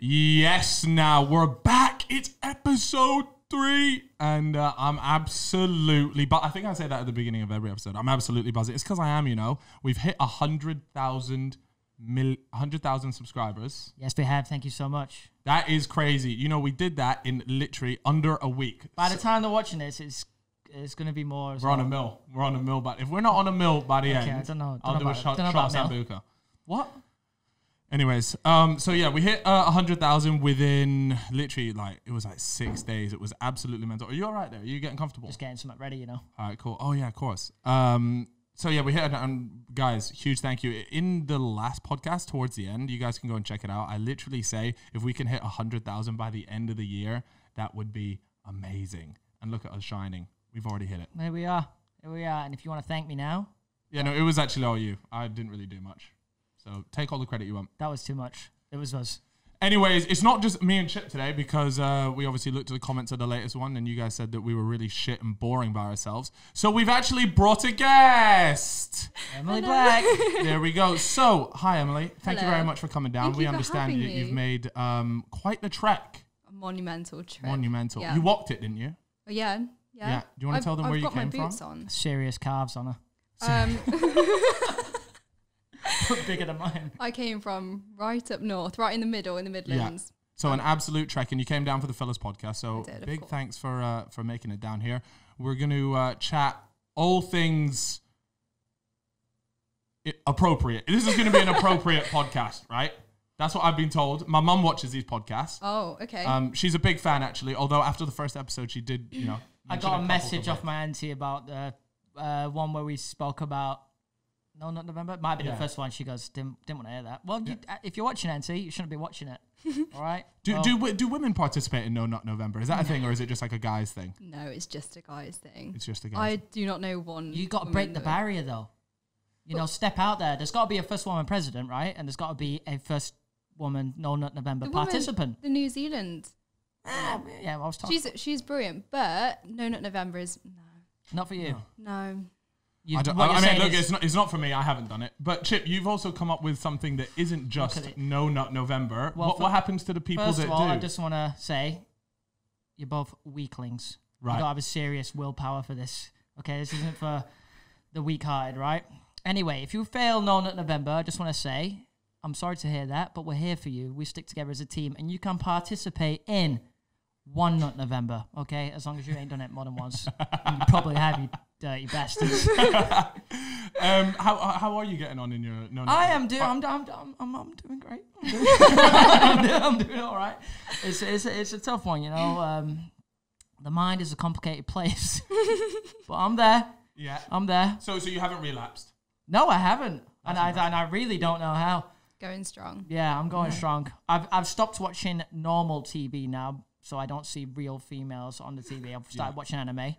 Yes, now we're back. It's episode three, and uh, I'm absolutely. But I think I say that at the beginning of every episode. I'm absolutely buzzing. It's because I am. You know, we've hit a hundred thousand mil, hundred thousand subscribers. Yes, we have. Thank you so much. That is crazy. You know, we did that in literally under a week. By the time they're watching this, it's it's going to be more. We're on a mill. We're on a mill, but if we're not on a mill by the Okay, end, I don't know- don't I'll know do a shot, shot Sambuca. What? Anyways, um, so yeah, we hit uh, a hundred thousand within literally like it was like six days. It was absolutely mental. Are you all right there? Are you getting comfortable? Just getting something ready, you know. All right, cool. Oh yeah, of course. Um, so yeah, we hit it, and guys, huge thank you. In the last podcast, towards the end, you guys can go and check it out. I literally say if we can hit a hundred thousand by the end of the year, that would be amazing. And look at us shining. We've already hit it. Here we are. Here we are. And if you want to thank me now, Yeah, no, it was actually all you. I didn't really do much. So take all the credit you want. that was too much. It was us. Anyways, it's not just me and Chip today because uh, we obviously looked at the comments of the latest one and you guys said that we were really shit and boring by ourselves. So we've actually brought a guest. Emily Black. there we go. So, hi Emily. Thank you very much for coming down. Thank we you for understand having you, you've me. made um, quite the trek. A monumental trip. Monumental. Yeah. You walked it, didn't you? Oh, yeah. Yeah. Yeah. Do you wanna I've- tell them I've where you got my came boots from? Serious calves on her. on. Bigger than mine. I came from right up north, right in the middle, in the Midlands. So an absolute trek, and you came down for the fellas podcast. So did, big course. thanks for uh, for making it down here. We're going to uh, chat all things i- appropriate. This is going to be an appropriate podcast, right? That's what I've been told. My mum watches these podcasts. Oh, okay. Um, she's a big fan actually. Although after the first episode, she did, you know. I got a couple message off my auntie about the uh, one where we spoke about. No, not November. It might be Yeah. the first one. She goes, didn't, didn't want to hear that. Well, you, uh, if you're watching Auntie, you shouldn't be watching it. All right? Do, Well, do wi- do women participate in No Nut November? Is that a thing, or is it just like a guys thing? no, it's just a guy's thing. It's just a guys. I do not know one. You got to woman break the that- barrier, though. You know, step out there. There's got to be a first woman president, right? And there's got to be a first woman No Nut November The woman- participant. The New Zealand. Ah, yeah, I was talking. She's she's brilliant, but No Nut November is no, Not for you. no. You- I, don't, I, mean, look, is- it's not, it's not for me. I haven't done it. But Chip, you've also come up with something that isn't just. No Nut November. Well, what, for- what happens to the people First that of all, do? I just want to say you're both weaklings. Right. You got to have a serious willpower for this. Okay, this isn't for the weak-hearted, right? Anyway, if you fail No Nut November, I just want to say I'm sorry to hear that, but we're here for you. We stick together as a team, and you can participate in One Nut November. Okay, as long as you ain't done it more than once, you probably have, you dirty bastards. um, how, how are you getting on in your No Nut I am doing. I'm, I'm, I'm, I'm, I'm doing great. I'm doing, I'm doing, I'm doing all right. It's, it's, it's a tough one, you know. Um, the mind is a complicated place, but I'm there. Yeah. I'm there. So, so you haven't relapsed? No, I haven't, and I, and I really don't know how. Going strong. Yeah, I'm going strong. I've, I've stopped watching normal TV now, so I don't see real females on the TV. I've started watching anime.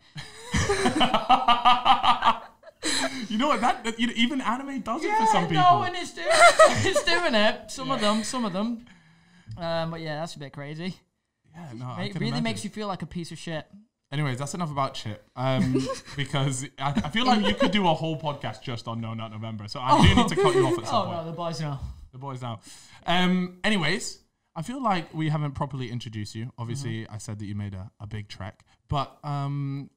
You know what? That, that you know, even anime does it for some people. no, and it's doing, it's doing it. Some of them, some of them. Um, but yeah, that's a bit crazy. yeah, no, I It really imagine. makes you feel like a piece of shit. Anyways, that's enough about Chip. Um, because I, I feel like you could do a whole podcast just on No Nut November. So I do need to cut you off at some Oh point. Oh no, the boys now. the boys now. Um, anyways, I feel like we haven't properly introduced you. Obviously, I said that you made a, a big trek, but um,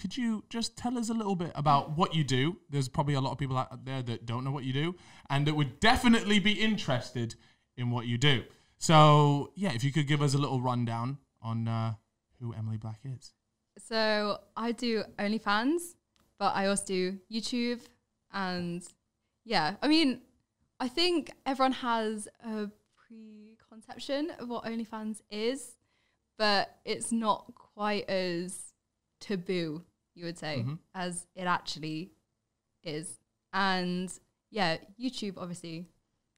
could you just tell us a little bit about what you do? There's probably a lot of people out there that don't know what you do and that would definitely be interested in what you do. So, yeah, if you could give us a little rundown on uh, who Emily Black is. So I do OnlyFans, but I also do YouTube, and yeah, I mean, I think everyone has a preconception of what OnlyFans is, but it's not quite as taboo, you would say, Mhm. as it actually is. And yeah, YouTube, obviously,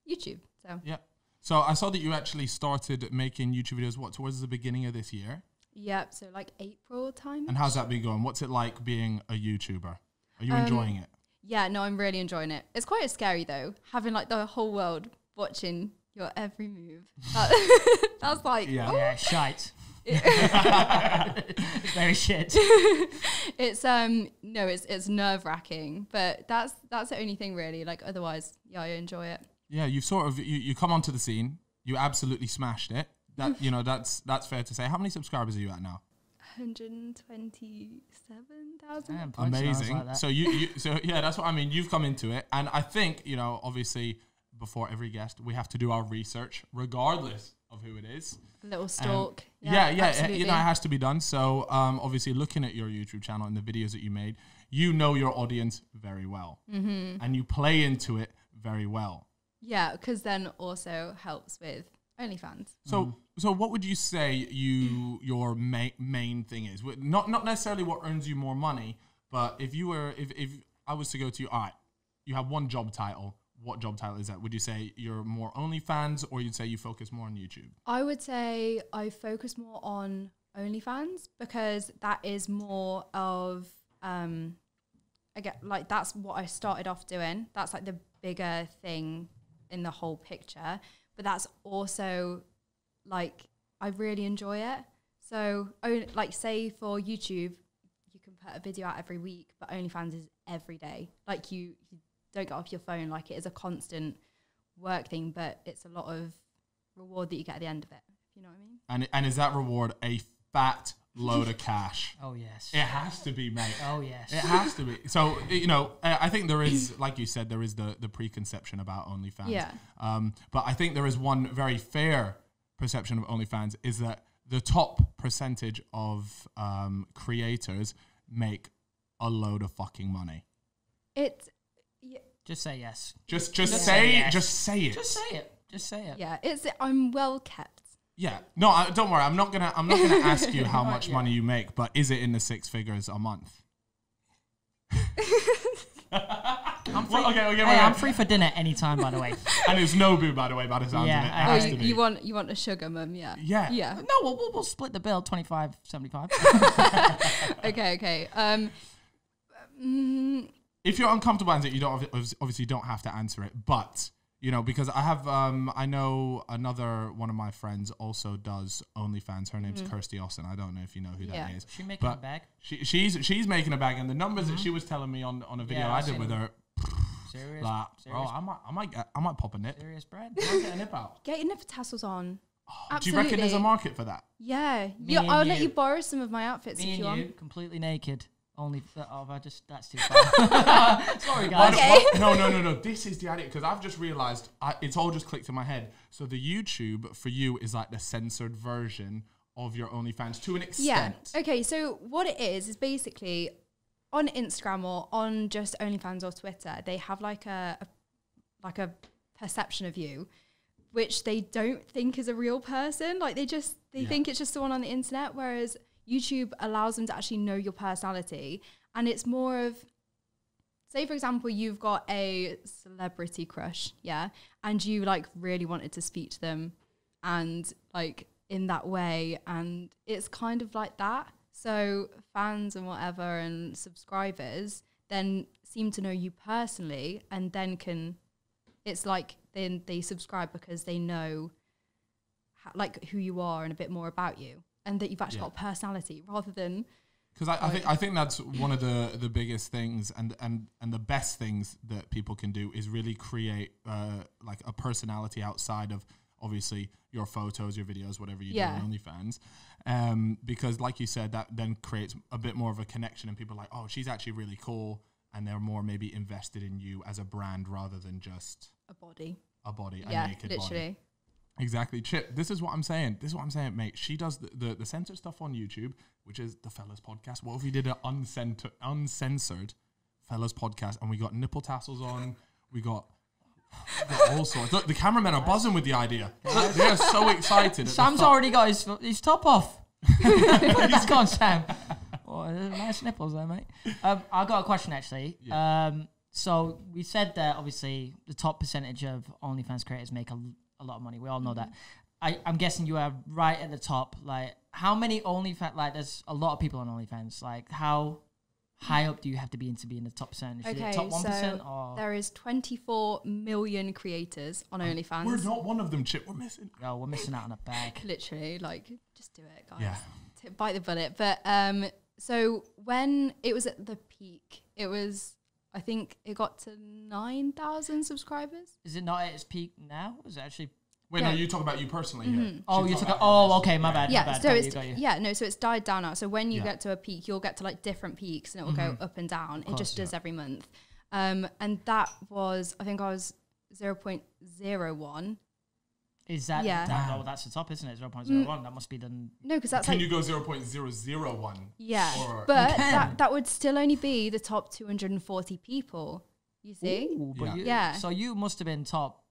YouTube. So Yeah. So I saw that you actually started making YouTube videos, what, towards the beginning of this year? Yep. So like April time. And how's that been going? What's it like being a YouTuber? Are you Um, enjoying it? Yeah, no, I'm really enjoying it. It's quite scary though, having like the whole world watching your every move. That- that's like, Yeah. Yeah, shite. Very shit. it's um no, it's it's nerve wracking, but that's that's the only thing really. Like otherwise, yeah, I enjoy it. Yeah, you've sort of you, you come onto the scene, You absolutely smashed it. That you know, that's that's fair to say. How many subscribers are you at now? 127,000. Damn, punch sounds Amazing. like so you, you, so yeah, that's what I mean. You've come into it, and I think you know, obviously, before every guest, we have to do our research, regardless of who it is. A little stalk. Yeah, yeah, it- you know, it has to be done. So, um, obviously, looking at your YouTube channel and the videos that you made, you know your audience very well, mm-hmm. and you play into it very well. Yeah, because then also helps with OnlyFans. So, so what would you say you your main main thing is? Not not necessarily what earns you more money, but if you were if if I was to go to you, all right, you have one job title. What job title is that? Would you say you're more OnlyFans, or you'd say you focus more on YouTube? I would say I focus more on OnlyFans because that is more of um I get like that's what I started off doing. That's like the bigger thing in the whole picture. But that's also like I really enjoy it. So oh, like say for YouTube you can put a video out every week, but OnlyFans is every day. Like you, you don't get off your phone like it is a constant work thing, but it's a lot of reward that you get at the end of it. If you know what I mean? And and is that reward a fat load of cash? Oh yes. It has to be, mate. Oh yes. It has to be. So you know, I I think there is, like you said, there is the the preconception about OnlyFans. Yeah. Um, but I think there is one very fair perception of OnlyFans is that the top percentage of um, creators make a load of fucking money. It's yeah, Just say yes. Just just Just say say yes. just say it. Just say it. Just say it. yeah. It's I'm well kept. Yeah. No, I, don't worry. I'm not gonna I'm not gonna ask you how much yeah. money you make, but is it in the six figures a month? I'm free. Well, okay, okay, hey, wait, I'm wait. free for dinner anytime, by the way. And it's Nobu, by the way, by the sounds Yeah, of it. It I- has Oh, to you, be. you want you want a sugar mum? Yeah. Yeah. Yeah. no, we'll, we'll, we'll split the bill 25, 75. okay. Okay. Um. mm, if you're uncomfortable answering it, you don't obviously you don't have to answer it. But you know, because I have, um, I know another one of my friends also does OnlyFans. Her name's Kirsty Austin. I don't know if you know who that Yeah. is. she making But a bag? She, she's she's making a bag, and the numbers that she was telling me on on a video Yeah, I did with her, Serious, like, bro, I might I might get, I might pop a nip. serious bread. I might get a nip out. get your nipple tassels on. Do you reckon there's a market for that? Yeah. Me yeah. I'll let you. you borrow some of my outfits Me if you and you, want. completely naked. Only, oh, I just, that's too far. Sorry, guys. Okay. No, no, no, no. This is the idea because I've just realized it's all just clicked in my head. So the YouTube for you is like the censored version of your OnlyFans to an extent. Yeah. Okay. So what it is is basically on Instagram or on just OnlyFans or Twitter, they have like a, a like a perception of you, which they don't think is a real person. Like they just they Yeah. think it's just someone on the internet. Whereas YouTube allows them to actually know your personality, and it's more of say for example you've got a celebrity crush yeah and you like really wanted to speak to them and like in that way. And it's kind of like that. So fans and whatever and subscribers then seem to know you personally and then can it's like then they subscribe because they know like who you are and a bit more about you and that you've actually Yeah. got personality rather than Because I, I think I think that's one of the the biggest things and and and the best things that people can do is really create uh, like a personality outside of obviously your photos, your videos, whatever you Yeah. do on OnlyFans. Um, because like you said, that then creates a bit more of a connection, and people are like, oh, she's actually really cool, and they're more maybe invested in you as a brand rather than just a body a body, a yeah naked body. Exactly, Chip. This is what I'm saying. This is what I'm saying, mate. She does the, the, the censored stuff on YouTube, which is the Fellas podcast. What if we did an uncensored, uncensored Fellas podcast and we got nipple tassels on? We got, we got all sorts. Look, the cameramen are buzzing with the idea. Look, they are so excited. Sam's already got his, his top off. He's gone, Sam. Oh, nice nipples there, mate. Um, I got a question actually. Um, so we said that obviously the top percentage of OnlyFans creators make a, a lot of money. We all know that. I, I'm guessing you are right at the top. Like, how many OnlyFans? Like, there's a lot of people on OnlyFans. Like, how high up do you have to be in to be in the top it Okay, top one percent so or there is 24 million creators on OnlyFans. We're not one of them, Chip. We're missing. oh, we're missing out on a bag. Literally, like, just do it, guys. Yeah. T- bite the bullet. But um, so when it was at the peak, it was, I think it got to 9,000 subscribers. Is it not at its peak now? Is it actually Wait, Yeah. no, you talk about you personally here. Oh, you talking took. A, about oh, okay, my personally. bad. yeah my bad. so got you, you. yeah no so it's died down now so when you Yeah. get to a peak you'll get to like different peaks and it will go up and down it just does yeah. every month um and that was i think i was 0.01 Is that? Yeah. That, oh, no, that's the top, isn't it? Zero point zero one. Mm. That must be done. no because that's Can like you go 0.001? yeah Or- but that, that would still only be the top 240 people you see Ooh, but Yeah. You, Yeah. So you must have been top.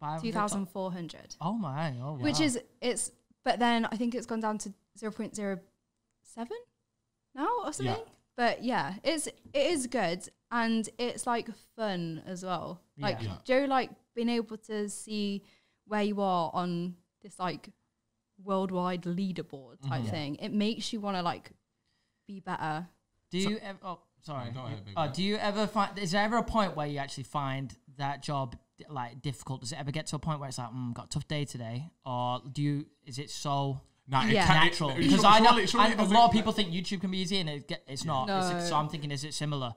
500, 2400 Oh my! Oh, wow. which is it's but then i think it's gone down to 0.07 now or something but yeah it's it is good and it's like fun as well like Yeah. joe like being able to see where you are on this like worldwide leaderboard type Mm-hmm. thing it makes you want to like be better Do you ever? Oh, sorry. go ahead, baby. Oh, do you ever find? Is there ever a point where you actually find that job like difficult? Does it ever get to a point where it's like, mm, got a tough day today, or do you? Is it so Nah, it Yeah. can- it- natural? Because I know surely- surely I- a lot of people think YouTube can be easy, and it get, it's not. Is it- No. so I'm thinking, is it similar?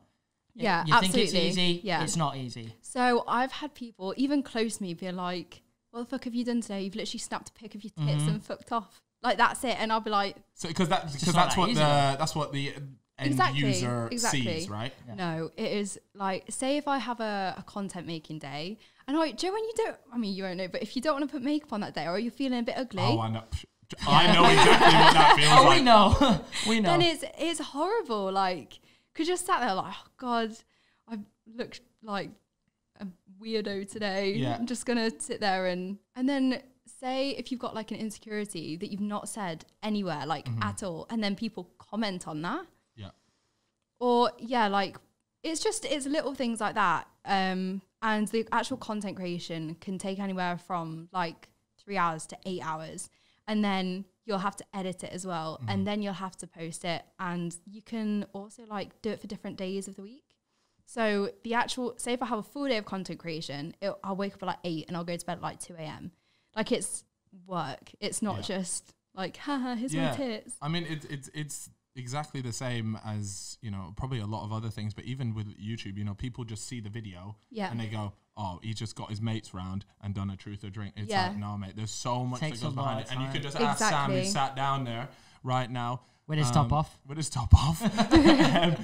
Yeah, you think it's absolutely. easy? Yeah. it's not easy. so i've had people even close to me be like what the fuck have you done today you've literally snapped a pic of your tits Mm-hmm. and fucked off like that's it and i'll be like So because that because that's that what the that's what the end Exactly, user exactly. sees, right? No, it is like say if I have a, a content making day and I Joe when you don't I mean you won't know, but if you don't want to put makeup on that day or you're feeling a bit ugly, Oh, I know. I know exactly what that feels Oh, like. we know, we know. then it's it's horrible. Like cause you're sat there like, oh God, I looked like a weirdo today. Yeah. I'm just gonna sit there and and then say if you've got like an insecurity that you've not said anywhere, like Mm-hmm. at all, and then people comment on that. Yeah. or yeah like it's just it's little things like that um and the actual content creation can take anywhere from like three hours to eight hours and then you'll have to edit it as well and then you'll have to post it and you can also like do it for different days of the week so the actual say if i have a full day of content creation it, i'll wake up at like 8 and i'll go to bed at like 2 a.m like it's work it's not Yeah. just like haha here's my Yeah. tits I mean, it's it's it's exactly the same as you know probably a lot of other things, but even with YouTube, you know, people just see the video Yeah. and they go, "Oh, he just got his mates round and done a truth or drink." It's Yeah. like, no, mate, there's so much Takes that goes behind it, and you could just ask Sam, who sat down there right now With his top um, off. with his top off, Um,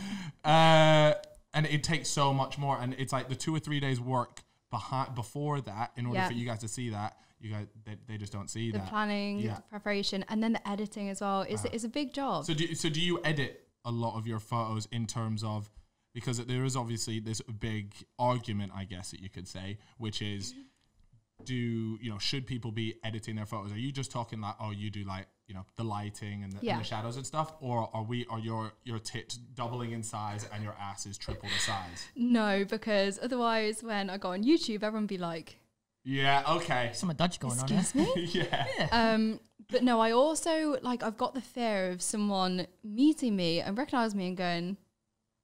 uh, and it takes so much more, and it's like the two or three days work behind before that in order Yeah. for you guys to see that. You guys, they, they just don't see the that. planning, Yeah. the preparation, and then the editing as well is uh-huh. is a big job. So do so do you edit a lot of your photos in terms of because there is obviously this big argument, I guess that you could say, which is mm-hmm. do you know should people be editing their photos? Are you just talking like oh you do like you know the lighting and the, Yeah. and the shadows and stuff, or are we are your your tits doubling in size and your ass is triple the size? no, because otherwise, when I go on YouTube, everyone be like, Yeah. Okay. Something dodgy going on here. "Excuse me." yeah. um, but no, I also like I've got the fear of someone meeting me and recognize me and going,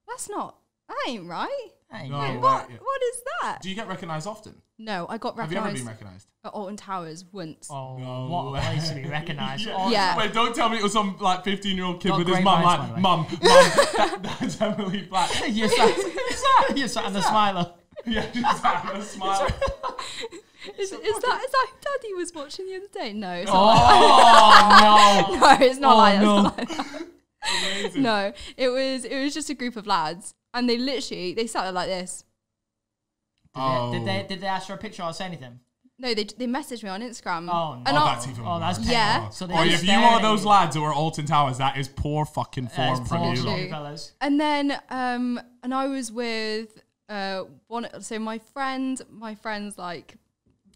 "That's not, that ain't right." Hey, No. yeah. Right, What? yeah. What is that? Do you get recognized often? No, I got Have you ever been recognized? at Alton Towers once. Oh, No what a way. place to be recognised. Yeah. Oh, Yeah. Wait, don't tell me it was some like 15 year old kid Got with his great mum. minds, Like, by the way. mum, mum, that, that's Emily Black. you sat, you sat on the smiler. Yeah, just having a smile. Is, is that is that who Daddy was watching the other day? No, it's Oh no! not. No, it's not Oh, like that. no. It's not like that. Amazing. No, it was it was just a group of lads, and they literally they sat there like this. Did, Oh. they, did they did they ask for a picture or say anything? No, they they messaged me on Instagram. Oh, no. and Oh, I- that's even Oh, that's worse. Yeah. So they Or just if you are those lads who are Alton Towers, that is poor fucking form That's from poor you. from Literally. fellas. And then um and I was with uh one so my friend, my friend's like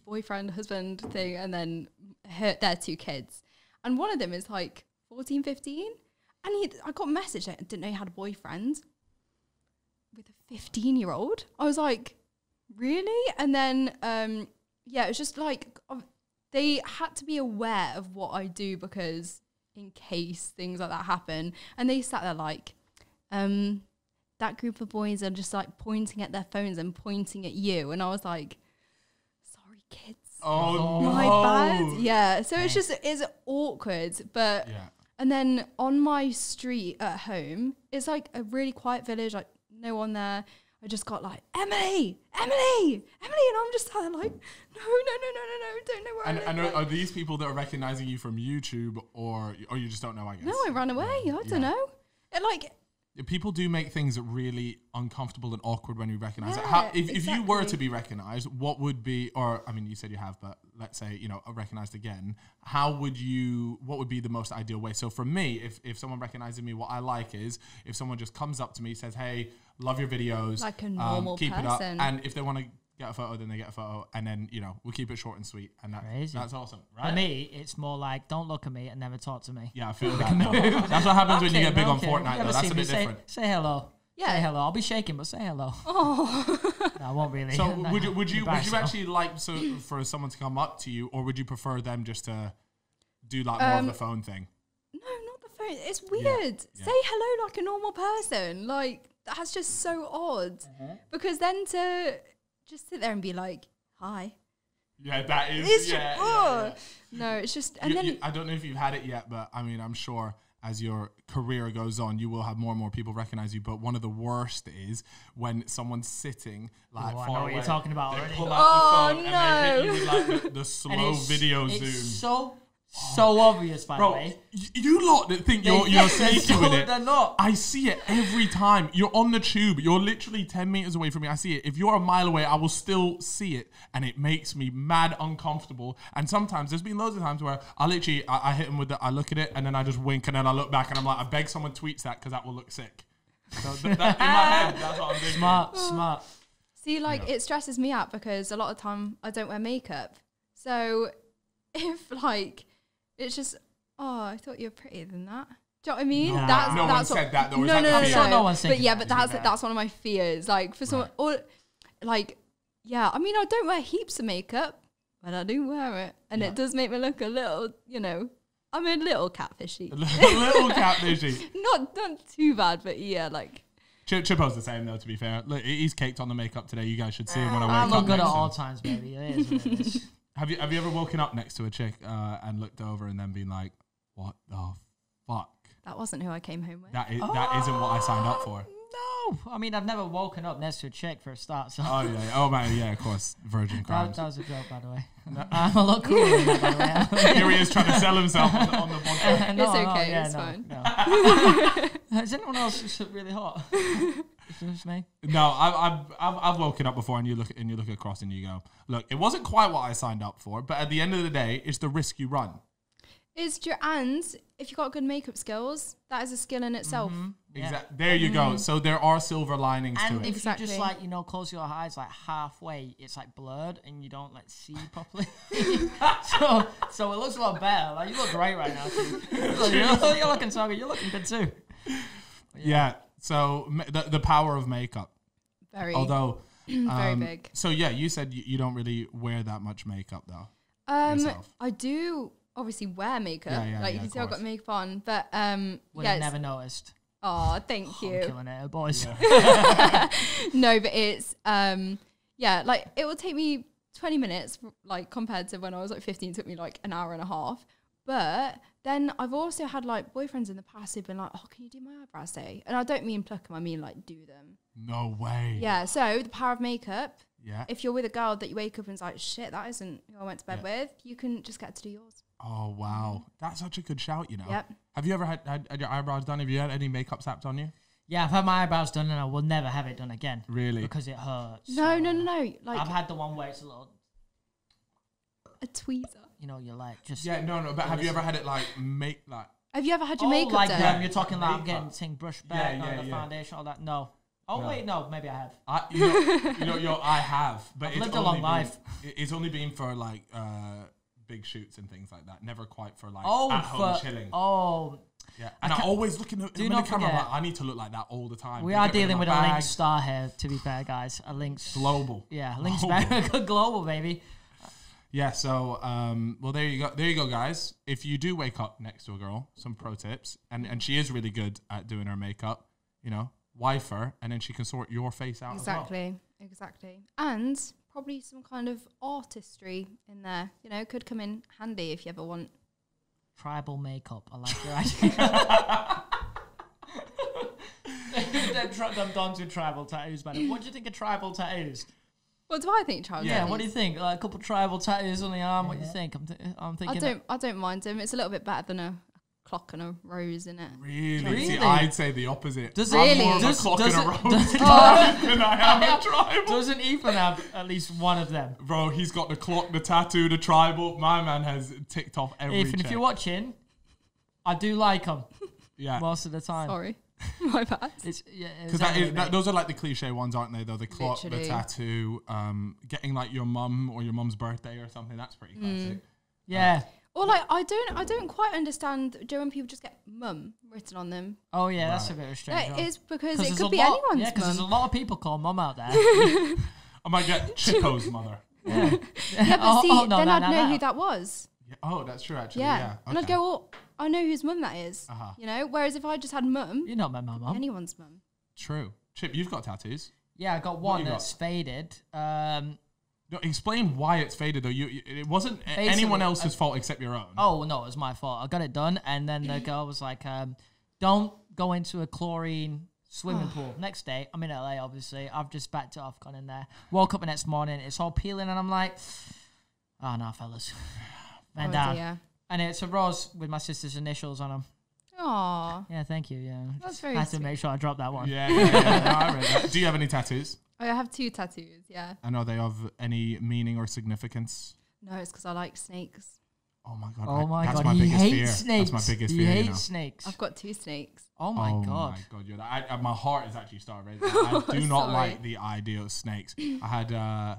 boyfriend, husband thing, and then her their two kids. And one of them is like 14, 15. And he I got a message that I didn't know he had a boyfriend with a 15 year old. I was like, really? And then um yeah, it was just like they had to be aware of what I do because in case things like that happen. And they sat there like, um, that group of boys are just like pointing at their phones and pointing at you. And I was like, sorry, kids. Oh, My no. bad. Yeah. So it's just, it's awkward. But, Yeah. and then on my street at home, it's like a really quiet village, like no one there. I just got like Emily, Emily, Emily, and I'm just like, no, no, no, no, no, no, don't know where And, I and are, are these people that are recognizing you from YouTube, or or you just don't know? I guess. no, I ran away. I don't Yeah. know. It, like, People do make things really uncomfortable and awkward when you recognize it. How, if, if you were to be recognized, what would be, or I mean, you said you have, but let's say you know recognized again. How would you? What would be the most ideal way? So for me, if if someone recognizes me, what I like is if someone just comes up to me, says, "Hey, love your videos," Like a um, normal keep it up, and if they want to get a photo, then they get a photo, and then you know we'll keep it short and sweet, and that, Crazy. that's awesome, For right? me, it's more like don't look at me and never talk to me. Yeah, I feel that. though. That's what happens when you get big on. Fortnite, though. That's a me? bit say, different. Say hello. Yeah. Say hello. I'll be shaking, but say hello. oh, No, I won't really. So No, would you would you would you actually like so for someone to come up to you, or would you prefer them just to do like more of Um, the phone thing? no, not the phone. It's weird. yeah. Say hello like a normal person. Like, that's just so odd. Mm-hmm. Because then to just sit there and be like, hi. Yeah, that is. It's yeah, just, yeah, oh. yeah. No, it's just, and You- then you- I don't know if you've had it yet, but I mean, I'm sure as your career goes on, you will have more and more people recognize you. But one of the worst is when someone's sitting like Oh, I far know what away. you're talking about They already. pull out Oh, the phone and they hit you no. with like the, the And slow it's- video it's zoom. so so obvious, by the way. y- you lot that think you're, They- you're they're sneaky with it. They're not. I see it every time. You're on the tube. You're literally 10 meters away from me. I see it. If you're a mile away, I will still see it. And it makes me mad uncomfortable. And sometimes, there's been loads of times where I literally, I, I hit him with the, I look at it and then I just wink and then I look back and I'm like, I beg someone tweets that because that will look sick. So th- that, in my head, that's what I'm thinking. Smart, smart. See, like Yeah. it stresses me out because a lot of time I don't wear makeup. So if like it's just oh, I thought you were prettier than that. Do you know what I mean? No, that's no one that's said that, though. Is No, that no, no, no. Sure no But yeah, but that's fair. that's one of my fears. Like for someone, or like yeah, I mean I don't wear heaps of makeup, but I do wear it, and Yeah. it does make me look a little, you know, I'm a little catfishy. A little, little cat fishy. not not too bad, but yeah, like Chip, Chippo's the same, though, to be fair. Look, he's caked on the makeup today. You guys should see him when I I look up good at next to him. all times, baby. It is what it is. Have you have you ever woken up next to a chick uh, and looked over and then been like, "What the fuck? that wasn't who I came home with. That is that isn't what I signed up for." No, I mean I've never woken up next to a chick for a start. So Oh yeah, oh man, yeah, of course, virgin that, crimes. that was a joke, by the way. I'm a lot cooler than that, by the way. Here he is trying to sell himself on the, on the podcast. No, It's no, okay, yeah, it's no, fine. no. Is anyone else really hot? It's just me. No, I, I've, I've I've woken up before, and you look and you look across and you go, "Look, it wasn't quite what I signed up for, but at the end of the day, it's the risk you run." Is your and if you've got good makeup skills, that is a skill in itself. Mm-hmm. Yeah. Exactly. There you go. Mm-hmm. So there are silver linings And to if it. Exactly. you just like you know close your eyes like halfway, it's like blurred and you don't like see properly. so so it looks a lot better. Like you look great right now. Too. you're, you're looking so good. You're looking good too. Yeah. So the the power of makeup. Very, Although, very um, big. So yeah, you said you, you don't really wear that much makeup though. Um, yourself. I do obviously wear makeup. Yeah, yeah, like yeah, you can see, I've got makeup on, but um, Would yeah. have never noticed. Oh, thank I'm you. killing it, boys. no, but it's um, yeah, like it will take me 20 minutes, like compared to when I was like 15, it took me like an hour and a half. But then I've also had like boyfriends in the past who've been like, "Oh, can you do my eyebrows today?" And I don't mean pluck them; I mean like do them. No way. Yeah. So the power of makeup. Yeah. If you're with a girl that you wake up and it's like, "Shit, that isn't who I went to bed with," you can just get to do yours. Oh wow, that's such a good shout. You know. Yep. Have you ever had, had, had your eyebrows done? Have you had any makeup slapped on you? Yeah, I've had my eyebrows done and I will never have it done again Really? because it hurts. No, no, no, no. Like I've had the one where it's a little, a tweezer. You know, you're like just. Yeah. No, no. But have you ever had it like make like? Have you ever had your oh, makeup like done? um, you're talking like I'm Makeup. getting thing brushed back yeah, on the yeah. foundation, all that. No. Oh No. wait, no, maybe I have. I, you know, you know, yo, I have, but I've it's lived a long been- life. It's only been for like uh, big shoots and things like that. Never quite for like Oh, at home for, chilling. oh, yeah, and I, ca- always look in the, Do in the not camera. I'm forget- like, I need to look like that all the time. we Get are dealing my with a bag. Lynx star here. To be fair, guys, a Lynx. global. Yeah, Lynx Global. very good global baby. Yeah, so um, well, there you go. There you go, guys. If you do wake up next to a girl, some pro tips, and and she is really good at doing her makeup. You know, wife her, and then she can sort your face out. as well. Exactly, exactly. And probably some kind of artistry in there. You know, could come in handy if you ever want. Tribal makeup. I like your idea. them, tri- them dons with tribal tattoos, man. What do you think of tribal tattoos? What do I think, Charles? Yeah, what do you think? Like a couple tribal tattoos on the arm. What do you think? I'm, th- I'm I don't. I don't mind them. It's a little bit better than a clock and a rose, isn't it? Really? Really? See, I'd say the opposite. Does I'm it- more of does- a clock does and a it- rose does it- guy than I am a tribal. Doesn't Ethan have at least one of them? Bro, he's got the clock, the tattoo, the tribal. My man has ticked off every Ethan, if check. you're watching, I do like them yeah. most of the time. Sorry, my bad. It's yeah, Because exactly, is, that, those are like the cliche ones, aren't they? Though the clock, the tattoo, um, getting like your mum or your mum's birthday or something. That's pretty classic. yeah. Or like, I don't. I don't quite understand. Do you know when people just get "mum" written on them? Oh yeah, that's a Right. bit of a strange. That one. is it could be lot, anyone's Yeah, because there's a lot of people call mum out there. I might get Chico's mother. Yeah, yeah, but Oh, see, oh, no, then no, I'd no, know no. who that was. Yeah. Oh, that's true. Actually, Yeah, yeah. and I'd go, "Oh, I know whose mum that is." Uh-huh. You know, whereas if I just had "mum," You're not my mum. mum. anyone's mum. True. Chip, you've got tattoos. Yeah, I got What one you got? that's faded. Um, No, explain why it's faded though. You, you- it wasn't a- Basically, anyone else's I- fault except your own. oh no, it was my fault. I got it done, and then the girl was like, um, "Don't go into a chlorine swimming pool." Next day, I'm in LA. Obviously, I've just backed it off, gone in there. Woke up the next morning, it's all peeling, and I'm like, "Oh no, fellas, man Oh, down." dear. And it's a rose with my sister's initials on them. Aw, Yeah, thank you. Yeah, That's Just very had to sweet. make sure I dropped that one. Yeah, yeah, yeah. No, I read that. Do you have any tattoos? I have two tattoos. Yeah. And are they of any meaning or significance? No, it's because I like snakes. Oh my god! Oh I- my that's god, my he biggest hates fear. snakes. That's my biggest he fear. you hates know. snakes. I've got two snakes. Oh my oh god. my god! I, I, my heart is actually starting. I do not Sorry. like the idea of snakes. I had uh,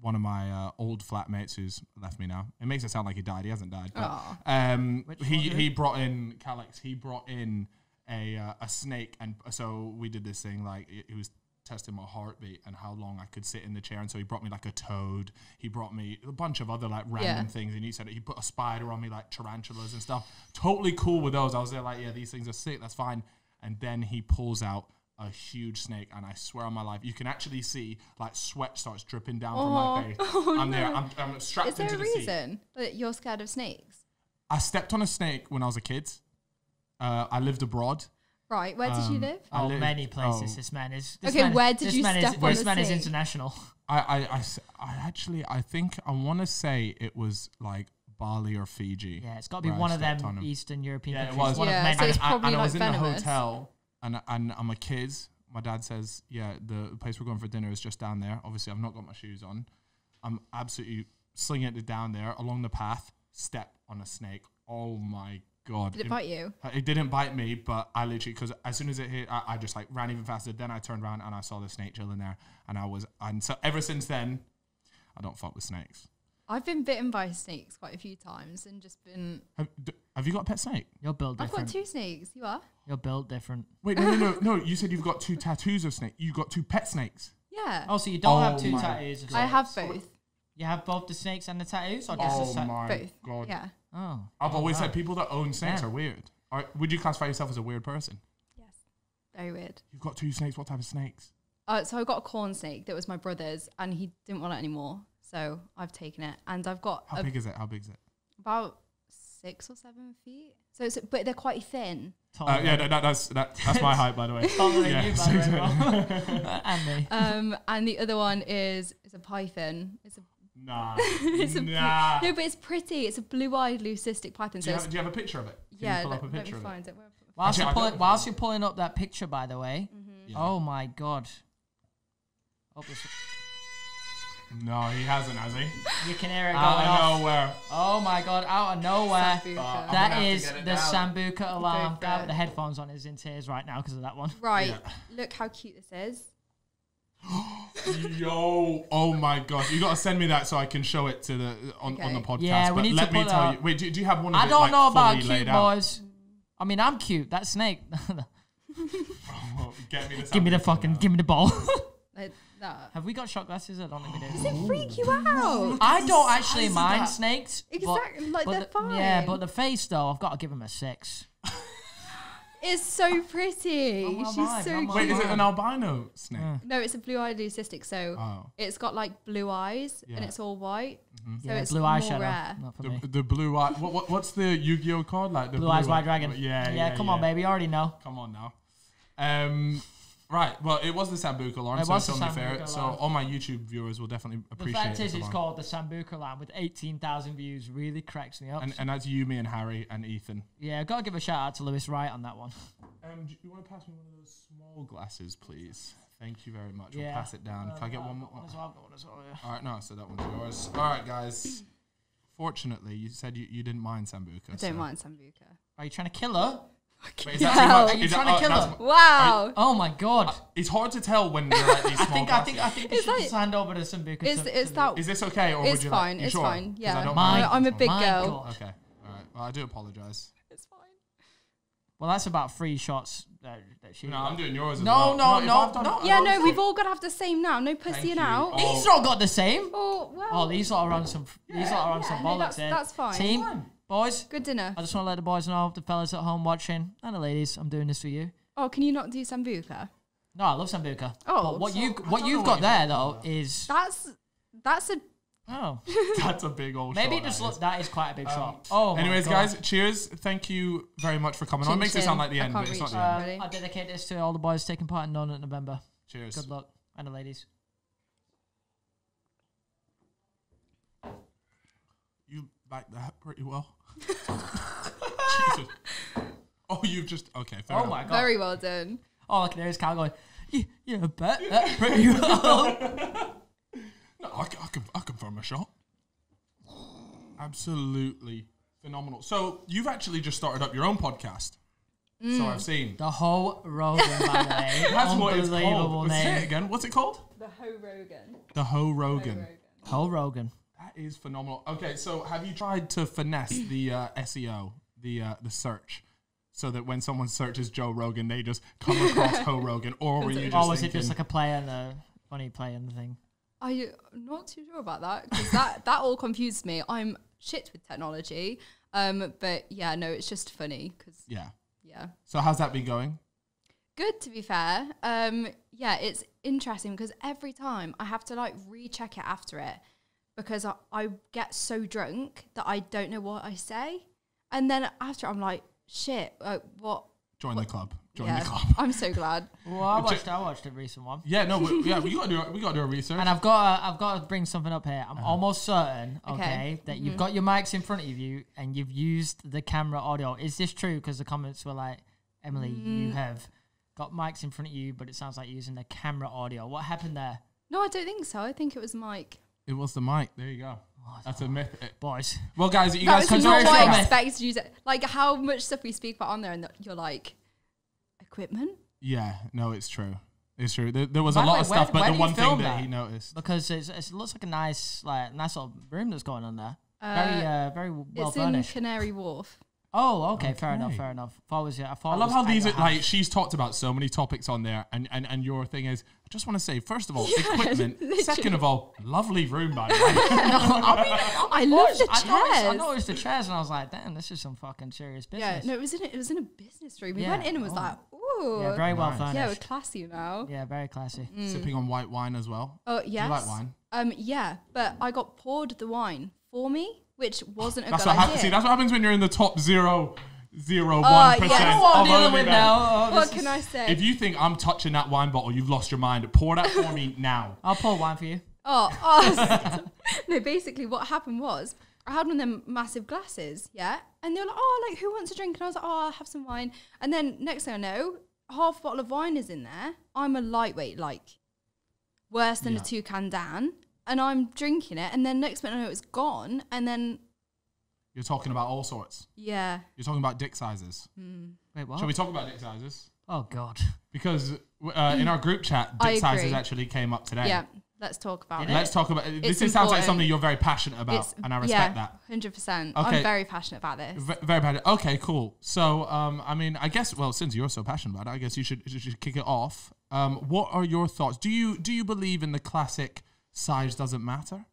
one of my uh, old flatmates who's left me now. It makes it sound like he died. He hasn't died. But, um, he he brought in Calix. He brought in a uh, a snake, and so we did this thing like he was testing my heartbeat and how long I could sit in the chair. And so he brought me like a toad. He brought me a bunch of other like random Yeah. things, and he said he put a spider on me, like tarantulas and stuff. Totally cool with those. I was there like, yeah, these things are sick. That's fine. And then he pulls out a huge snake, and I swear on my life, you can actually see like sweat starts dripping down from my Oh. face. Oh, I'm there. I'm, I'm strapped Is there into a the seat. reason that you're scared of snakes? I stepped on a snake when I was a kid. Uh, I lived abroad. Right. Where did you Um, live? Oh, lived- many places. oh. This man is. This Okay, man, where did this you man step is, on This the man is snake? international. I actually, I think I want to say it was like Bali or Fiji. Yeah, it's got to be where I one of them stepped on 'em. Eastern European Yeah, it was. One Yeah, of many. so it's and, I- and I was like in the venomous. hotel, and and I'm a kid. My dad says, "Yeah, the place we're going for dinner is just down there." Obviously, I've not got my shoes on. I'm absolutely slinging it down there along the path. Step on a snake. Oh my god! Did it bite you? Uh, It didn't bite me, but I literally because as soon as it hit, I, I just like ran even faster. Then I turned around and I saw the snake chilling there, and I was and so ever since then, I don't fuck with snakes. I've been bitten by snakes quite a few times and just been. Have, d- have you got a pet snake? You're built I've different. got two snakes. You are? You're built different. Wait, no, no, no, no. You said you've got two tattoos of snake. You've got two pet snakes. Yeah. Oh, so you don't Oh have two my tattoos? of I have snakes. both. You have both the snakes and the tattoos, or just the Oh ta- my Both. god! Yeah. Oh, I've Oh, always wow. said people that own snakes Yeah. are weird. Are, would you classify yourself as a weird person? Yes. Very weird. You've got two snakes. What type of snakes? Uh, so I got a corn snake that was my brother's, and he didn't want it anymore. So I've taken it, and I've got How big is it? How big is it? about six or seven feet. So it's but they're quite thin. Uh, yeah, than- that, that, that's that, that's my height, by the way. taller Yeah, you, by the way, and me. Um, and the other one is is a python. It's a Nah, it's a nah. no, but it's pretty. It's a blue-eyed leucistic python. Do So you, have, do you have a picture of it? Can yeah, you pull let, up a let me picture of it? find it. Where- Whilst Actually, you're pulling, whilst you're pulling up that picture, by the way. Mm-hmm. Yeah. Oh my god. Oh, this- No, he hasn't, has he? you can hear it going Out off. of nowhere. Oh my god, out of nowhere. Sambuca. I'm gonna have to is get it the down. Sambuca alarm. for That, it. the headphones on is in tears right now because of that one. Right. Yeah. Look how cute this is. Yo, oh my gosh! You gotta send me that so I can show it to the on, on the Okay. podcast. Yeah, we but need to let me put tell out- you. Wait, do, do you have one? Of I it, don't like, know about fully cute laid out? boys. I mean, I'm cute. That snake. Oh, Get me the give me the fucking, now. give me the ball. Like that. Have we got shot glasses? I don't think we do. Does it freak you out? I don't actually size of mind that. snakes. but- Exactly, like, but they're the- Yeah, but the face though, I've got to give him a six. It's so pretty. Oh, my She's mind, so cute. Wait, is it an albino snake? Yeah. No, it's a blue-eyed leucistic. So Oh, it's got like blue eyes and it's all white. So yeah, it's blue more eyeshadow. rare. Not for me. the, the blue eye. What, what what's the Yu-Gi-Oh card like? The Blue eyes, white dragon. Yeah, yeah. come on, baby. You already know. Come on now. Um, Right. Well, it was the Sambuca line, It so was it's the only fair. Sambuca So all my YouTube viewers will definitely The appreciate fact it. is, as a it's line. called the Sambuca line with 18,000 views. Really cracks me up. And, and that's you, me, and Harry and Ethan. yeah, gotta give a shout out to Lewis Wright on that one. Um, do you want to pass me one of those small glasses, please? Thank you very much. Yeah. We'll pass it down. Can I get Uh, one got more? as well, one as well, yeah. All right, no, so that one's yours. All right, guys. Fortunately, you said you, you didn't mind Sambuca. I don't mind Sambuca. Are you trying to kill her? Wait, is that Hell. Are you Is trying that- to oh, kill that's- her? Wow. Oh my god. Uh, it's hard to tell when they're like these I think I think I think they It's should like- just hand over to Sambuca. It's, to- it's that. Is this okay, or It's would you like? fine, you it's sure? fine, 'Cause yeah. I don't My- mind I'm a big my girl. God. Okay, all right. Well, I do apologize. It's fine. Well, that's about three shots that, that she. No, I'm doing yours. As No, well. no, if no, no. Yeah, no, we've all got to have the same now. No Thank pussying you. out. Oh. These lot got the same. Oh, well. Oh, these lot are on some. These lot are on yeah, some no, bollocks that's- that's fine. Team, Fine. Boys. Good dinner. I just want to let the boys know, the fellas at home watching, and the ladies, I'm doing this for you. Oh, can you not do Sambuca? No, I love Sambuca. Oh, but what so- you what you've got what you're there talking though is That's that's a oh That's a big old maybe shot, just that look is. that is quite a big Um, shot. Oh, Anyways, God. guys, cheers. Thank you very much for coming on. It Chin makes it sound like the I end, but it's not reach the end. Ready? I dedicate this to all the boys taking part in Donut November. Cheers. Good luck, and the ladies. You like that pretty well. Jesus. Oh, you've just okay. Fair Oh enough. my god! very well done. Oh, look, there's Cal going. Yeah, yeah, bet that pretty well. No, I, c- I can I confirm a shot. Absolutely phenomenal. So you've actually just started up your own podcast. Mm. So I've seen. the Ho Rogan, by the way. That's what it's Unbelievable called. Say it name. again. What's it called? The Ho Rogan. The Ho Rogan. Ho Rogan. That is phenomenal. Okay, so have you tried to finesse the uh, SEO, the uh, the search, so that when someone searches Joe Rogan, they just come across Ho Rogan, or were you just Oh, was it thinking, just like a play on the funny play on the thing? I, I'm not too sure about that because that that all confused me. I'm shit with technology. Um, but yeah, no, it's just funny because yeah? yeah, So how's that been going? good to be fair. Um, yeah, it's interesting because every time I have to like recheck it after it because I, I get so drunk that I don't know what I say, and then after I'm like, shit, uh, what? Join the club. Join yeah, the club. I'm so glad. Well, I watched. I watched a recent one. Yeah, no, we, yeah, we gotta do we gotta do a research. And I've got to, I've got to bring something up here. I'm uh-huh. almost certain, okay, Okay. that you've mm-hmm. got your mics in front of you and you've used the camera audio. Is this true? Because the comments were like, Emily, you mm. have got mics in front of you, but it sounds like you're using the camera audio. What happened there, No, I don't think so. I think it was Mike. It was the mic. There you go. That's a myth. Boys? Well, guys, you That guys was can not very what I sure. expected you to like. How much stuff we speak about on there, and that you're like, equipment. Yeah, no, it's true. It's true. There, there was By a lot way, of where- stuff, but where the you one thing film that, that? he noticed. Because it's, it's, it looks like a nice, like nice little room that's going on there. Uh, very, uh, very well it's in. Canary Wharf. Oh, okay, fair enough, fair enough. I thought was, yeah, I thought I love was how these are like she's talked about so many topics on there, and and and your thing is, I just want to say, first of all, equipment. Second of all, lovely room by the way. I mean, I love the I noticed, I chairs. noticed the chairs and I was like, damn, this is some fucking serious Yeah, business. no, it was in a, it was in a business room. We Yeah. went in and was Oh. like, ooh, Yeah, very well Nice. furnished. yeah, we're classy now. Yeah, very classy. Sipping on white wine as well. Oh Do yes, you like wine? Um, yeah, but I got poured the wine for me, which wasn't a That's good what idea. happens. See, that's what happens when you're in the top zero zero Oh, one yeah. percent I know oh, oh, what I'm of dealing only with now. Oh, what this can is- I say? If you think I'm touching that wine bottle, you've lost your mind. Pour that for me now. I'll pour wine for you. Oh, oh no, basically what happened was I had one of them massive glasses, yeah? And they were like, oh, like, who wants a drink? And I was like, oh, I'll have some wine. And then next thing I know, half a bottle of wine is in there. I'm a lightweight, like, worse than Yeah. a toucan Dan. And I'm drinking it. And then next minute I know it's gone. And then, You're talking about all sorts. yeah. You're talking about dick sizes. Wait, what? Shall we talk about dick sizes? Oh, God. Because uh, in our group chat, I dick sizes agree. actually came up today. Yeah, let's talk about Did it. it? Let's talk about this. It's Is, sounds like important. something you're very passionate about, and I respect yeah, that. 100%. Okay. I'm very passionate about this. V- very bad. Okay, cool. So, um, I mean, I guess, well, since you're so passionate about it, I guess you should, you should kick it off. Um, what are your thoughts? Do you do you believe in the classic size doesn't matter,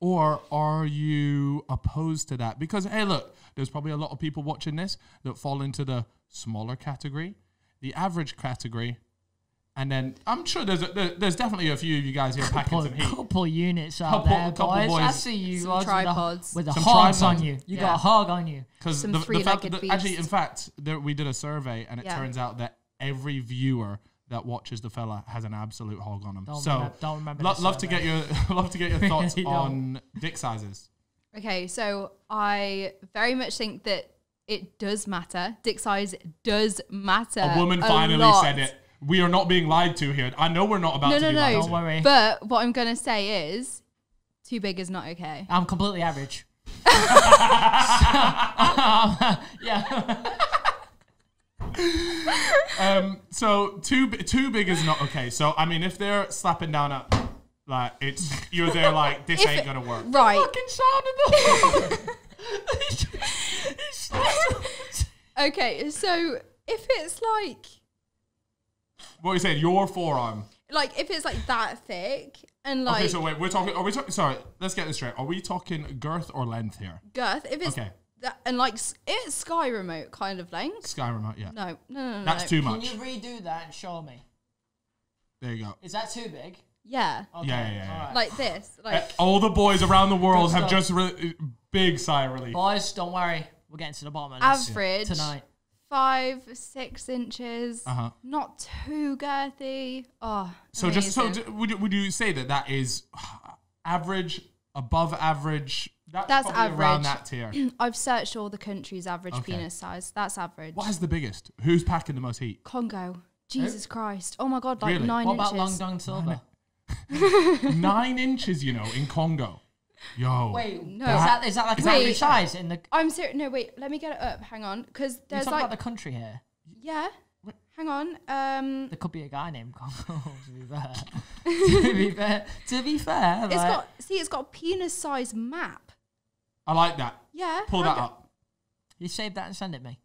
or are you opposed to that? Because hey, look, there's probably a lot of people watching this that fall into the smaller category, the average category, and then I'm sure there's a, there's definitely a few of you guys here packing Couple, some heat. couple units out Couple- there, couple boys. I see you Some lads with the- tripods. with the Some hogs on you. You Yeah. got a hog on you. Because Some the, the fact three-legged that actually, in fact, there, we did a survey and it Yeah. turns out that every viewer that watches the fella has an absolute hog on him. Don't so remember- don't remember lo- this love to get your love to get your thoughts Really don't. on dick sizes. Okay, so I very much think that it does matter. Dick size does matter. A woman a finally lot. said it. We are not being lied to here. I know we're not about No, to no, be no. lied Don't worry. But what I'm gonna say is, too big is not okay. I'm completely average. Um, yeah. Um, so too too big is not okay. So I mean, if they're slapping down at like it's you're there like this If ain't it- gonna work. Right. Fucking sound the Okay, so if it's like What you said? Your forearm. like if it's like that thick and like okay, so wait, we're talking. Are we talking? Sorry, let's get this straight. Are we talking girth or length here? girth, if it's Okay. That and like s- it's sky remote kind of length. Sky remote. Yeah, No, no, no, no. that's no. too Can much. you redo that and show me? There you go. Is that too big? Yeah, Okay. Yeah, yeah, yeah, yeah. alright. like this. Uh, Like all the boys around the world have just re- big sigh of relief. Boys, don't worry. We're getting to the bottom of this average tonight. five, six inches. Uh huh. Not too girthy. Oh, So just so amazing. d- would you, would you say that that is average, above average? That's, That's probably around average. that tier. I've searched all the countries' average Okay. penis size. That's average. What has the biggest? Who's packing the most heat? Congo. Jesus Christ. Oh my God, like Really? nine What about inches. Long Dong Silver? Nine inches, you know, in Congo. Yo. Wait, No. is that is that like Is a that- average size in the? I'm serious. No, wait. Let me get it up. Hang on, because You there's like about the country here. yeah. Hang on. Um, There could be a guy named Congo. to be fair, to be fair, to be fair, it's like- got see, it's got a penis size map. I like that. Yeah. Pull that up. you save that and send it me.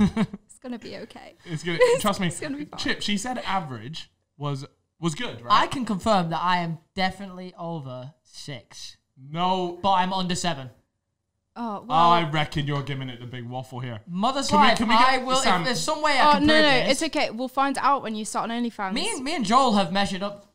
It's gonna be okay. It's gonna trust me. it's gonna be fine. Chip, she said average was was good, I can confirm that I am definitely over six, no. but I'm under seven. Oh, oh well. I reckon you're giving it the big waffle here. Mother's Can we- life. can we get- I will. Sam- if there's some way I oh can no, prove no, this, it's okay. We'll find out when you start on OnlyFans. Me and me and Joel have measured up.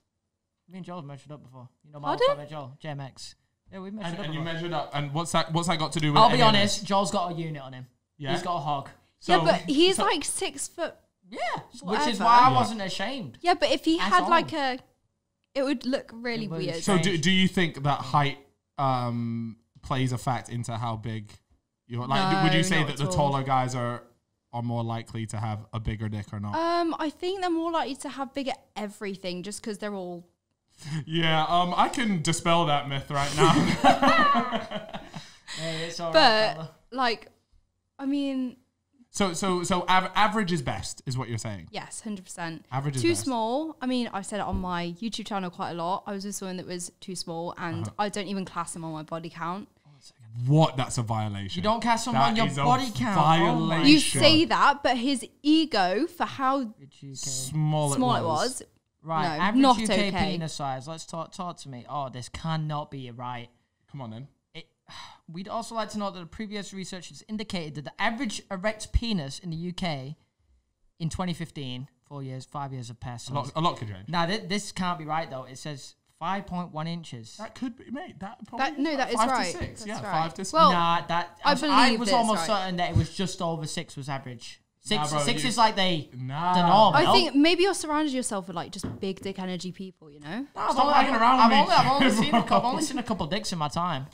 Me and Joel have measured up before. You know my old Pardon? fella Joel, JMX. Yeah, we've measured And, up. and you before. measured up. And what's that? What's that got to do with? I'll be honest. this? Joel's got a unit on him. Yeah. He's got a hog. So, yeah, but he's so- like six foot. Yeah, which is why I Yeah. wasn't ashamed. Yeah, but if he That's had all. like a, it would look really would. weird. So do, do you think that height um, plays a fact into how big you're? Like, would you say that the at all. taller guys are are more likely to have a bigger dick or not? Um, I think they're more likely to have bigger everything just because they're all. Yeah, um, I can dispel that myth right now. Hey, it's all right, But fella. like, I mean, so so so av- average is best, is what you're saying. yes, hundred percent. Average is Too best. small. I mean, I've said it on my YouTube channel quite a lot. I was with someone that was too small, and Uh-huh. I don't even class them on my body count. What? That's a violation. you don't cast someone on your is a body count. Oh violation. You say that, but his ego for how small, small it it was. Was, Right, No, average not UK okay. penis size. Let's talk talk to me. Oh, this cannot be right. Come on then. It, we'd also like to note that the previous research has indicated that the average erect penis in the UK in 2015, four years, five years have passed. A lot, a lot could change. Now thi- this can't be right though. It says 5.1 inches. That could be, mate. That probably That- no, that is five right. To six. That's yeah, right. five to six. Well, nah, that I I, was, I believe was almost right. certain that it was just over six was average. Six, Nah, bro, six you- is like they. Nah. the norm. I think maybe you're surrounded yourself with like just big dick energy people. You know. No, I've Stop only, hanging I've, around I've with only. I've only seen a couple. I've only seen a couple dicks in my time.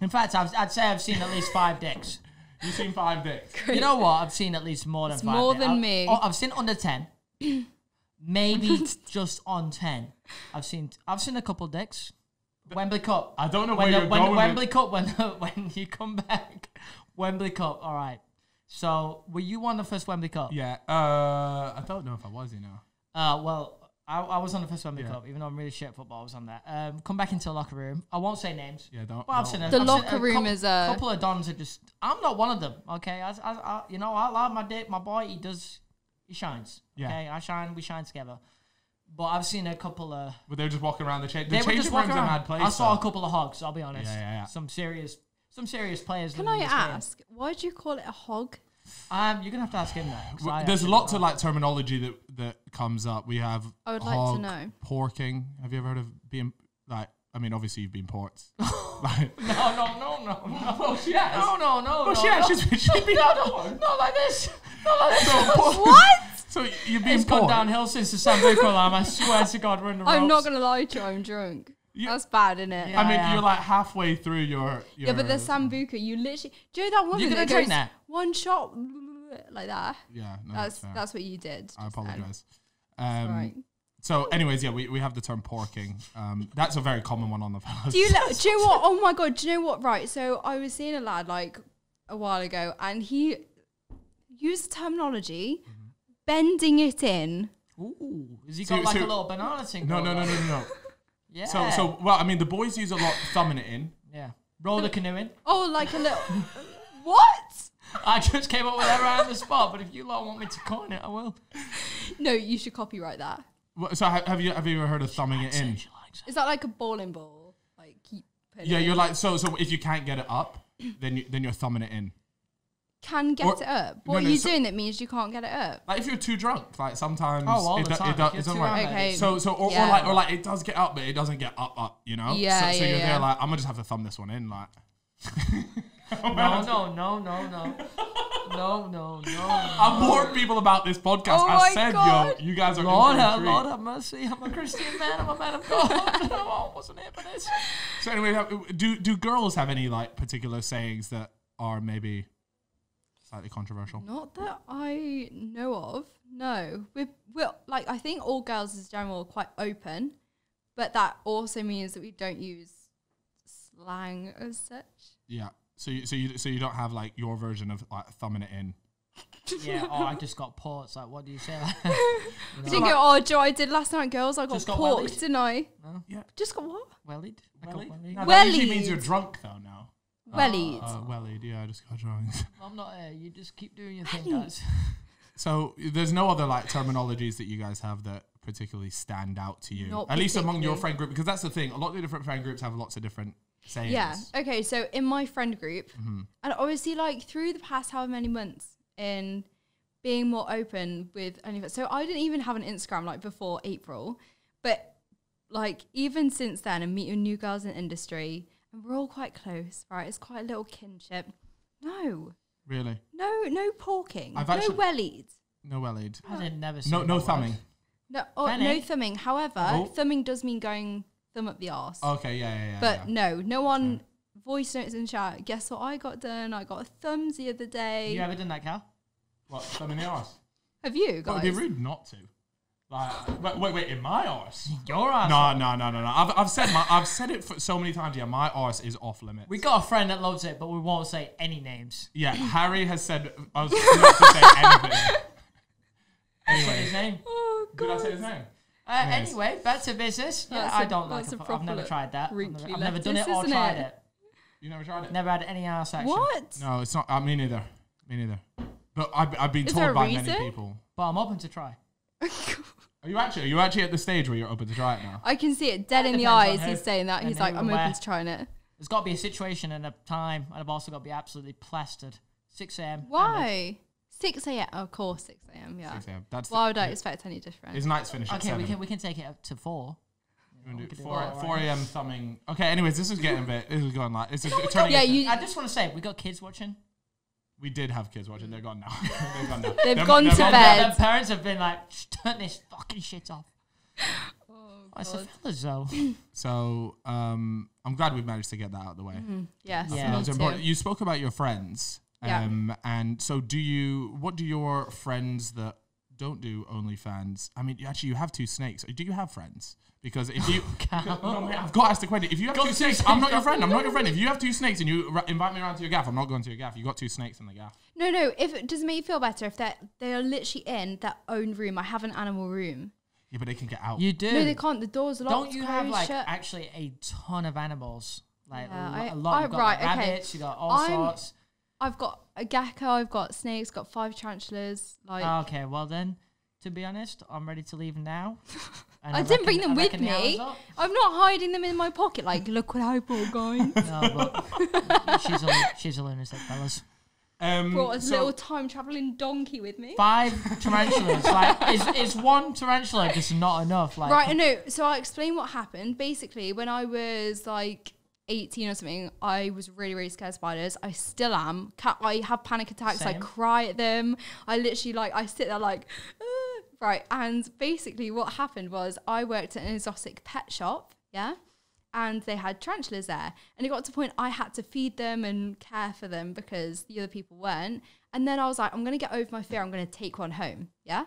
In fact, I've, I'd say I've seen at least five dicks. You've seen five dicks. You know what? I've seen at least more than It's five. more dicks. than I've, me. oh, I've seen under ten, maybe just on ten. I've seen I've seen a couple dicks. Wembley Cup. I don't know when where the, you're when going Wembley with- Cup when when you come back. Wembley Cup. All right. So were you on the first Wembley Cup? Yeah. Uh, I don't know if I was, you know. Uh, well, I, I was on the first Wembley Yeah. Cup, even though I'm really shit at football. I was on that. Um, come back into the locker room. I won't say names. Yeah, don't. Well, I've don't- seen a, The I've locker seen a room couple, is a- couple of dons are just. I'm not one of them. Okay, I, I, I you know I like my dick, my boy. He does, he shines. Yeah. Okay, I shine. We shine together. But I've seen a couple of. But they're just walking around the change. The They were changing just rooms walking are around. mad place. I saw though. a couple of hogs. I'll be honest. Yeah, yeah, yeah. Some serious, some serious players. Can I this game. ask why do you call it a hog? Um, you're gonna have to ask him that. 'cause I There's actually lots don't of like terminology that that comes up. We have. I would like to hog, know. Porking. Have you ever heard of being like? I mean, obviously you've been ports. like, know. No, no, no, no, no. well, she has. No, no, no, Well, no, she has. no. She's, she's been no, no, not like this. so, what? so you're being It's gone poor. downhill since the Sambuca alarm. I swear to God, we're in the ropes. I'm not gonna lie to you. I'm drunk. You- That's bad, isn't it? Yeah. I mean, yeah. you're like halfway through your. your Yeah, but the sambuca, you literally do you know that woman You gonna that drink goes that? one shot like that. Yeah, no, That's fair. that's what you did. I just then. apologize. Um, Right. So, anyways, yeah, we, we have the term porking. Um, that's a very common one on the fellas. Do you know, do you know what? Oh my god! Do you know what? Right. So I was seeing a lad like a while ago, and he used terminology, Mm-hmm. bending it in. Ooh, has he So- got like so- a little banana thing? no, no, no, no, no, no. Yeah. So, so well, I mean, the boys use a lot thumbing it in. yeah. Roll the canoe in. Oh, like a little. what? I just came up with that right on the spot, but if you lot want me to coin it, I will. No, you should copyright that. Wha- So, ha- have you have you ever heard of thumbing it in? She likes it. Is that like a bowling ball? Like keep. Yeah, you're like so. So if you can't get it up, then you, then you're thumbing it in. Can get or- it up. What no, are you so- doing that means you can't get it up? Like if you're too drunk, like sometimes Oh, all it, the do- time. it, do- If it you're doesn't too work. hammered. Okay. So so or, or Yeah. like or like it does get up, but it doesn't get up up. You know. Yeah, So, so yeah, you're yeah. there like I'm gonna just have to thumb this one in. Like No, no, no, no, no. No, no, no. I'm warned people about this podcast. Oh I my said, God. yo, you guys are Lord, in for a have, treat. Lord have mercy. I'm a Christian man. I'm a man of God. I wasn't here for this. So anyway, uh, do do girls have any like particular sayings that are maybe slightly controversial? Not that I know of. No, we're, we're like I think all girls as general are quite open, but that also means that we don't use slang as such. Yeah. So you, so you so you don't have like your version of like thumbing it in. Yeah, oh, I just got ports. Like, what do you say? We didn't go, oh, Joe, I did last night, girls. I got Just got porked, didn't I? Yeah. Just got what? Wellied? I got Wellied? wellied. No, that usually means you're drunk though now. Wellied. Uh, wellied, yeah, I just got drawings. I'm not here. You just keep doing your thing, guys. So there's no other like terminologies that you guys have that particularly stand out to you, Not at least among your friend group, because that's the thing. A lot of the different friend groups have lots of different sayings. Yeah. Okay. So in my friend group, Mm-hmm. and obviously, like through the past however many months in being more open with OnlyFans. So I didn't even have an Instagram like before April, but like even since then, and meeting new girls in industry, and we're all quite close, right? It's quite a little kinship. No, Really? no, no porking, I've no actually- wellied. No wellied. I didn't never say No no thumbing. No, oh, Fanny? no thumbing. However, Oh. thumbing does mean going thumb up the arse. Okay, yeah, yeah, yeah. But yeah. no, no one voice notes in chat. Guess what I got done? I got a thumbs the other day. You ever done that, Cal? What thumb in the arse? Have you Well, guys? it'd be rude not to. Like, wait, wait, wait, in my arse? Your ass. No, no, no, no, no. I've, I've said my, I've said it for so many times. Yeah, my arse is off limits. We got a friend that loves it, but we won't say any names. yeah, Harry has said I was not to say anything. Say Anyway, his name. oh did I god. say his name? Uh, Anyways. anyway, back to business. Yeah, That's I a- don't like that's it. a I've never tried that. I've never, I've never done it lettuce, or tried it? it. You never tried it? Never had any ass action. What? No, it's not. Uh, me neither. Me neither. But I've, I've been Is told by reason? many people. But I'm open to try. Are you actually? Are you actually at the stage where you're open to try it now? I can see it dead in the Depends on eyes. who He's saying that. and He's like, and I'm where. open to trying it. There's got to be a situation and a time, and I've also got to be absolutely plastered. 6 a.m. Why? 6 a.m. Oh, of course, 6 a.m. Yeah. 6 a.m. That's Why would I the, expect any different? his night's finished at Okay, seven. we can we can take it up to four. You wanna do we 4, that, 4 right? a.m. thumbing. Okay, anyways, this is getting a bit. This is going like. This is turning. yeah, into- you. I just want to say we got kids watching. We did have kids watching. They're gone now. They've gone now. They've Their- gone their to mum- bed. Their parents have been like, "Shh, turn this fucking shit off. Oh, I said, God. fellas though. So um, I'm glad we've managed to get that out of the way. Mm, yes. Yeah. That's important. too. You spoke about your friends. Yeah. Um, and so do you, what do your friends that don't do OnlyFans, I mean, you- actually you have two snakes. Do you have friends? Because if you, Cal. no, mate, I've got to ask the question. If you have Got two two snakes, snakes, I'm not your friend. I'm not your friend. If you have two snakes and you r- invite me around to your gaff, I'm not going to your gaff. You got two snakes in the gaff. No, no. If it does it make you feel better if they're they are literally in their own room. I have an animal room. Yeah, but they can get out. You do. No, they can't. The doors locked. Don't you have closed, like shut. actually a ton of animals? Like Yeah, a, I- lo- a lot. I- You've got right, like, okay. rabbits. You got all I'm- sorts. I've got a gecko. I've got snakes. Got five tarantulas. Like okay, well then, to be honest, I'm ready to leave now. And I didn't bring them with reckon me. I'm not hiding them in my pocket. Like, look what I brought, guys. No, but she's a she's a lunatic, fellas. Um, brought a so- little time traveling donkey with me. Five tarantulas. like, is is one tarantula just not enough? Like, Right, I know. So I'll explain what happened. Basically, when I was like 18 or something, I was really, really scared of spiders. I still am. Ca- I have panic attacks. I cry at them. I literally like, I sit there like, "Ah." Right. And basically, what happened was I worked at an exotic pet shop. Yeah. And they had tarantulas there. And it got to the point I had to feed them and care for them because the other people weren't. And then I was like, I'm going to get over my fear. I'm going to take one home. Yeah.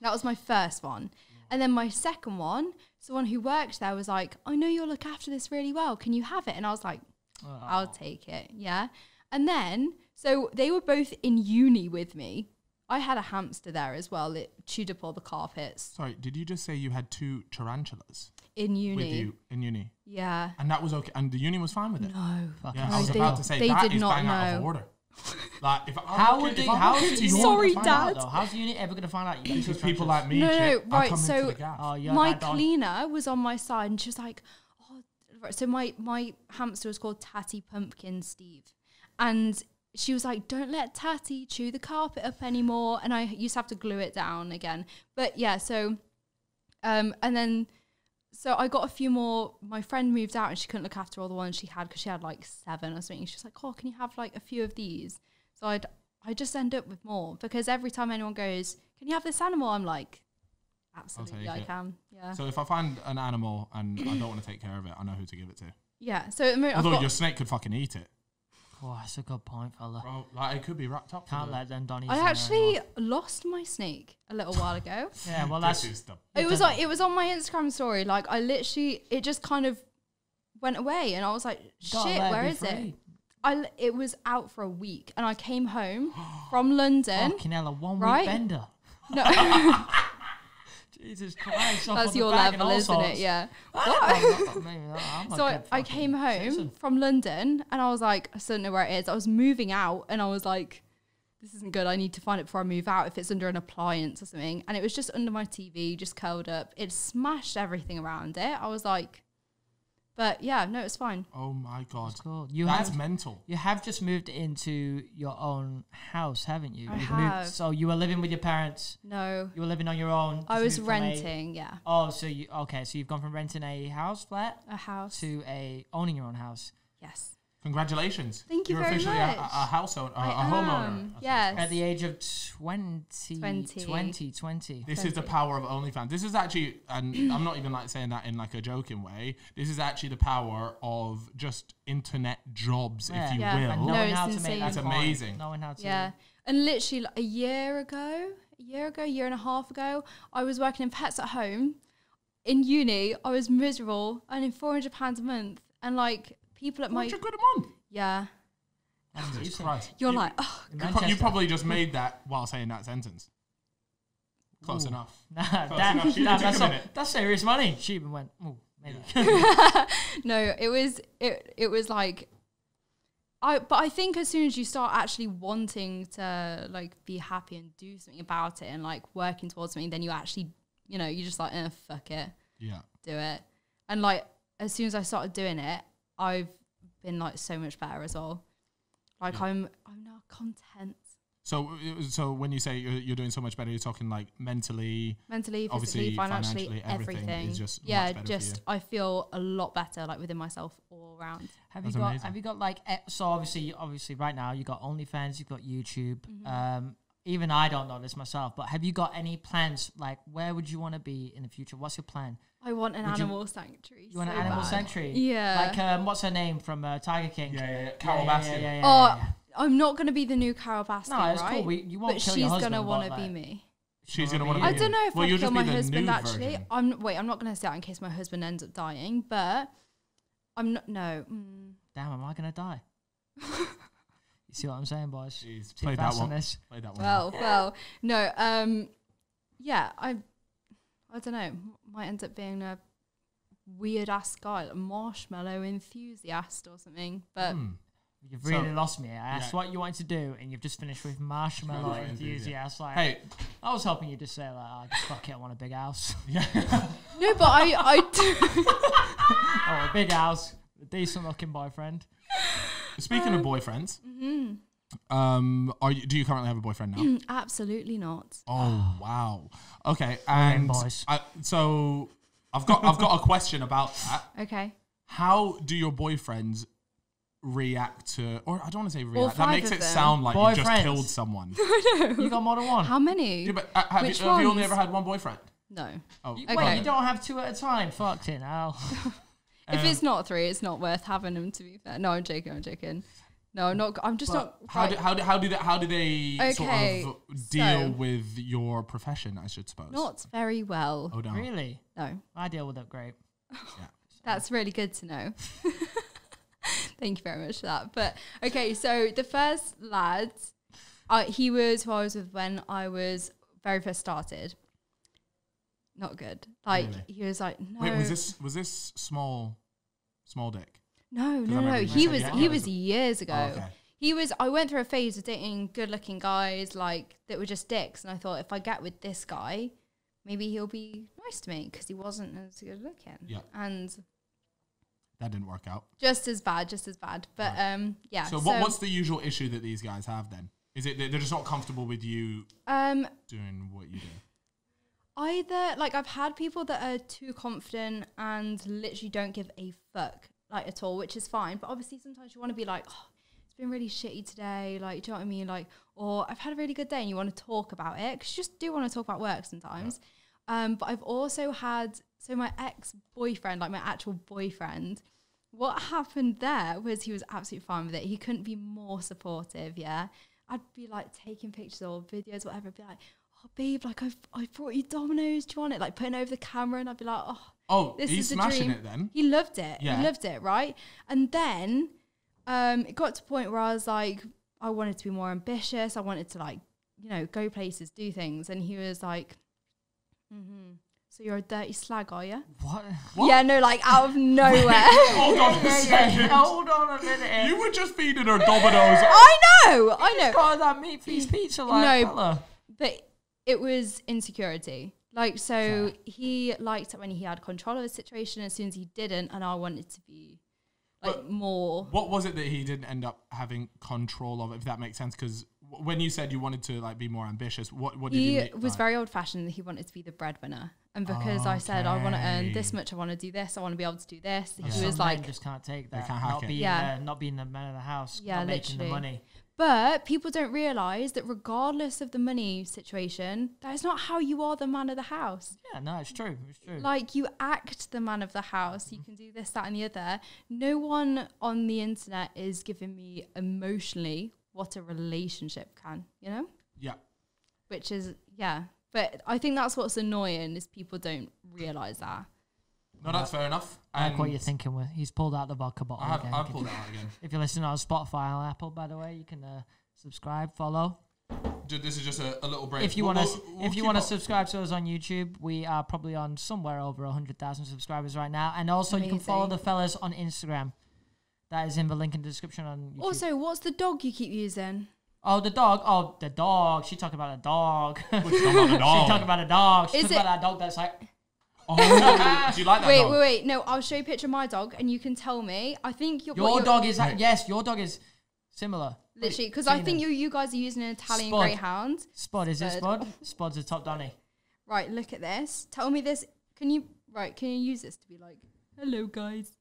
That was my first one. And then my second one, someone who worked there was like, I know you'll look after this really well. Can you have it? And I was like, I'll take it. Yeah. And then, so they were both in uni with me. I had a hamster there as well. It chewed up all the carpets Sorry, did you just say you had two tarantulas in uni. with you in uni? Yeah. And that was okay. And the uni was fine with it. No. Yeah, No, I was they- about to say they that did is not bang out of order. Like if I How would in- they? if I How walk is into the Sorry, gonna out, Dad. though? How's the unit ever going to find out? You because people like me, No, no, shit, no, right, so- into the gaff. Oh, you're my that dog. cleaner was on my side and she was like, oh, so my, my hamster was called Tatty Pumpkin Steve. And she was like, don't let Tatty chew the carpet up anymore. And I used to have to glue it down again. But yeah, so, um, and then, so I got a few more. My friend moved out and she couldn't look after all the ones she had because she had like seven or something. She was like, oh, can you have like a few of these? So I'd, I just end up with more because every time anyone goes, can you have this animal? I'm like, absolutely, I it. can. Yeah. So if I find an animal and I don't want to take care of it, I know who to give it to. Yeah. So at the moment, I've Although got, your snake could fucking eat it, Oh, that's a good point, fella. bro. Like it could be wrapped up. Can't let them Donnies. I actually lost my snake a little while ago. Yeah, well, that's. This is the it was like it was on my Instagram story. Like I literally, it just kind of went away, and I was like, gotta "Shit, let where be is it?" free. I l- it was out for a week, and I came home from London. Fucking hell, a one Right? week bender. No, Jesus Christ. that's your level, isn't it? Yeah. I'm not- maybe not. I'm a So I, I came home citizen. from London, and I was like, I still don't know where it is. I was moving out, and I was like, this isn't good. I need to find it before I move out. If it's under an appliance or something, and it was just under my TV, just curled up. It smashed everything around it. I was like, but yeah, no, it's fine. Oh my god, That's cool. You that's have mental. you have just moved into your own house, haven't you? I You've have. Moved, so you were living with your parents. No, You were living on your own. I was moved from a- renting. yeah, oh, so you okay? So you've gone from renting a house flat a house. to a owning your own house. yes, Congratulations. Thank you You're very officially a, much. a, a house owner, a, a I homeowner. am, yes. At the age of 20, 20. 20, 20. This is the power of OnlyFans. This is actually, and I'm not even like saying that in like a joking way. This is actually the power of just internet jobs, Yeah. if you Yeah. Will. No, knowing it's how to make that That's coin, amazing. Knowing how to. Yeah. And literally like a year ago, a year ago, year and a half ago, I was working in pets at home. In uni, I was miserable, earning four hundred pounds a month, and like people at my 100 quid a month. yeah, Jesus. Christ. you're You- like, oh, In you, pro- you Manchester. probably just made that while saying that sentence. Close Ooh. enough. Nah, Close that, enough. She that- took that's, a not- minute. that's serious money. She even went, oh, maybe. no, it was it it was like. I, but I think as soon as you start actually wanting to like be happy and do something about it and like working towards something, then you actually, you know, you just like, eh, fuck it. Yeah. do it. And like as soon as I started doing it, I've been like so much better as well. Like Yeah. I'm I'm now content So, uh, so when you say you're, you're doing so much better, you're talking like mentally. mentally, Obviously, physically, financially, financially, everything everything. is just much yeah, better for you. just I feel a lot better like within myself all around. Have That's you got? amazing. Have you got like? eh, So obviously, obviously, right now you got OnlyFans, you've got YouTube. Mm-hmm. Um, even I don't know this myself, but have you got any plans? Like, where would you want to be in the future? What's your plan? I want an Would you- animal sanctuary. You want so an animal bad. sanctuary? Yeah. Like, um, what's her name from uh, Tiger King? Yeah, yeah, yeah. Yeah, Carole yeah, Baskin. Yeah, yeah, yeah, Oh, yeah. I'm not gonna be the new Carole Baskin, No, it's right? cool. We, you won't but kill she's your husband, gonna want want to be me. She's Wanna gonna want be to I don't know if well, I'd you'll kill just my be the husband nude actually. version. I'm wait, I'm not gonna say that in case my husband ends up dying, but I'm not no. Mm. Damn, am I gonna die? you see what I'm saying, boys? Jeez, See play that that's on one. this. Play that one. Well, well, no. Um, yeah, I, I don't know. Might end up being a weird ass guy, like marshmallow enthusiast or something. But Hmm. You've So- really lost me. I asked Yeah. what you wanted to do, and you've just finished with marshmallow Marshmallow enthusiast. Like, Hey, I was hoping you'd just say like, oh, just fuck it, I want a big house. yeah. no, but I, I do. oh, a big house, a decent looking boyfriend. Speaking of boyfriends, Mm-hmm. Um, are you, do you currently have a boyfriend now? Absolutely not. oh wow. Okay, and boys. I, so I've got I've got a question about that. Okay. how do your boyfriends react to, or I don't want to say react. That five makes of it them. sound like you just Boyfriends. killed someone. You got more than one. How many? yeah, but uh, have, Which you, have you only ones? ever had one boyfriend? no. Oh, You- Okay. Wait, you don't have two at a time. Fucked it now. If Um, it's not three, it's not worth having them. To be fair, no, I'm joking. I'm joking. No, I'm not. I'm just But not. how right. do how do how do they, how do they Okay, sort of deal so- with your profession? I should suppose. not very well. Oh no. really? No, I deal with it great. that's really good to know. Thank you very much for that. But okay, so the first lad, uh, he was who I was with when I was very first started. Not good. Like Really? he was like, no, Wait, was this was this small, small dick? No, no, no. He was he was years ago. Oh, okay. He was. I went through a phase of dating good-looking guys, like that were just dicks, and I thought if I get with this guy, maybe he'll be nice to me because he wasn't as good-looking. Yeah. and That didn't work out. just as bad, just as bad. But um, yeah. So, what, what's the usual issue that these guys have then? Is it that they're just not comfortable with you um doing what you do? either like I've had people that are too confident and literally don't give a fuck like at all, which is fine. But obviously sometimes you want to be like, oh, it's been really shitty today. Like, do you know what I mean? Like, or I've had a really good day and you want to talk about it because you just do want to talk about work sometimes. Um, but I've also had so my ex boyfriend, like my actual boyfriend. What happened there was he was absolutely fine with it. He couldn't be more supportive. Yeah, I'd be like taking pictures or videos, whatever. I'd be like, "Oh, babe, like I've I brought you Domino's. Do you want it?" Like putting over the camera, and I'd be like, "Oh, Oh, this he's is the smashing dream." it then. He loved it. Yeah. He loved it, right? And then um, it got to a point where I was like, I wanted to be more ambitious. I wanted to like, you know, go places, do things. And he was like, mm-hmm. "So you're a dirty slag, are you?" What? What? Yeah, no, like out of nowhere. Hold on a second. Hold on a minute. You were just feeding her Domino's. I know, I know. got that meat feast pizza like No. fella. but it was insecurity. Like, so he liked it when he had control of the situation. As soon as he didn't, and I wanted to be like But more. What was it that he didn't end up having control of? If that makes sense, because when you said you wanted to like be more ambitious, what what did you? He was by- very old fashioned. He wanted to be the breadwinner, and because I said I want to earn this much, I want to do this, I want to be able to do this. Yeah. He Some was men like, just can't take that. can't hack not it. being Yeah. the, not being the man of the house. Yeah, not making the literally. money. But people don't realize that regardless of the money situation, that is not how you are the man of the house. Yeah, no, it's true. It's true. Like you act the man of the house, you mm-hmm. can do this, that, and the other. No one on the internet is giving me emotionally what a relationship can, you know? Yeah. Which is yeah. But I think that's what's annoying is people don't realize that. No, that's fair enough. I like what you're thinking with. He's pulled out the vodka bottle I have, again. I've If pulled you- it out again. If you're listening on Spotify or Apple, by the way, you can uh, subscribe, follow. Dude, This is just a, a little break. If you We'll- want to, we'll- we'll if you keep want to up. subscribe to us on YouTube, we are probably on somewhere over hundred thousand subscribers right now, and also you can follow the Amazing. fellas on Instagram. That is in the link in the description on YouTube. Also, what's the dog you keep using? oh, the dog. Oh, the dog. She talking about a dog. she What you talking about the dog? talking about a dog. She Is talking it- about that dog that's like. Oh, do you like that wait, dog? wait, wait. No, I'll show you a picture of my dog, and you can tell me. I think you're, what Your dog is Wait. yes. Your dog is similar. literally because I think you you guys are using an Italian Spud. Greyhound. Spud is it Spud. Spud? Spud's a top Donny. Right, look at this. Tell me this. Can you right? Can you use this to be like, hello guys?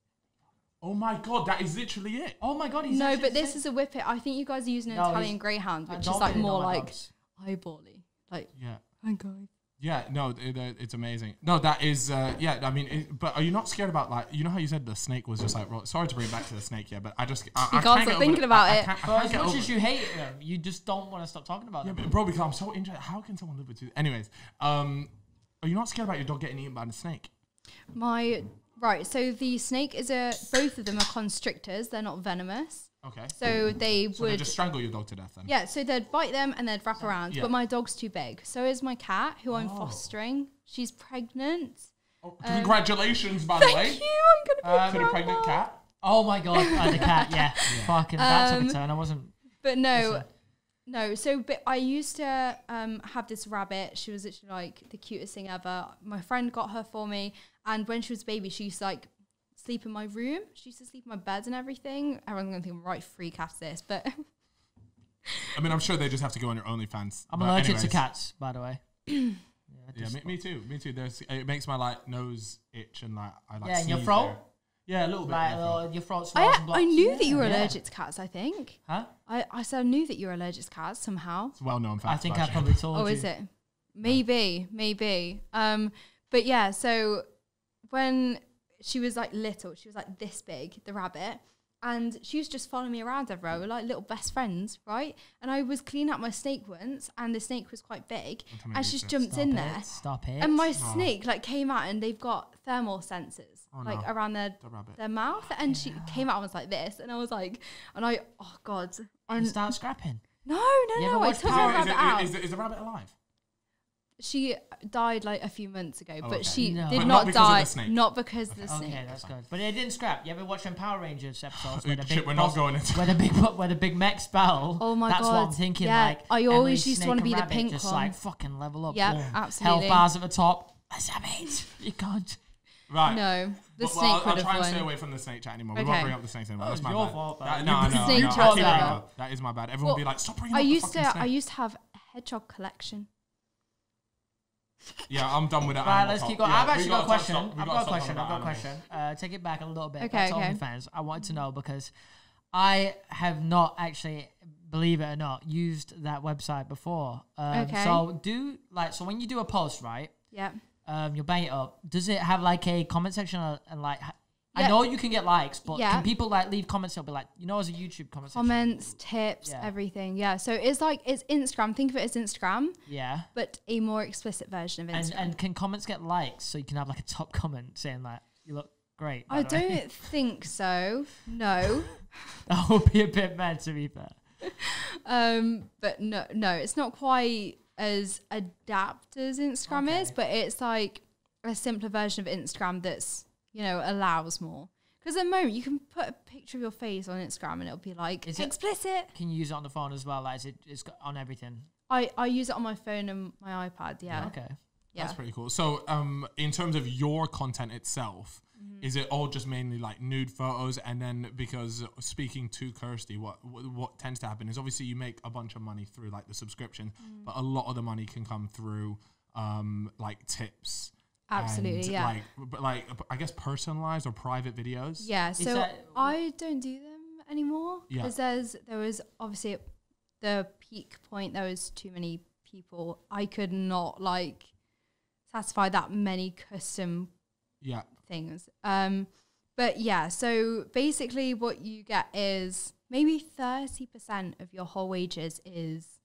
Oh my god, that is literally it. Oh my god, he's no, actually but the this same. is a whippet. I think you guys are using an No, Italian he's- Greyhound, I which is like more like dogs. eyebally. Like, Yeah. hi guys. Yeah, no, it, uh, it's amazing. No, that is, uh, yeah. I mean, it, but are you not scared about like, you know how you said the snake was just like, ro- sorry to bring it back to the snake, yeah, but I just, I, You I can't stop thinking the- about I- I it. I But as much as you hate them, you just don't want to stop talking about Yeah, them. but bro, because I'm so interested. How can someone live with two? Anyways, um, are you not scared about your dog getting eaten by the snake? My right. So the snake is a. Both of them are constrictors. They're not venomous. Okay. So they So would. just strangle your dog to death then? yeah, so they'd bite them and they'd wrap around. Yeah. But my dog's too big. So is my cat, who I'm Oh. fostering. She's pregnant. Oh, congratulations, by the Thank way, you. I'm gonna be Um, to the pregnant cat. Oh my god, uh, the cat, yeah. Fucking, that took Um, a turn. I wasn't. But no, Listen. no. So, but I used to um, have this rabbit. She was literally like the cutest thing ever. My friend got her for me, and when she was a baby, she used to like sleep in my room. She used to sleep in my bed and everything. Everyone's gonna think I'm right freak after this, but I mean, I'm sure they just have to go on your OnlyFans. I'm but allergic anyways. to cats, by the way. yeah, Yeah, me, me too. Me too. There's, it makes my like nose itch and like I like. Yeah, in your sneeze throat? there. Yeah, a little bit. Like yeah, uh, your throat I, swells and I blocks. knew that you were Yeah. allergic to cats. I think Huh? I, I said I knew that you were allergic to cats somehow. It's a well-known fact. I think I probably told you. Oh, is it? Maybe, maybe. Um, but yeah. So when she was like little, she was like this big, the rabbit, and she was just following me around everywhere. We're like little best friends, right? And I was cleaning up my snake once, and the snake was quite big, and she just jumped Stop in it. there. Stop it. And my oh. snake like came out, and they've got thermal sensors Oh, like no. around their The rabbit. their mouth, and she came out and was like this, and I was like, and I, oh god, You and start scrapping. no, no, You ever no, I watched took Is, the it, is, rabbit it, out. is the rabbit alive? She died like a few months ago, Oh, but okay. she No. did But not not, because of the die. snake. Not because of the Okay, snake. that's good. But it didn't scrap. You ever watch them Power Rangers episodes where the big we're not boss- going into- where the big where the big mech spell? Oh my god. that's what I'm thinking. Yeah, like I Emily, always used to wanna be the Rabbit, pink just one. like fucking level up. Yeah, boom. absolutely. Hellfire's at the top. Let's have it. You can't. Right. No, the But- snake well, I'll, I'll try and stay away from the snake chat anymore. We won't bring up the snake anymore. That's my your bad. fault, That, man. no, I know. no, I chat keep up. bringing it up. That is my bad. Everyone Well, be like, stop bringing I up the used fucking to. snake. I used to have a hedgehog collection. Yeah, I'm done with that. Right, let's keep going. Yeah, I've actually got a gotta question. stop- I've gotta got a question. I've got a question. Uh, take it back a little bit. Okay, back to okay. OnlyFans. I wanted to know because I have not actually, believe it or not, used that website before. Um, Okay. So do like so when you do a post, right? Yeah. um, you bang it up. Does it have like a comment section and like? I know you can get likes, but Yeah. can people like leave comments? They'll be like you know, as a YouTube comment section. Comments, tips, Yeah. everything. Yeah. So it's like it's Instagram. Think of it as Instagram, Yeah. but a more explicit version of And Instagram. and can comments get likes so you can have like a top comment saying like you look great. by I the way. don't think so. No. that would be a bit mad to be fair. Um, but no, no, it's not quite as adapt as Instagram is, but it's like a simpler version of Instagram that's you know allows more. Because at the moment you can put a picture of your face on Instagram and it'll be like Is it- explicit. Can you use it on the phone as well? Like is it, it's got on everything. I I use it on my phone and my iPad. Yeah, Okay. yeah. That's pretty cool. So, um, in terms of your content itself, Mm-hmm. is it all just mainly like nude photos? And then, because speaking to Kirsty, what what what tends to happen is obviously you make a bunch of money through like the subscription, Mm. but a lot of the money can come through um, like tips. Absolutely, and, yeah. Like, but like I guess personalized or private videos. Yeah, so that- I don't do them anymore Yeah. because there's there was obviously at the peak point there was too many people. I could not like satisfy that many custom Yeah. things. Um, but yeah, so basically what you get is maybe thirty percent of your whole wages is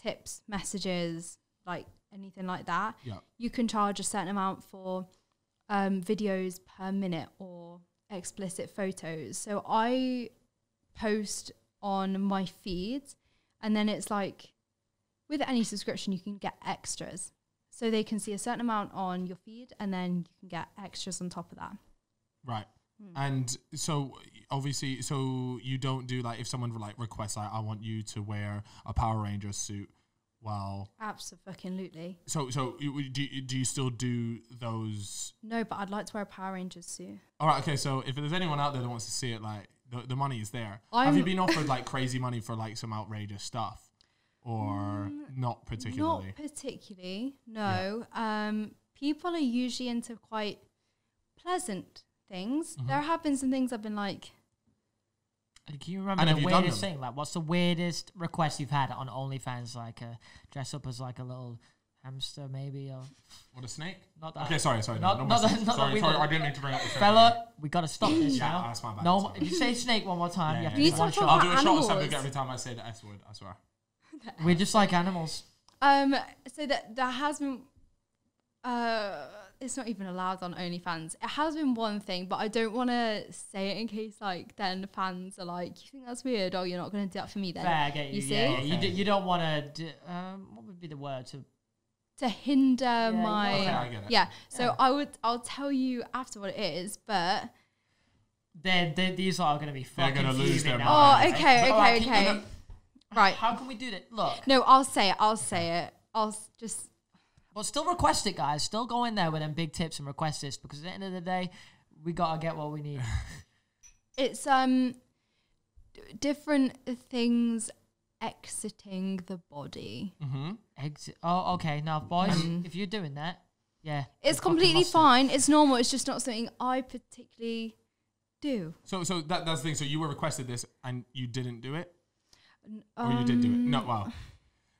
tips, messages, like anything like that Yeah. you can charge a certain amount for um, videos per minute or explicit photos. So I post on my feeds, and then it's like with any subscription, you can get extras. So they can see a certain amount on your feed, and then you can get extras on top of that. Right. Hmm. And so obviously, so you don't do like if someone like requests, like, I want you to wear a Power Ranger suit. Well, Absolutely. so so do you, do you still do those? No, but I'd like to wear a Power Rangers suit. All right, okay. So if there's anyone out there that wants to see it, like the, the money is there. Have I'm- you been offered like crazy money for like some outrageous stuff, or not particularly? Not particularly, no. Um, people are usually into quite pleasant things. Mm-hmm. There have been some things I've been like, Can you remember And the weirdest thing? Like, what's the weirdest request you've had on OnlyFans? Like, uh, dress up as like a little hamster, maybe, or what a snake? not that. Okay, sorry, sorry. Not- no, no not that- not sorry, we sorry. I didn't mean to bring up the snake. Fella, we gotta stop this Yeah, now. that's my bad, No, if you say snake one more time, Yeah, you have yeah, to You do need one to talk shot. I'll do a shot Animals. subject every time I say the S word. I swear. We're just like animals. um, so that there has been, uh, it's not even allowed on OnlyFans. It has been one thing, but I don't want to say it in case like then fans are like, you think that's weird? Oh, you're not going to do that for me then. Fair, I get you. You see? yeah. You, Okay. d- you don't want to. Um, what would be the word to? To hinder yeah. my, Okay, I get it. yeah. So Yeah. I would, I'll tell you after what it is, but They're, they these are going to be They're fucking gonna lose their now. oh, okay, But, okay, like, can you- okay. Right. How can we do that? Look, No, I'll say it. I'll say it. I'll just but still request it, guys. Still go in there with them big tips and request this because at the end of the day, we gotta get what we need. it's um different things exiting the body. Mm-hmm. Exit. Oh, okay. Now, boys, if you're doing that, yeah, It's completely lost it. fine. It's normal. It's just not something I particularly do. So so that that's the thing. So you were requested this and you didn't do it, or you did do it? No, Um, wow.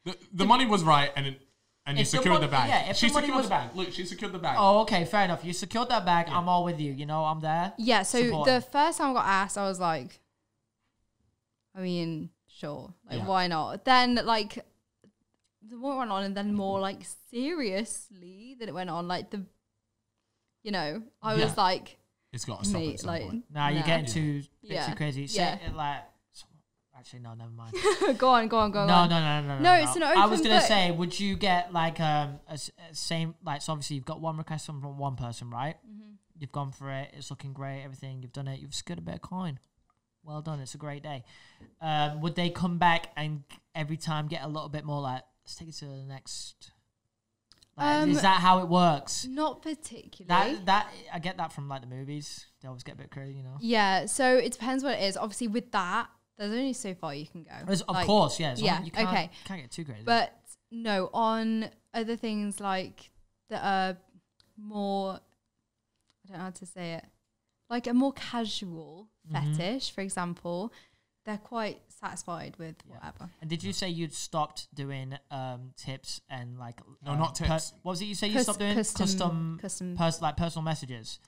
The the money was right, and it, and you If the secured mon- the bag. yeah, if she the secured was- the bag. Look, she secured the bag. Oh, okay, fair enough. You secured that bag. I'm all with you. You know, I'm there. Yeah, so Supporting. the first time I got asked, I was like, I mean, sure, like Yeah. why not? Then like the more it went on, and then more like seriously that it went on, like the, you know, I was like, It's got to stop mate, at some like, point. Nah, you're nah. getting too bit Yeah. too crazy. Say Yeah. it like, actually, no, never mind. go on, go on, go no, on. no, no, no, no, No, it's an I was gonna say, would you get like um a, same like so obviously you've got one request from one person, right? Mm-hmm. You've gone for it. It's looking great. Everything you've done it. You've secured a bit of coin. Well done. It's a great day. Um, would they come back and every time get a little bit more like let's take it to the next? Like, Um, is that how it works? Not particularly. That that I get that from like the movies. They always get a bit crazy, you know. yeah, so it depends what it is. Obviously, with that, there's only so far you can go. As- of Like, course, yeah. yeah, you can't, okay. Can't get too crazy. But no, on other things like that are more, I don't know how to say it, like a more casual Mhm. fetish, for example, they're quite satisfied with Yeah. whatever. And did you say you'd stopped doing um, tips and like No, um, not tips. what was it you say you Cus- stopped doing custom, custom, custom, pers- like personal messages?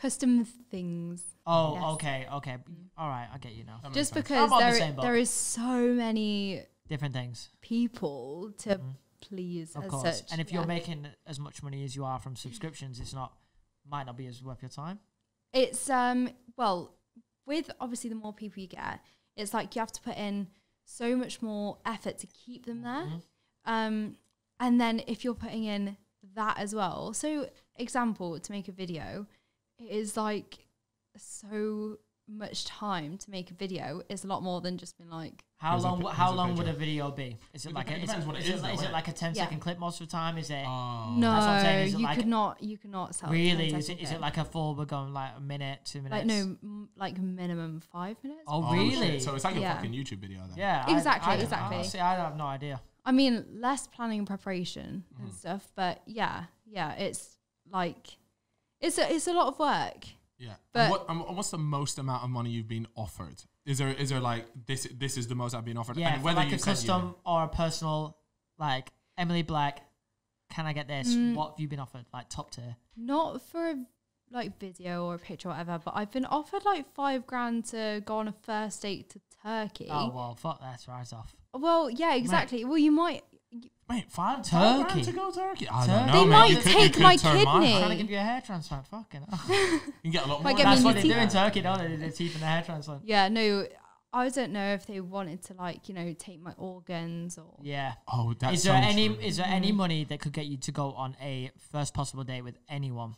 Custom things. Oh, Yes. okay, okay, all right, I get you now. That Just because I'm the there, there is so many Different things, people to Mhm. please of as course. such. and if you're making as much money as you are from subscriptions, it's not might not be as worth your time. It's um well, with obviously the more people you get, it's like you have to put in so much more effort to keep them there. Mhm. Um and then if you're putting in that as well. So example, to make a video, it is like so much time to make a video. It's a lot more than just being like How Here's a long? pi- how here's a long would a video be? Is it It like a, dep- is depends it, what it is is it, though, is it like a 10 Yeah. second clip most of the time? Is it Oh. no, That's what I'm saying, is it you like- could not you could not sell really? Is it second is it like a full? We're going like a minute, two minutes. like no m- like minimum 5 minutes? Oh, Oh, shit. really? So it's like a Yeah. fucking YouTube video then. yeah, I- Exactly, I, I, exactly. see, I have no idea. I mean, less planning and preparation Mm-hmm. and stuff, but yeah, yeah, it's like it's a it's a lot of work. Yeah. But- and what, and what's the most amount of money you've been offered? Is there is there like this this is the most I've been offered? Yeah, and for like a you said you- custom or a personal, like Emily Black. Can I get this? Mm. What have you been offered? Like top tier? Not for a like video or a picture or whatever, but I've been offered like five grand to go on a first date to Turkey. Oh well, fuck that's right off. Well, yeah, exactly. Well, you might. Wait, five Turkey. five to go Turkey? I Turkey. don't know. They man. might You could- you take could my turn mine. kidney. Trying to give you a hair transplant. Fucking. hell. You can get a lot Might more. get than me That's what they do in. Turkey, don't they? The teeth and the hair transplant. Yeah, no, I don't know if they wanted to like you know take my organs or. Yeah. Oh, that's is there so any true. is there any mm. money that could get you to go on a first possible date with anyone?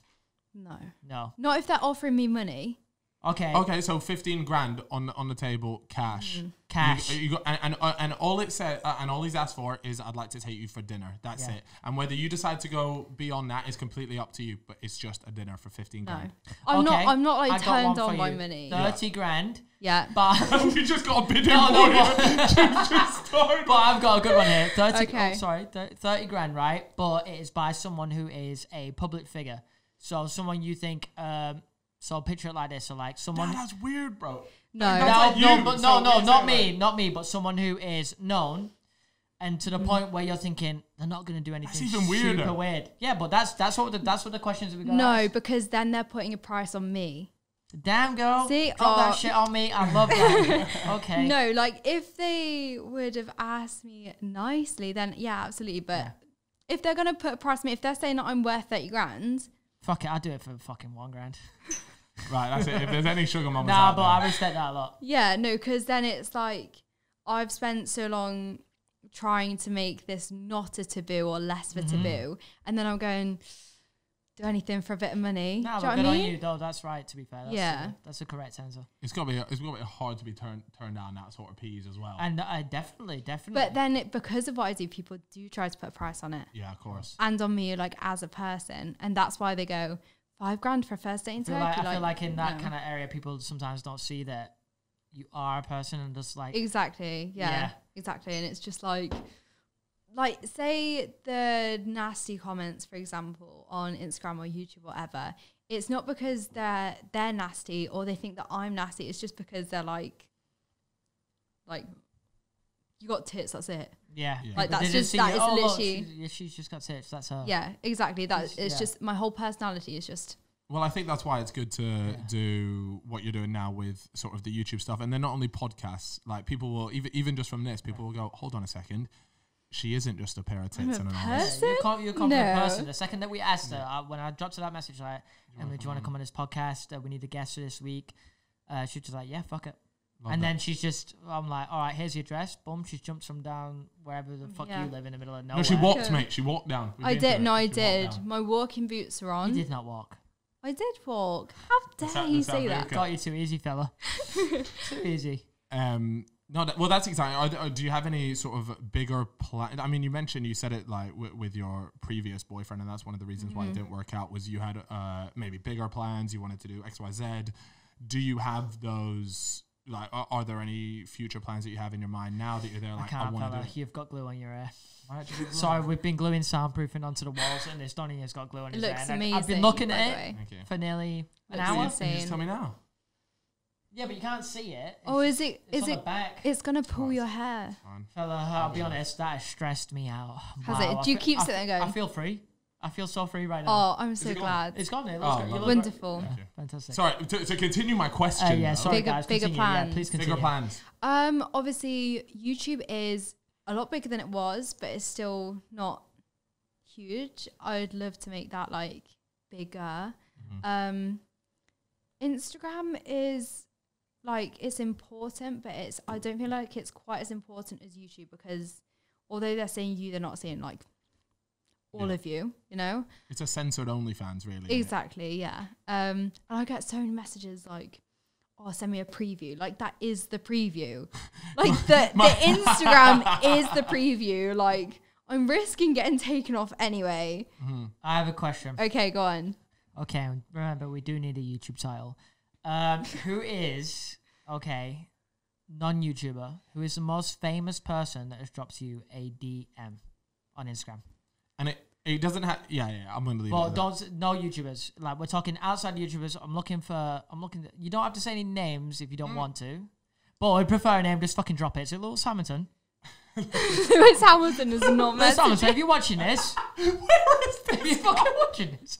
No, No. not if they're offering me money. Okay. Okay, so fifteen grand on on the table, cash. Mm-hmm. Cash. You, you got, and and, uh, and all it said, uh, and all he's asked for is, "I'd like to take you for dinner." That's Yeah. it. And whether you decide to go beyond that is completely up to you. But it's just a dinner for fifteen No, grand. I'm Okay, not. I'm not like got one turned on by money. Thirty grand. Yeah, But you just got a bidding No, no, war. but- but I've got a good one here. Thirty. Okay. Oh, sorry, thirty grand, right? But it is by someone who is a public figure. So someone you think. Um, so picture it like this. So like someone. Nah, that's weird, bro. no. That's No, like no, you, but so no, no, it's not like- me, not me, but someone who is known, and to the Mm. point where you're thinking they're not going to do anything. even weirder. Super weird. Yeah, but that's that's what the, that's what the questions we got. No, because then they're putting a price on me. Damn girl, See, drop that oh. shit on me. I love that. okay. No, like if they would have asked me nicely, then yeah, absolutely. But Yeah. if they're gonna put a price on me, if they're saying that I'm worth thirty grand, Fuck it, I'd do it for fucking one grand. Right, that's it. If there's any sugar mamas Nah, out but there, I respect that a lot. yeah, no, because then it's like I've spent so long trying to make this not a taboo or less of a Mm-hmm. taboo, and then I'm going do anything for a bit of money. Nah, do but good know what I on you though. That's right. To be fair, that's Yeah. the, that's the correct answer. it's got to be it's got to be hard to be turned turned down that sort of peas as well. And uh, definitely, definitely. But then it, because of what I do, people do try to put a price on it yeah, of course. and on me like as a person, and that's why they go five grand for a first date in I Turkey. like, I feel like in that no. kind of area, people sometimes don't see that you are a person and just like Exactly. Yeah, Yeah. Exactly. And it's just like, like, say the nasty comments, for example, on Instagram or YouTube or whatever. it's not because they're they're nasty or they think that I'm nasty. It's just because they're like, like, you got tits. That's it. Yeah, Yeah. Like, that's they just- see that you, "Oh, look, literally- she's, yeah, she's just got tits. That's her. Yeah, exactly. That It's- it's yeah. just my whole personality is just Well, I think that's why it's good to do what you're doing now with sort of the YouTube stuff, and then not only podcasts. Like people will even even just from this, people will go, "Hold on a second, she isn't just a pair of tits a and an arse." person? you're, a com- you're a confident No. person. The second that we asked her, uh, when I dropped her that message, like, Emily, do you want to come on this podcast? Uh, we need a guest for this week. Uh, she was just like, yeah, fuck it. Love and that. then she's just, I'm like, all right, here's your address. Boom, she's jumped from down wherever the fuck Yeah. you live in the middle of nowhere. no, nowhere. she walked, Okay. mate. She walked down. We've I been did. it. No, I She walked did. down. My walking boots are on. You did not walk. I did walk. How dare that- you does that say make that? Okay. Got you too easy, fella. too easy. Um, no, that, well, that's exciting. Are there, do you have any sort of bigger plan? I mean, you mentioned you said it like w- with your previous boyfriend, and that's one of the reasons why it didn't work out. Was you had uh, maybe bigger plans? You wanted to do X, Y, Z. Do you have those? Like, are, are there any future plans that you have in your mind now that you're there? Like, I, can't, want to fella. do. it? You've got glue on your hair. You Sorry, that? we've been gluing soundproofing onto the walls, and this Donny has got glue on It his looks hair. and I- amazing. I've been looking at it way. Thank you. for nearly an Looks hour. Can just tell me now. Yeah, but you can't see it. Oh, is it? It's Is on the it? back. It's gonna pull your hair. Fella, I'll be honest, that has stressed me out. Has Wow, it? I Do you fe- keep sitting f- there going? I feel free. I feel so free right now. Oh, I'm so it gone? glad. It's gone. It looks Oh, great. Lovely. Wonderful. Thank you. Fantastic. Sorry, to, to continue my question. Uh, yeah, though, sorry Bigger- guys. bigger continue. Yeah, plans. please Bigger continue. plans. Um, obviously, YouTube is a lot bigger than it was, but it's still not huge. I'd love to make that like bigger. Um, Instagram is like it's important, but it's I don't feel like it's quite as important as YouTube because although they're seeing you, they're not seeing like all Yeah. of you. You know. It's a censored OnlyFans, really. Exactly, yeah. Um, and I get so many messages like, "Oh, send me a preview." Like that is the preview. Like the the Instagram is the preview. Like I'm risking getting taken off anyway. I have a question. Okay, go on. Okay, remember we do need a YouTube title. Um, who is okay? Non-YouTuber. Who is the most famous person that has dropped you a DM on Instagram? And it, it doesn't have. Yeah, yeah. I'm gonna leave. Well, it at don't no YouTubers. Like we're talking outside YouTubers. I'm looking for. I'm looking. you don't have to say any names if you Mm. don't want to. But I'd prefer a name. Just fucking drop it. Is it Lewis Hamilton? Lewis Hamilton is not Lewis messaging. Hamilton, if you're watching this, if you're fucking watching this,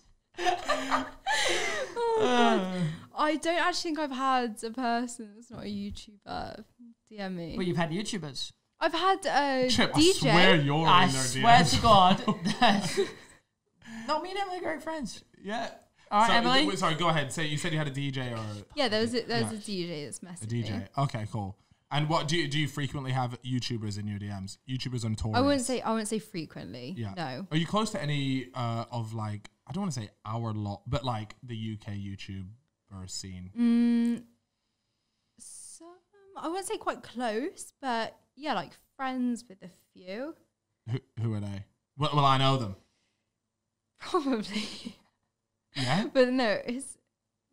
I don't actually think I've had a person that's not a YouTuber DM me. but you've had YouTubers. I've had a Chip, I DJ. swear you're I in their swear DMs. to God. that- no, me and Emily are great friends. Yeah. All right, So- Emily. wait, sorry, go ahead. Say you said you had a DJ or yeah, there was a, there was Yeah. a DJ that's messaged a DJ. me. Okay, cool. And what do you do? You frequently have YouTubers in your DMs? YouTubers on tour. I wouldn't say I wouldn't say frequently. Yeah. No. Are you close to any uh, of like I don't want to say our lot, but like the UK YouTuber scene? Mm, some I wouldn't say quite close, but yeah, like friends with a few. Who, who are they? Well, well, I know them. Probably. Yeah. but no, it's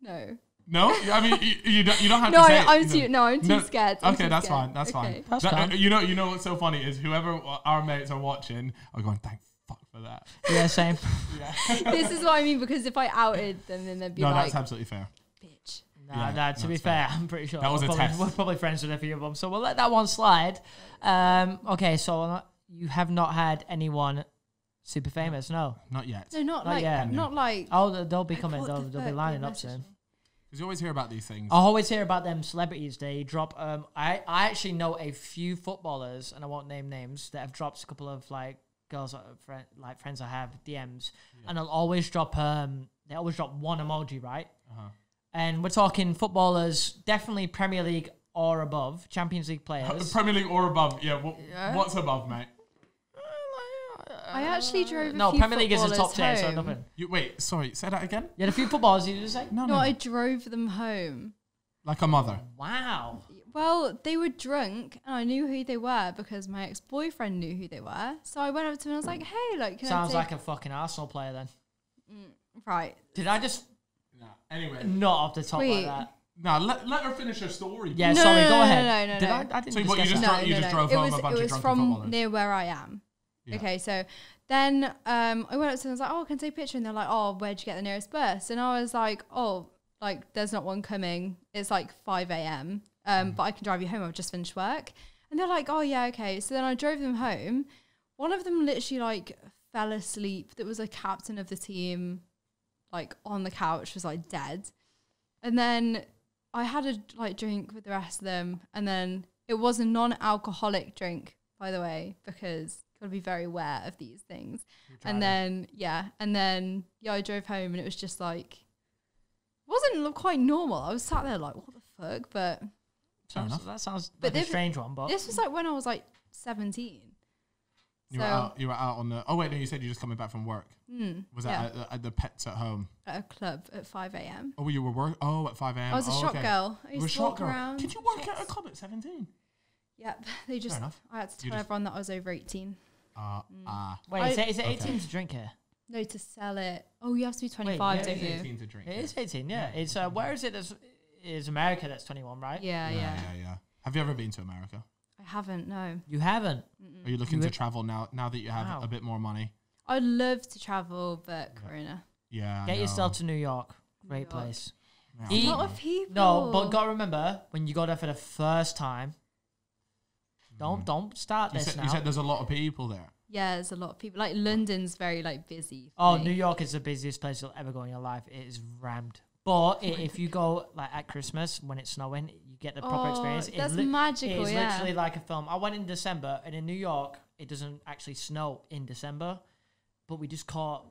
no. No, I mean you, you don't. You don't have No, to say. I, I'm it, too no, I'm too No, scared. I'm okay, too that's scared. fine. That's Okay. fine. That's That- fine. You know, you know what's so funny is whoever our mates are watching are going, "Thank fuck for that." Yeah, same. yeah. this is what I mean because if I outed them, then they'd be no, like, that's absolutely fair. bitch. Nah, Yeah, nah, to be that's fair, I'm pretty sure That was we're a probably, test. We're probably friends with a few of them, so we'll let that one slide. Um, okay, so uh, you have not had anyone super famous, no? Not yet. No, not, Not like yet. not like. Oh, they- they'll be coming. They'll, the they'll be lining up soon. Because you always hear about these things. I always hear about them celebrities. They drop. Um, I I actually know a few footballers, and I won't name names that have dropped a couple of like girls, that are friend, like friends I have DMs, and they'll always drop. Um, they always drop one emoji, right? Uh-huh. And we're talking footballers, definitely Premier League or above, Champions League players. Uh, Premier League or above. Yeah. What, Yeah. What's above, mate? I actually drove. A no, few Premier League is a top tier, so nothing. You wait. Sorry. Say that again. You had a few footballers, you just say? No, No, no. I drove them home. like a mother. Wow. Well, they were drunk, and I knew who they were because my ex boyfriend knew who they were. So I went up to him and I was like, "Hey, like, can Sounds I like a fucking Arsenal player then. Mm, right?" Did I just No. Anyway. not off the top Wait. like that? Now let, let her finish her story. Yeah, No, sorry, no, go no, ahead. no, no, Did no. I, I didn't So what, you discuss just that. drove- you just drove it home was a bunch it of was drunken from footballers. near where I am. Yeah. Okay, so then um, I went up to them and was like, "Oh, can I take a picture?" And they're like, "Oh, where'd you get the nearest bus?" And I was like, "Oh, like there's not one coming. It's like 5 a.m. Um, but I can drive you home. I've just finished work." And they're like, "Oh yeah, okay." So then I drove them home. One of them literally like fell asleep. That was a captain of the team, like on the couch, was like dead. And then I had a like drink with the rest of them, and then it was a non-alcoholic drink, by the way, because gotta be very aware of these things. And then yeah, and then yeah, I drove home, and it was just like it wasn't lo- quite normal. I was sat there like, what the fuck? But Fair enough. that sounds But like a they've- strange one, but this was like when I was like seventeen. You so were out. You were out on the. Oh wait, no. You said you're just coming back from work. mm, Was that yeah, at, the- at the pets at home? at a club at five a.m. Oh, you were work. Oh, at five a.m. I was a oh, shop okay. girl. I You were used to shop walk girl. around. Could you work at a club at seventeen? Yep. They just. enough. I had to tell everyone that I was over eighteen. Uh, ah. wait, I- is it, is it Okay. 18 to drink here? No, to sell it. Oh, you have to be twenty-five, yeah, don't you? 18 to drink. It yeah. is 18, yeah. Yeah. It's uh, where is it? That's, is America that's 21, right? Yeah, yeah, yeah, yeah. Have you ever been to America? I haven't. No. You haven't. Are you looking You to travel now? Now that you have Wow. a bit more money? I'd love to travel, but Corona. Yeah. I Get know. yourself to New York. Great York. place. Yeah, Eat- A lot of people. No, but gotta remember when you go there for the first time. Don't Mm. don't start You this said, now. you said there's a lot of people there. Yeah, there's a lot of people. Like London's very like busy. for oh, me. New York is the busiest place you'll ever go in your life. It is rammed. But i- if you go like at Christmas when it's snowing, you get the proper Oh, experience. It That's li- magical. It is yeah. literally like a film. I went in December, and in New York, it doesn't actually snow in December, but we just caught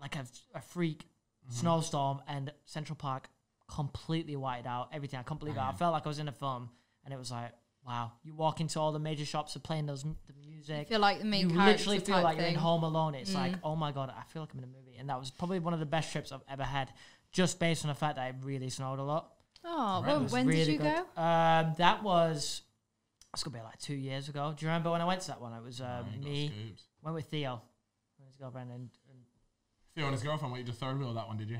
like a, a freak Mm-hmm. snowstorm, and Central Park completely whited out. Everything. I can't believe it. I felt like I was in a film, and it was like, wow. You walk into all the major shops, are playing those m- the I music. feel like the main You literally feel type like you're in. Home Alone. It's like, Mm. oh my god, I feel like I'm in a movie, and that was probably one of the best trips I've ever had, just based on the fact that it really snowed a lot. Oh, well, It was when did you good. go? Um, that was it's gonna be like two years ago. Do you remember when I went to that one? It was um, Oh, me went with Theo, his girlfriend, and, and Theo and his girlfriend went you to third wheel that one, did you?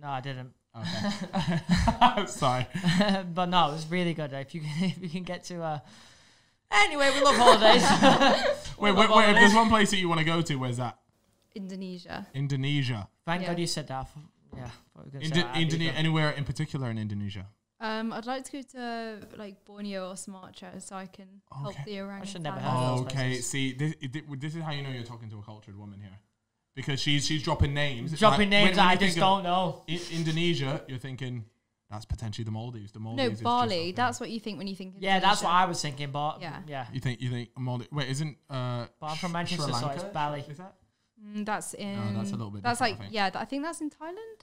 no, I didn't. Okay. Sorry. but no, it was really good. If you can, if you can get to uh, anyway, we love holidays. Wait, love wait, wait. If there's one place that you want to go to, where's that? Indonesia. Indonesia. Thank Yeah. God you said that. Yeah, thought we were gonna say Indo- that. That'd be Indonesia. Anywhere in particular in Indonesia? Um, I'd like to go to like Borneo or Sumatra so I can help Okay. the orangutans. should never heard Okay. places. See, this, this is how you know you're talking to a cultured woman here, because she's she's dropping names. Dropping Like, names when- when I just don't know. I- Indonesia, you're thinking that's potentially the Maldives. The Maldives. No, is Bali. That's what you think when you think. Yeah, that's what I was thinking. But yeah, Yeah. yeah. You think you think Maldives? Wait, isn't uh? But I'm from Manchester, Sri so it's Bali. Is that? Mm, that's in. that's a little bit That's different, I like yeah. th- I think that's in Thailand.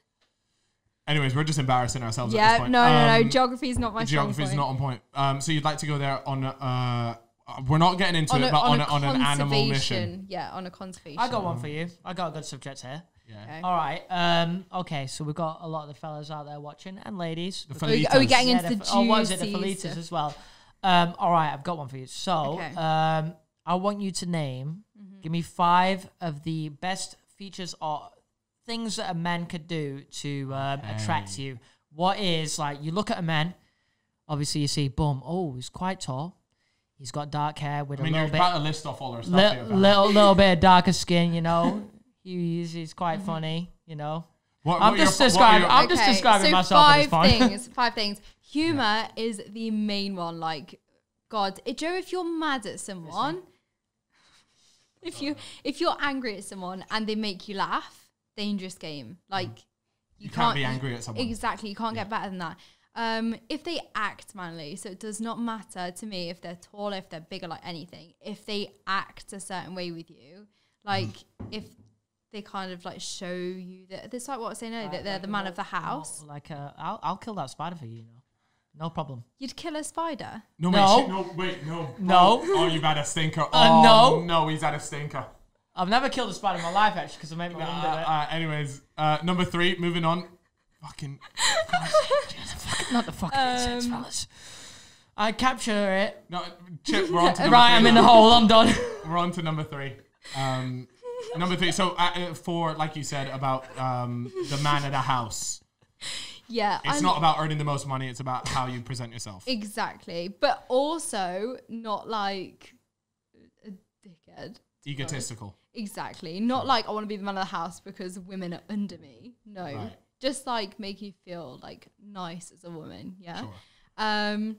Anyways, we're just embarrassing ourselves. at Yeah. this point. No, no, no. Um, Geography is not my Geography is not on point. Um, so you'd like to go there on uh, uh, we're not getting into on it, a, but on, on, a a, on an animal mission. Yeah, on a conservation. I got one for you. I got a good subject here. Yeah. Okay. All right. Um. Okay. So we've got a lot of the fellas out there watching and ladies. The Are we, are we Felitos. getting Yeah, into the the f- oh, what is it? The Felitas as well. Um. All right. I've got one for you. So, Okay. um, I want you to name. Mm-hmm. Give me five of the best features or things that a man could do to um, attract you. What is like? You look at a man. Obviously, you see, boom. Oh, he's quite tall. He's got dark hair with I mean, a you're little bit about to list off all our stuff Li- little little bit of darker skin, you know. He's he's quite funny, you know. What- I'm what your just fi- what describing- your- I'm just describing so myself at this Five point. things. Five things. Humor is the main one. Like, God, Joe, if you're mad at someone, if you if you're angry at someone and they make you laugh, dangerous game. Like, You can't be angry at someone. Exactly. You can't get better than that. Um, if they act manly, so it does not matter to me if they're taller, if they're bigger, like anything. If they act a certain way with you, like if they kind of like show you that it's like what I was saying earlier, that they're the man of the house. Like uh, I'll I'll kill that spider for you, you know. No problem. You'd kill a spider. No, No. wait, shit, no, wait, no. No. Oh, oh, you've had a stinker. Uh, Oh, no. No, he's had a stinker. I've never killed a spider in my life actually because I made my Uh, mum uh, anyways, uh, number three, moving on. Fucking. Not the fucking insects, um, fellas. I capture it. No, Chip, we're on to number Right, three I'm in the hole. I'm done. We're on to number three. Um, number three. So, uh, uh, for, like you said, about um, the man of the house. Yeah, It's I'm- not about earning the most money, it's about how you present yourself. exactly, but also not like a dickhead Egotistical. Exactly. Not like I want to be the man of the house because women are under me. No. Right. Just like make you feel like nice as a woman. Yeah. Sure. Um,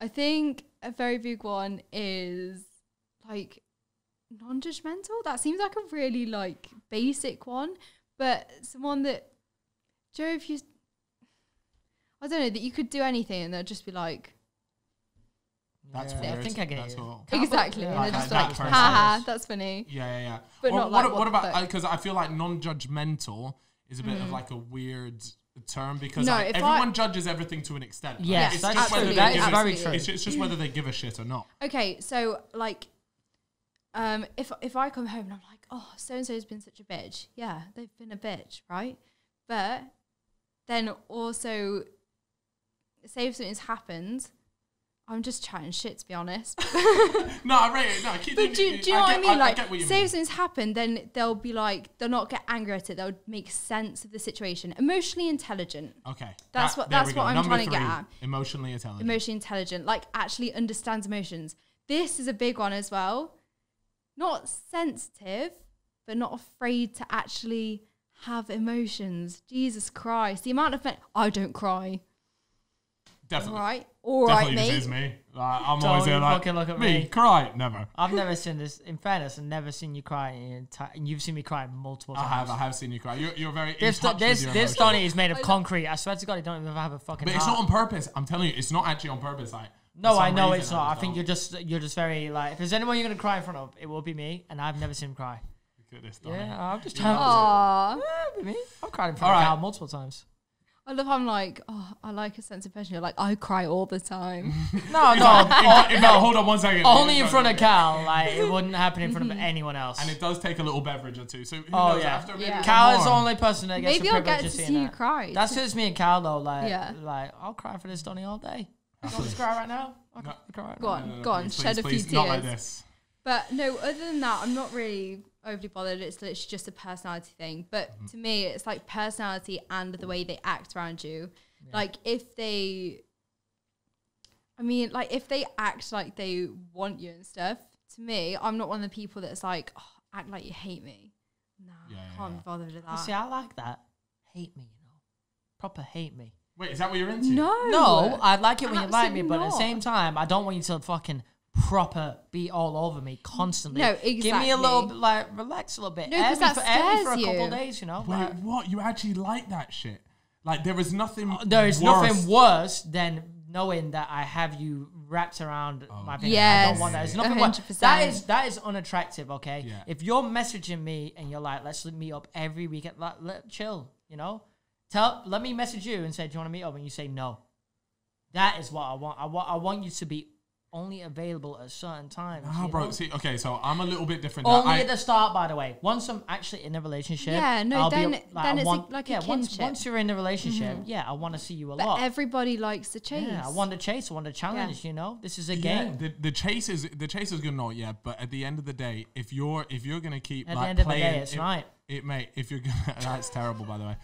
I think a very big one is like non-judgmental. That seems like a really like basic one, but someone that Joe, if you, I don't know that you could do anything and they'll just be like, That's Yeah, weird. I think I get That's you. all. Exactly, put- and they're just that- like, that ha person. ha, that's funny. Yeah, yeah, yeah. But Or not what, like, what what the about fuck? because I feel like non-judgmental is a bit of like a weird term because No, like, if everyone I- judges everything to an extent. right? Yes, it's that's just true. whether That they is give very a, true. It's, it's just whether they give a shit or not. Okay, so like, um, if if I come home and I'm like, oh, so and so's been such a bitch. Yeah, they've been a bitch, right? But then also, say if something's happened, I'm just chatting shit to be honest. No, I rate it. No, keep but do, doing- do you know what I mean? like, get what you say mean. if something's happened, then they'll be like, they'll not get angry at it. They'll make sense of the situation. Emotionally intelligent. Okay, That's what- that's what I'm Number trying to get at. Emotionally intelligent. emotionally intelligent, like actually understands emotions. This is a big one as well. Not sensitive, but not afraid to actually have emotions. Jesus Christ, the amount of men- I don't cry. All Definitely. right, all right, Definitely this is me. Like, I'm Don't always there like, fucking look at me, me. cry, never. I've never seen this. In fairness, I've never seen you cry. In enti- and you've seen me cry multiple I have, I have seen you cry. You're, you're very This touch this this emotions. Donny is made of concrete. I swear to God, he don't even have a fucking. But it's heart. not on purpose. I'm telling you, it's not actually on purpose. Like, No, I know reason, it's not. I just think don't. you're just you're just very like. If there's anyone you're gonna cry in front of, it will be me, and I've never seen him cry. Look at this, Donny. Yeah, I'm just You trying. know. Aww. Yeah, it'll be me. I've cried in front All of right. Cal multiple times. I love how I'm like, oh, I like a sense of passion. You're like, I cry all the time. No, no, fact- in in no. hold on one second. Only in front of Cal. Like it wouldn't happen in front of anyone else. And it does take a little beverage or two. So who Oh, knows? yeah. After maybe Yeah. Cal is the only person that gets Maybe the I'll get to see you that. cry. That's just me and Cal though. Like, Yeah. like I'll cry for this Donny all day. You want me to cry right now? I'll No. cry right Go now. on, No, no, go on, please, shed a few please, Not like tears. this. But no, other than that, I'm not really overly bothered. It's literally just a personality thing. But Mm-hmm. to me, it's like personality and the way they act around you. Like if they, I mean, like if they act like they want you and stuff. To me, I'm not one of the people that's like oh, act like you hate me. Nah, Yeah, yeah, can't yeah. be bothered with Well, that. See, I like that. Hate me, you know. Proper hate me. Wait, is that what you're into? no, No, I like it when you like me, absolutely but at the same time, I don't want you to fucking proper be all over me constantly. No, exactly. Give me a little bit, like, relax a little bit. No, air 'cause me that for, air for a scares couple you. days, you know. Wait, like- what? You actually like that shit? Like there is nothing. Uh, there is worse. nothing worse than knowing that I have you wrapped around Oh. my finger. I don't want that. There's nothing 100%. That is that is unattractive. Okay, Yeah. if you're messaging me and you're like, let's meet up every weekend, like, let chill. You know, tell let me message you and say, do you want to meet up? And you say no. That is what I want. I want I want you to be only available at certain times. Ah, you bro. know? See, okay, so I'm a little bit different. Only I, at the start, by the way. Once I'm actually in a relationship, Yeah, no, I'll be then- like, then I it's want, like a yeah, once, kinship. once you're in a relationship, yeah, I want to see you a But lot. everybody likes the chase. Yeah, I want to chase. I want to challenge. You know, this is a yeah, game. the, the chase is the chase is good and all, yeah. But at the end of the day, if you're if you're gonna keep At the like end of the playing, day, it's if- night. It mate, if you're gonna, that's terrible by the way.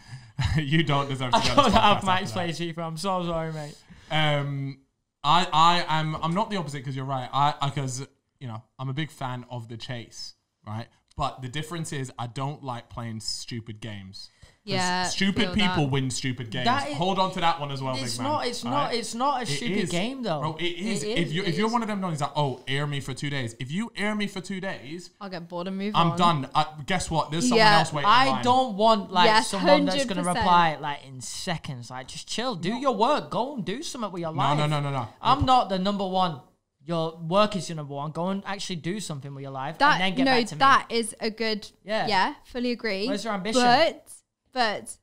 you don't deserve to I be on don't this have podcast Max that. Play Chief. I'm so sorry, mate. Um, I I am I'm not the opposite because you're right. I because you know I'm a big fan of the chase, right? But the difference is I don't like playing stupid games. 'Cause Yeah, stupid people that. win stupid games. That is- Hold on to that one as well, It's big man. not. It's not. right? It's not a It stupid is. game, though. Bro, it is. It if you is, if it you're one of them, he's like, oh, air me for two days. If you air me for two days, I'll get bored and move I'm on. done. I, guess what? There's someone Yeah, else waiting. I line. don't want like Yes, someone that's gonna reply like in seconds. Like just chill, do your work, go and do something with your No, life. no, no, no, no. I'm not the number one. Your work is your number one. Go and actually do something with your life, That and then get no, back to me. that is a good. Yeah. Yeah, fully agree. Where's your ambition? But but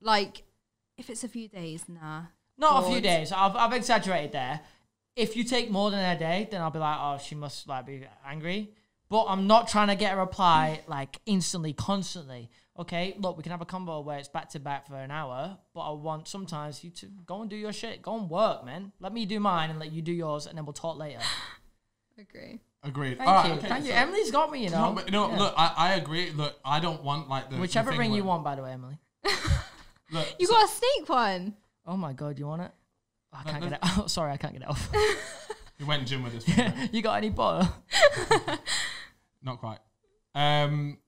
like, if it's a few days, nah. Not a few days. I've, I've exaggerated there. If you take more than a day, then I'll be like, oh, she must like be angry. But I'm not trying to get a reply mm. like instantly, constantly. Okay, look, we can have a combo where it's back to back for an hour, but I want sometimes you to go and do your shit. Go and work, man. Let me do mine and let you do yours, and then we'll talk later. Agree. Agreed. Thank All right, you. okay, Thank you. Emily's got me, you know. No, but no, Yeah. look, I, I agree. Look, I don't want like the the Whichever thing ring you want, by the way, Emily. Look, You so- got a snake one. Oh my god, you want it? I No, can't no. get it. Oh, sorry, I can't get it off. you went gym with this. one, right? you got any bottle? not quite. Um,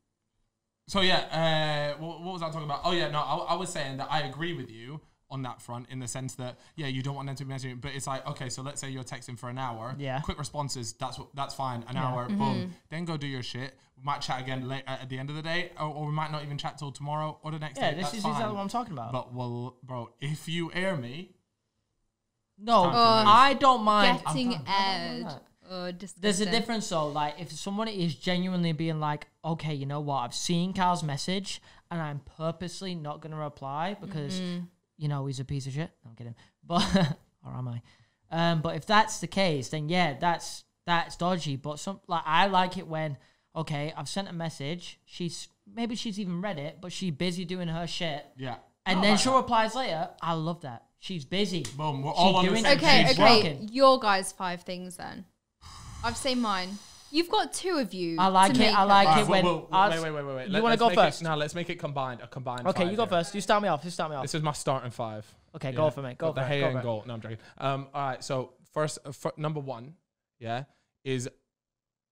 so yeah, uh, what, what was I talking about? Oh yeah, no, I, I was saying that I agree with you on that front in the sense that yeah, you don't want them to be messaging, but it's like okay, so let's say you're texting for an hour. Yeah. Quick responses. That's what. That's fine. An Yeah. hour. Mm-hmm. Boom. Then go do your shit. We might chat again late at the end of the day, or, or we might not even chat till tomorrow or the next Yeah, day. this That's is fine. exactly what I'm talking about. But well, bro, if you air me, no, Time to uh, move. I don't mind. Getting aired. that. Oh. There's a difference though. Like if someone is genuinely being like, okay, you know what, I've seen Cal's message and I'm purposely not gonna reply because mm-hmm. You know he's a piece of shit. No, I'm kidding. But or am I? Um, but if that's the case, then yeah, that's that's dodgy. But some like I like it when okay, I've sent a message. She's maybe she's even read it, but she's busy doing her shit, yeah. and No, then like she that. replies later. I love that. She's busy. Boom. We're She all on the doing same it. Okay, page. She's okay. working. Your guys' five things then. I've seen mine. You've got two of you. I like to it, I like it when well, well, I'll- wait, wait, wait, wait, wait. You wanna go first? It, no, let's make it combined. A combined. Okay, five you go here. first. You start me off. You start me off. This is my starting five. Okay, Yeah. go for me. Go for the it. hair and for goal. No, I'm joking. Um, all right. So first, uh, fir- number one, yeah, is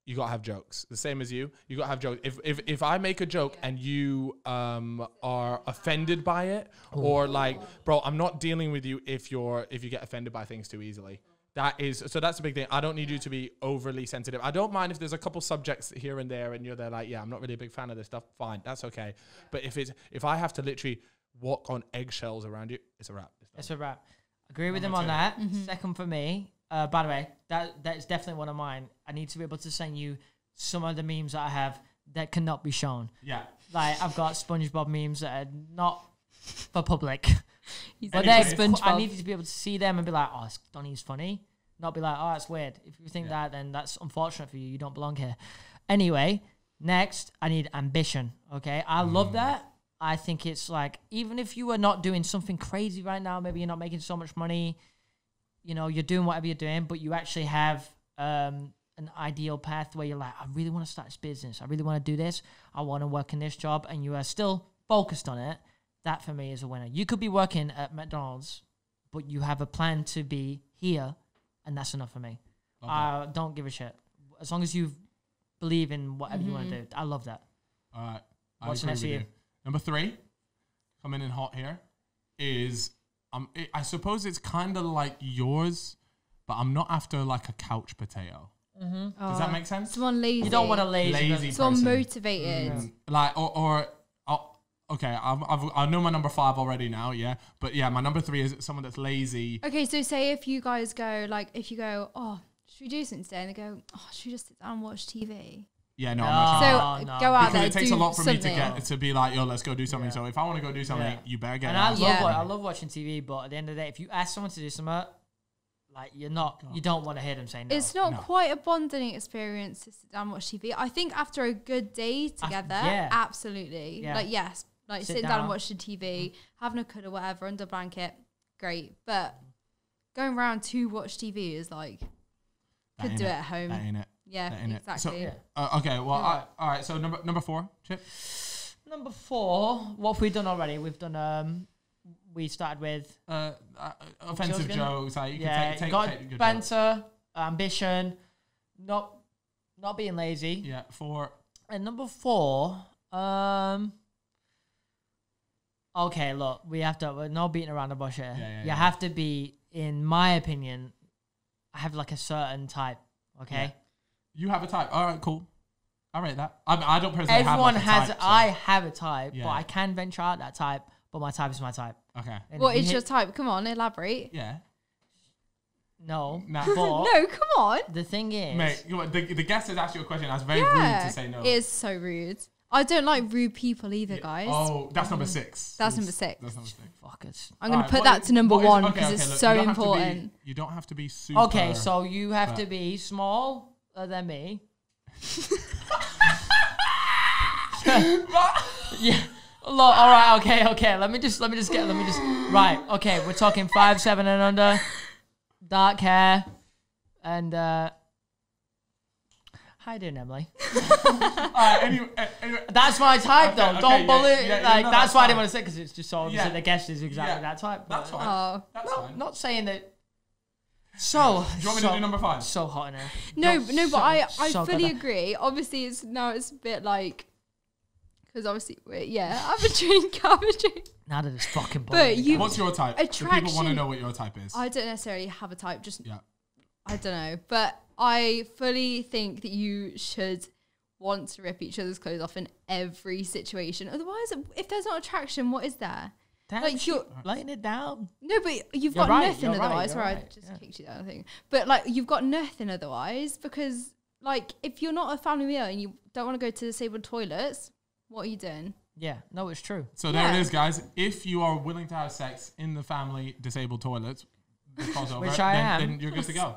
you gotta have jokes. The same as you. You gotta have jokes. If if if I make a joke and you um are offended by it, or like, bro, I'm not dealing with you if you're if you get offended by things too easily. That is so. That's a big thing. I don't need you to be overly sensitive. I don't mind if there's a couple subjects here and there, and you're there like, yeah, I'm not really a big fan of this stuff. Fine, that's okay. But if it's if I have to literally walk on eggshells around you, it's a wrap. It's done. It's a wrap. Agree with him Number on two. that. Second for me. Uh, by the way, that that is definitely one of mine. I need to be able to send you some of the memes that I have that cannot be shown. Yeah. Like I've got SpongeBob memes that are not for public. He's But like SpongeBob. I need you to be able to see them and be like, oh, Donnie's funny. Not be like, oh, that's weird. If you think Yeah. that, then that's unfortunate for you. You don't belong here. Anyway, next, I need ambition. Okay. I Mm. love that. I think it's like, even if you are not doing something crazy right now, maybe you're not making so much money, you know, you're doing whatever you're doing, but you actually have um, an ideal path where you're like, I really want to start this business. I really want to do this. I want to work in this job. And you are still focused on it. That for me is a winner. You could be working at McDonald's, but you have a plan to be here, and that's enough for me. I don't give a shit. As long as you believe in whatever you want to do. I love that. All right. I What's agree next with for you. you? Number three, coming in hot here, is um, it, I suppose it's kind of like yours, but I'm not after like a couch potato. Does that make sense? Someone lazy. You don't want a lazy. Lazy Someone person. motivated. Mm, Like or or. I'll- Okay, I've, I've, I know my number five already now, yeah. But yeah, my number three is someone that's lazy. Okay, so say if you guys go, like, if you go, oh, should we do something today? And they go, oh, should we just sit down and watch TV? Yeah, no, I'm not So trying to. No. go out Because there, it takes do a lot for me to get to be like, yo, let's go do something. Yeah. So if I want to go do something, Yeah. you better get And it I love Yeah. what, I love watching TV, but at the end of the day, if you ask someone to do something, like you're not, you don't want to hear them saying no. It's not No. quite a bonding experience to sit down and watch TV. I think after a good day together, yeah. absolutely. Yeah. Like, yes, like Sit sitting down down. and watching TV, having a cuddle, whatever, under a blanket, great. But going around to watch TV is like, That could ain't do it it. at home. That ain't it. yeah, That ain't it. So- exactly. Yeah. Uh, okay, well, I, all right. So number number four, Chip. Number four, what have we done already? We've done, um, we started with, Uh, uh, offensive Joking? jokes. Like you yeah, can take, take, got take good jokes. banter, ambition, not, not being lazy. Yeah, four. And number four, um, okay, look, we have to, we're not beating around the bush here. Yeah, yeah, you yeah. have to be, in my opinion, I have like a certain type, okay? You have a type. All right, cool. I rate that. I, mean, I don't personally Everyone have like a has, type, so- I have a type, Yeah. but I can venture out that type, but my type is my type. Okay. And What if you your hit- type? Come on, elaborate. Yeah. No, Nah. but No, come on. the thing is, Mate, you know, the, the guest has asked you a question. That's very rude to say no. it is so rude. I don't like rude people either, Yeah. guys. Oh, that's number six. That's number six. That's number six. fuckers. I'm going Alright, to put what that is- to number what is- one okay, because okay, it's look, so you don't have to be- important. you don't have to be super. Okay, so you have to be smaller than me. yeah. Look, all right, okay, okay. Let me just, let me just get, let me just. Right, okay. We're talking five, seven, and under. Dark hair, and uh. How you doing, Emily? Alright, anyway, uh, anyway, That's my type, Okay, though. okay, Don't yeah, bully. yeah, yeah, like no, that's that's why I didn't want to say because it's just so obvious Yeah. that the guest is exactly Yeah. that type. that's but- fine. Oh, That's No, fine. not saying that. So, Do you want me so, to do number five? So hot in here. No, You're no, so- but I, I so fully agree. Obviously, it's now it's a bit like because obviously, we're, yeah, have a drink, have a drink. Now that it's fucking But you- What's your type? The people want to know what your type is. I don't necessarily have a type, just yeah. I don't know, but I fully think that you should want to rip each other's clothes off in every situation. Otherwise, if there's not attraction, what is there? Damn, like, you're- laying it down. No, but you've You're got right, nothing you're right, otherwise. you're I right, just yeah. kicked you down, I think. But like, you've got nothing otherwise because, like, if you're not a family meal and you don't want to go to disabled toilets, what are you doing? Yeah, no, it's true. So there it is, guys. If you are willing to have sex in the family disabled toilets, Which I then, am. then you're good to go.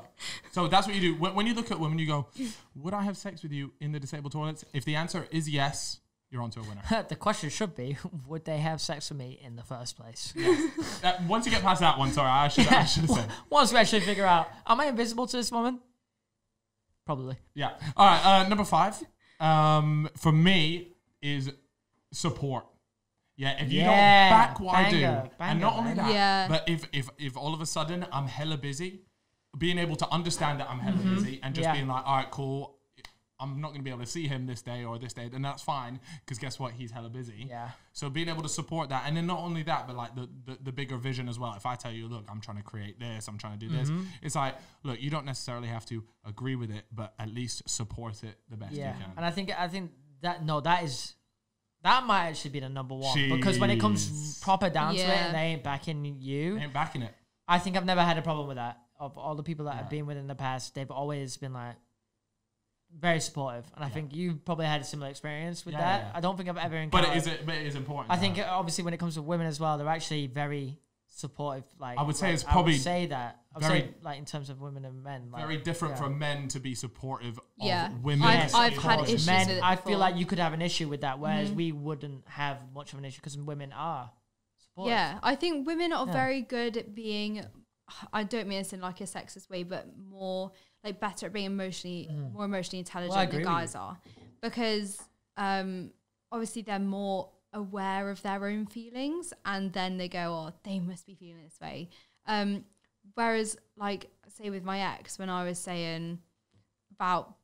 So that's what you do. When, when you look at women, you go, "Would I have sex with you in the disabled toilets?" If the answer is yes, you're onto a winner. the question should be, would they have sex with me in the first place? Uh, once you get past that one, sorry, I should, I should have said. Once we actually figure out, am I invisible to this woman? Probably. Yeah. All right. Uh, number five, um, for me, is support. Yeah. If you Yeah, don't back what I do, banger, and not only man. that, Yeah. but if if if all of a sudden I'm hella busy, being able to understand that I'm hella busy and just Yeah. being like, all right, cool. I'm not going to be able to see him this day or this day, then that's fine because guess what? He's hella busy. Yeah. So being able to support that, and then not only that, but like the, the the bigger vision as well. If I tell you, look, I'm trying to create this, I'm trying to do this. Mm-hmm. It's like, look, you don't necessarily have to agree with it, but at least support it the best Yeah, you can. and I think I think that no, that is that might actually be the number one because when it comes proper down to it, Yeah. and they ain't backing you, Ain't backing it. I think I've never had a problem with that. Of all the people that I've been with in the past, they've always been like very supportive, and I think you probably had a similar experience with Yeah, that. yeah, yeah. I don't think I've ever But encountered. it is but it is important. I to think uh, obviously when it comes to women as well, they're actually very supportive. Like I would say like, it's I would probably say that. I would very- say like in terms of women and men, like, very different yeah. for men to be supportive Yeah. of women. I've- I've had issues Men, with it I feel like you could have an issue with that, whereas we wouldn't have much of an issue because women are supportive. Yeah, I think women are Yeah. very good at being. I don't mean this in like a sexist way, but more like better at being emotionally more emotionally intelligent Mm. agree than guys are, because um, obviously they're more aware of their own feelings, and then they go, "Oh, they must be feeling this way." Um, whereas, like, say with my ex, when I was saying about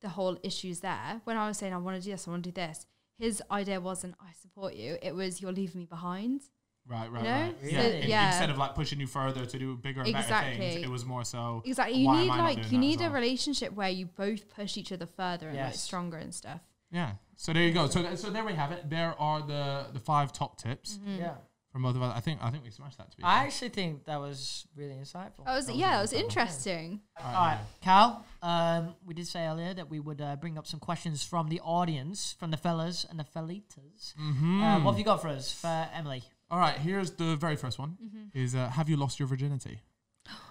the whole issues there, when I was saying I want to do this, I want to do this, his idea wasn't "I support you." It was "You're leaving me behind." Right, right, You know? right. So, Yeah. in- yeah. Instead of like pushing you further to do bigger and better things, Exactly. it was more so. Exactly. You why am need I like you need a well? relationship where you both push each other further and like stronger and stuff. Yeah. So there you go. So th- so there we have it. There are the the five top tips yeah. from both of us. I think I think we smashed that. To be I fair. actually think that was really insightful. That was yeah, that was interesting. All right, Cal. Um, we did say earlier that we would uh, bring up some questions from the audience, from the fellas and the fellitas. Mm-hmm. Uh, what have you got for us, for Emily? All right. Here's the very first one. Mm-hmm. Is uh, have you lost your virginity?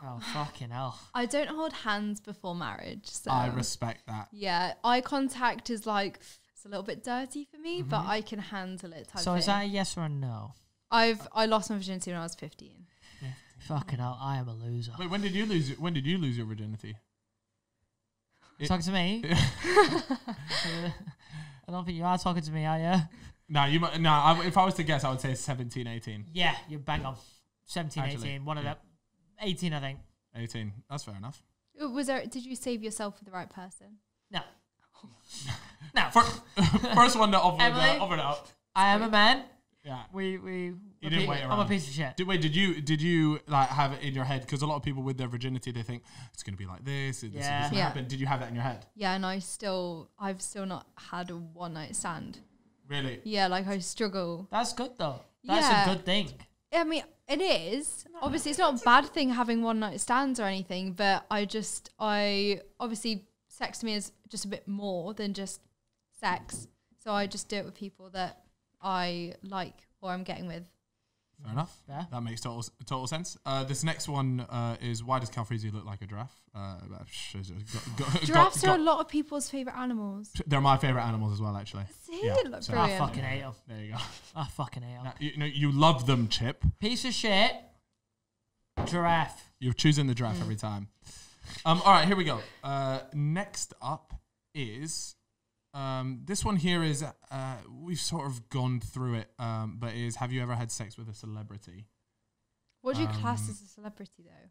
Oh, fucking hell. I don't hold hands before marriage, so I respect that. yeah, eye contact is like it's a little bit dirty for me, but mm-hmm. I can handle it. So is that a yes or a no? I've I lost my virginity when I was fifteen. Yeah. Fucking hell, I am a loser. Wait, when did you lose? Your, when did you lose your virginity? it- Talking to me? I don't think you are talking to me, are you? No, you. mu- No, I, if I was to guess, I would say 17, 18. Yeah, you're bang on. 17, Actually, 18, one of yeah. them. 18, I think. 18. That's fair enough. Uh, Was there? Did you save yourself for the right person? No. no. For, first one to offer, Emily? the, offer it up. I am a man. Yeah. We, we, You didn't pe- wait I'm a piece of shit. Did, wait, did you did you like have it in your head? Because a lot of people with their virginity, they think it's gonna be like this. This, Yeah. this will Yeah. happen. Did you have that in your head? Yeah, and I still I've still not had a one night stand. Really? Yeah, like I struggle. That's good, though. That's Yeah. a good thing. I mean, it is. Obviously, it's not a bad thing having one night stands or anything, but I just, I obviously, sex to me is just a bit more than just sex. So I just do it with people that I like or I'm getting with. Fair enough. Yeah. That makes total total sense. Uh, this next one uh, is why does Calfreezy look like a giraffe? Uh, got- got- got- Giraffes got- are a lot of people's favorite animals. they're my favorite animals as well, actually. See, Yeah, look so- I fucking hate him. There you go. I fucking hate him. Now, you, know, you love them, Chip. Piece of shit. Giraffe. You're choosing the giraffe every time. Um, all right, here we go. Uh, next up is um, this one here is uh, we've sort of gone through it, um, but is have you ever had sex with a celebrity? What do you class Um, as a celebrity though?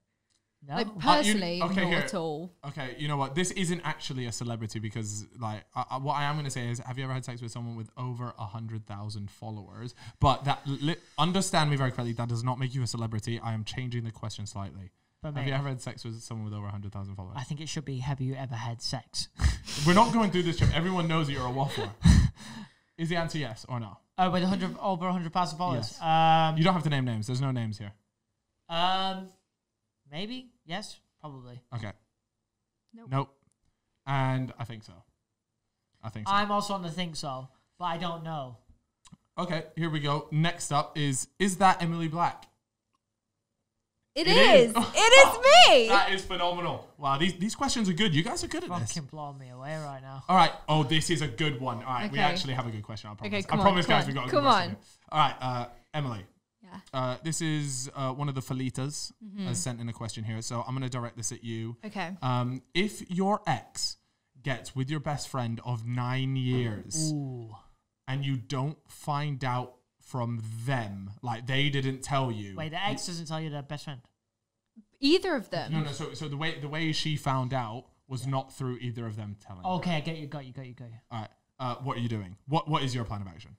No. Like Uh, you- personally, okay, not here. at all. Okay, you know what? This isn't actually a celebrity because, like, I, I, what I am going to say is, have you ever had sex with someone with over a hundred thousand followers? But that, li- understand me very correctly, that does not make you a celebrity. I am changing the question slightly. But Have mate, you ever had sex with someone with over a hundred thousand followers? I think it should be. Have you ever had sex? We're not going through this. Trip. Everyone knows that you're a waffler. is the answer yes or no? Oh, with 100 over 100,000 followers. Yes. Um, You don't have to name names. There's no names here. um, maybe. Yes, probably. Okay. Nope. Nope. And I think so. I think so. I'm also on the think so, but I don't know. okay, here we go. Next up is is that Emily Black? It It is. is. it is me. That is phenomenal. Wow, these these questions are good. You guys are good at this. Fucking blow me away right now. All right. Oh, this is a good one. All right, we actually have a good question. I promise. Okay, come I on, promise, come guys, on, we got a come good question. on. All right, uh, Emily. Yeah. Uh, this is uh, one of the Felitas Mm-hmm. has sent in a question here, so I'm going to direct this at you. Okay. Um, if your ex gets with your best friend of nine years Ooh. and you don't find out from them, like they didn't tell you. Wait, the ex doesn't tell you their best friend. Either of them. No, no. So, so the way the way she found out was not through either of them telling. her. Okay, I get you, got you, got you, got you. All right. Uh, what are you doing? What What is your plan of action?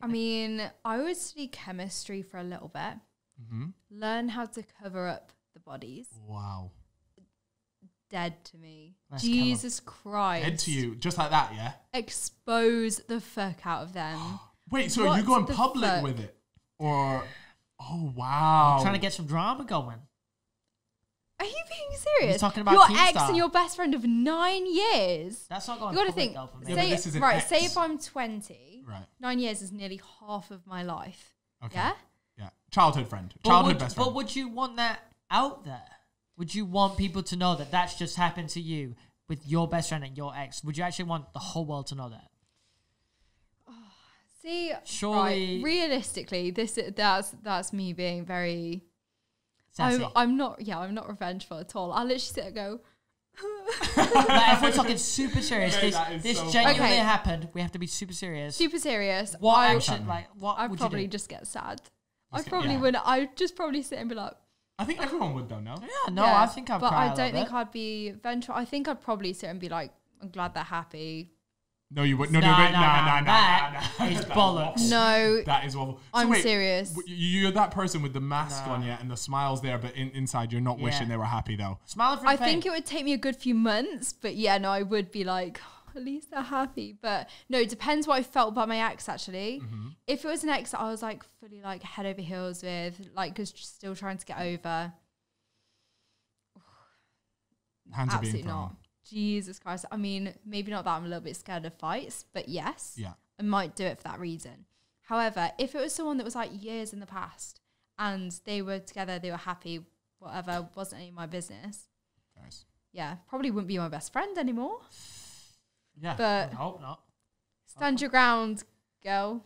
I mean, I would study chemistry for a little bit, Mm-hmm. learn how to cover up the bodies. Wow. Dead to me. Let's kill 'em. Jesus Christ. Dead to you, just like that, yeah. Expose the fuck out of them. Wait, so are you What going public fuck? with it, or? Oh wow! Trying to get some drama going. Are you being serious? You're talking about your Keemstar. ex and your best friend of nine years. That's not going You got to think. though. Yeah, say, this is right. ex. Say if I'm 20, right. nine years is nearly half of my life. Okay. Yeah. Yeah. Childhood friend. Childhood would, best friend. but would you want that out there? Would you want people to know that that's just happened to you with your best friend and your ex? Would you actually want the whole world to know that? See, Surely- right, realistically, this that's that's me being very. I'm, I'm not. Yeah, I'm not revengeful at all. I literally sit and go. Like, if we're talking super serious, Mate, this, this so genuinely funny. happened. We have to be super serious. super serious. what I, action? Like what I'd would probably you do? just get sad. I Just probably yeah. wouldn't. I'd just probably sit and be like, I think everyone would though. No. Yeah, no, yeah. I think I'd But cry I a don't think bit. I'd be vengeful. I think I'd probably sit and be like, I'm glad they're happy. No, you wouldn't. No, Nah, no, no, nah, nah, nah, nah, nah, that nah, nah. is That bollocks. No, That is awful. So I'm wait, serious. w- You're that person with the mask Nah. on, yet and the smiles there, but in, inside you're not Yeah. wishing they were happy though. Smiling for I think it would take me a good few months, but yeah, no, I would be like, "Oh, at least they're happy. But no, it depends what I felt about my ex actually. Mm-hmm. If it was an ex that I was like fully like head over heels with, like, because still trying to get over, Hands absolutely not. Jesus Christ. I mean, maybe not that I'm a little bit scared of fights, but yes, Yeah. I might do it for that reason. However, if it was someone that was like years in the past and they were together, they were happy, whatever, wasn't any of my business, Nice. yeah, probably wouldn't be my best friend anymore. Yeah, but- I hope not. Stand your ground, girl.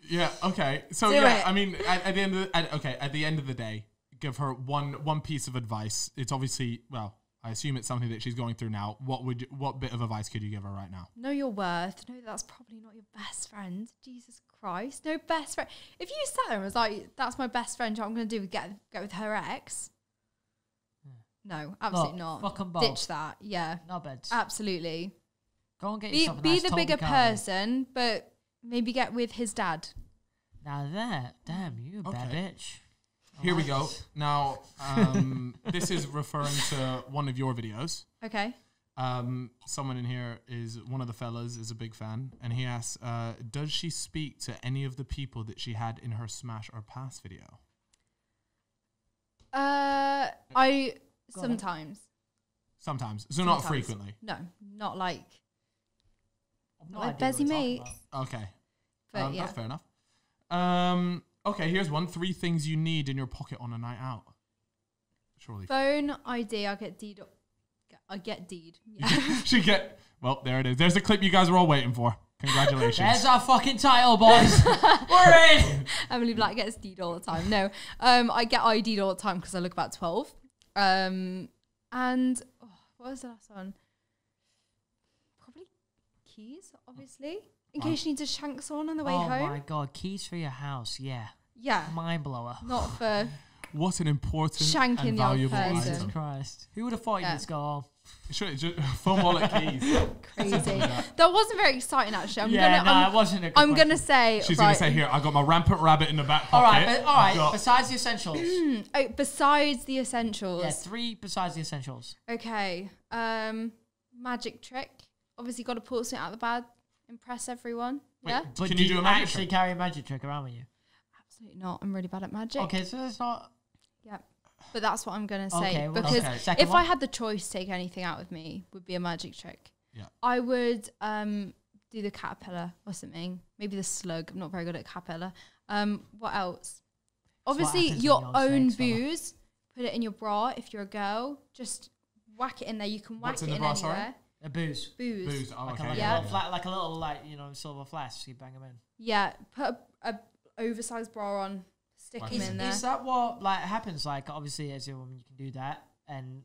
Yeah. Okay. So Do yeah, it. I mean, at, at the end of the, at, okay, at the end of the day, give her one one piece of advice. It's obviously well, I assume it's something that she's going through now. What would you, what bit of advice could you give her right now? Know your worth. Know that's probably not your best friend. Jesus Christ. No best friend. If you sat there and was like, that's my best friend, what I'm going to do is get, get with her ex. No, absolutely not. fuck 'em both. Ditch that. Yeah, No beds. absolutely. Go and get Be, yourself a be nice the Toby bigger Carvery. person, but maybe get with his dad. Now that, damn, you a bad Okay. bitch. I Here we go. it. Now, um, this is referring to one of your videos. Okay. Um, someone in here is one of the fellas is a big fan, and he asks, uh, "Does she speak to any of the people that she had in her smash or pass video?" Uh, I Go on. sometimes. Sometimes, so not Sometimes. frequently. No, not like, I've no like idea what Bezzy we're mates. Okay, but um, yeah. that's fair enough. Um, okay, here's one: three things you need in your pocket on a night out. Surely, Phone ID, I get deed. I get deed. Yeah. she get. Well, there it is. There's the clip you guys were all waiting for. Congratulations. There's our fucking title, boys. We're in. Emily Black gets deed all the time. No, um, I get ID'd all the time because I look about twelve. Um, and oh, what was the last one? Probably keys, obviously, in case you need to shank someone on the way home. oh home. my god, keys for your house. Yeah. Yeah, Mind blower. not for What an important Shanking and the old valuable person. Jesus item. Christ. Who would have thought you'd Yeah. just go home? Sure, it's just phone wallet keys. crazy. that wasn't very exciting, actually. I'm yeah, gonna, no, I'm, it wasn't a good I'm question. gonna say, She's right, gonna say here, I got my rampant rabbit in the back All pocket. right, but, all I've right. got- Besides the essentials, oh, besides the essentials, yeah, three besides the essentials. Okay. Um, magic trick. Obviously, got to pull something out of the bag, impress everyone. Wait, yeah. But Can do you do a magic actually trick? carry a magic trick around with you? Absolutely not. I'm really bad at magic. Okay, so it's not. Yeah. But that's what I'm gonna say Okay, well, because okay. If one? I had the choice to take anything out with me, would be a magic trick. Yeah. I would um do the caterpillar or something. Maybe the slug. I'm not very good at caterpillar. Um, what else? Obviously, happens your when you're on own sex, booze. Put it in your bra if you're a girl. Just whack it in there. You can whack What's it in the in bra, sorry? Anywhere. A booze. Booze. Booze. Oh, Like, okay. a, like, Yeah. a little flat, like a little, like, you know, silver flask. You bang them in. Yeah, put a, a oversized bra on, stick Whack them it Is, in there. is that what like happens? Like obviously as a woman you can do that and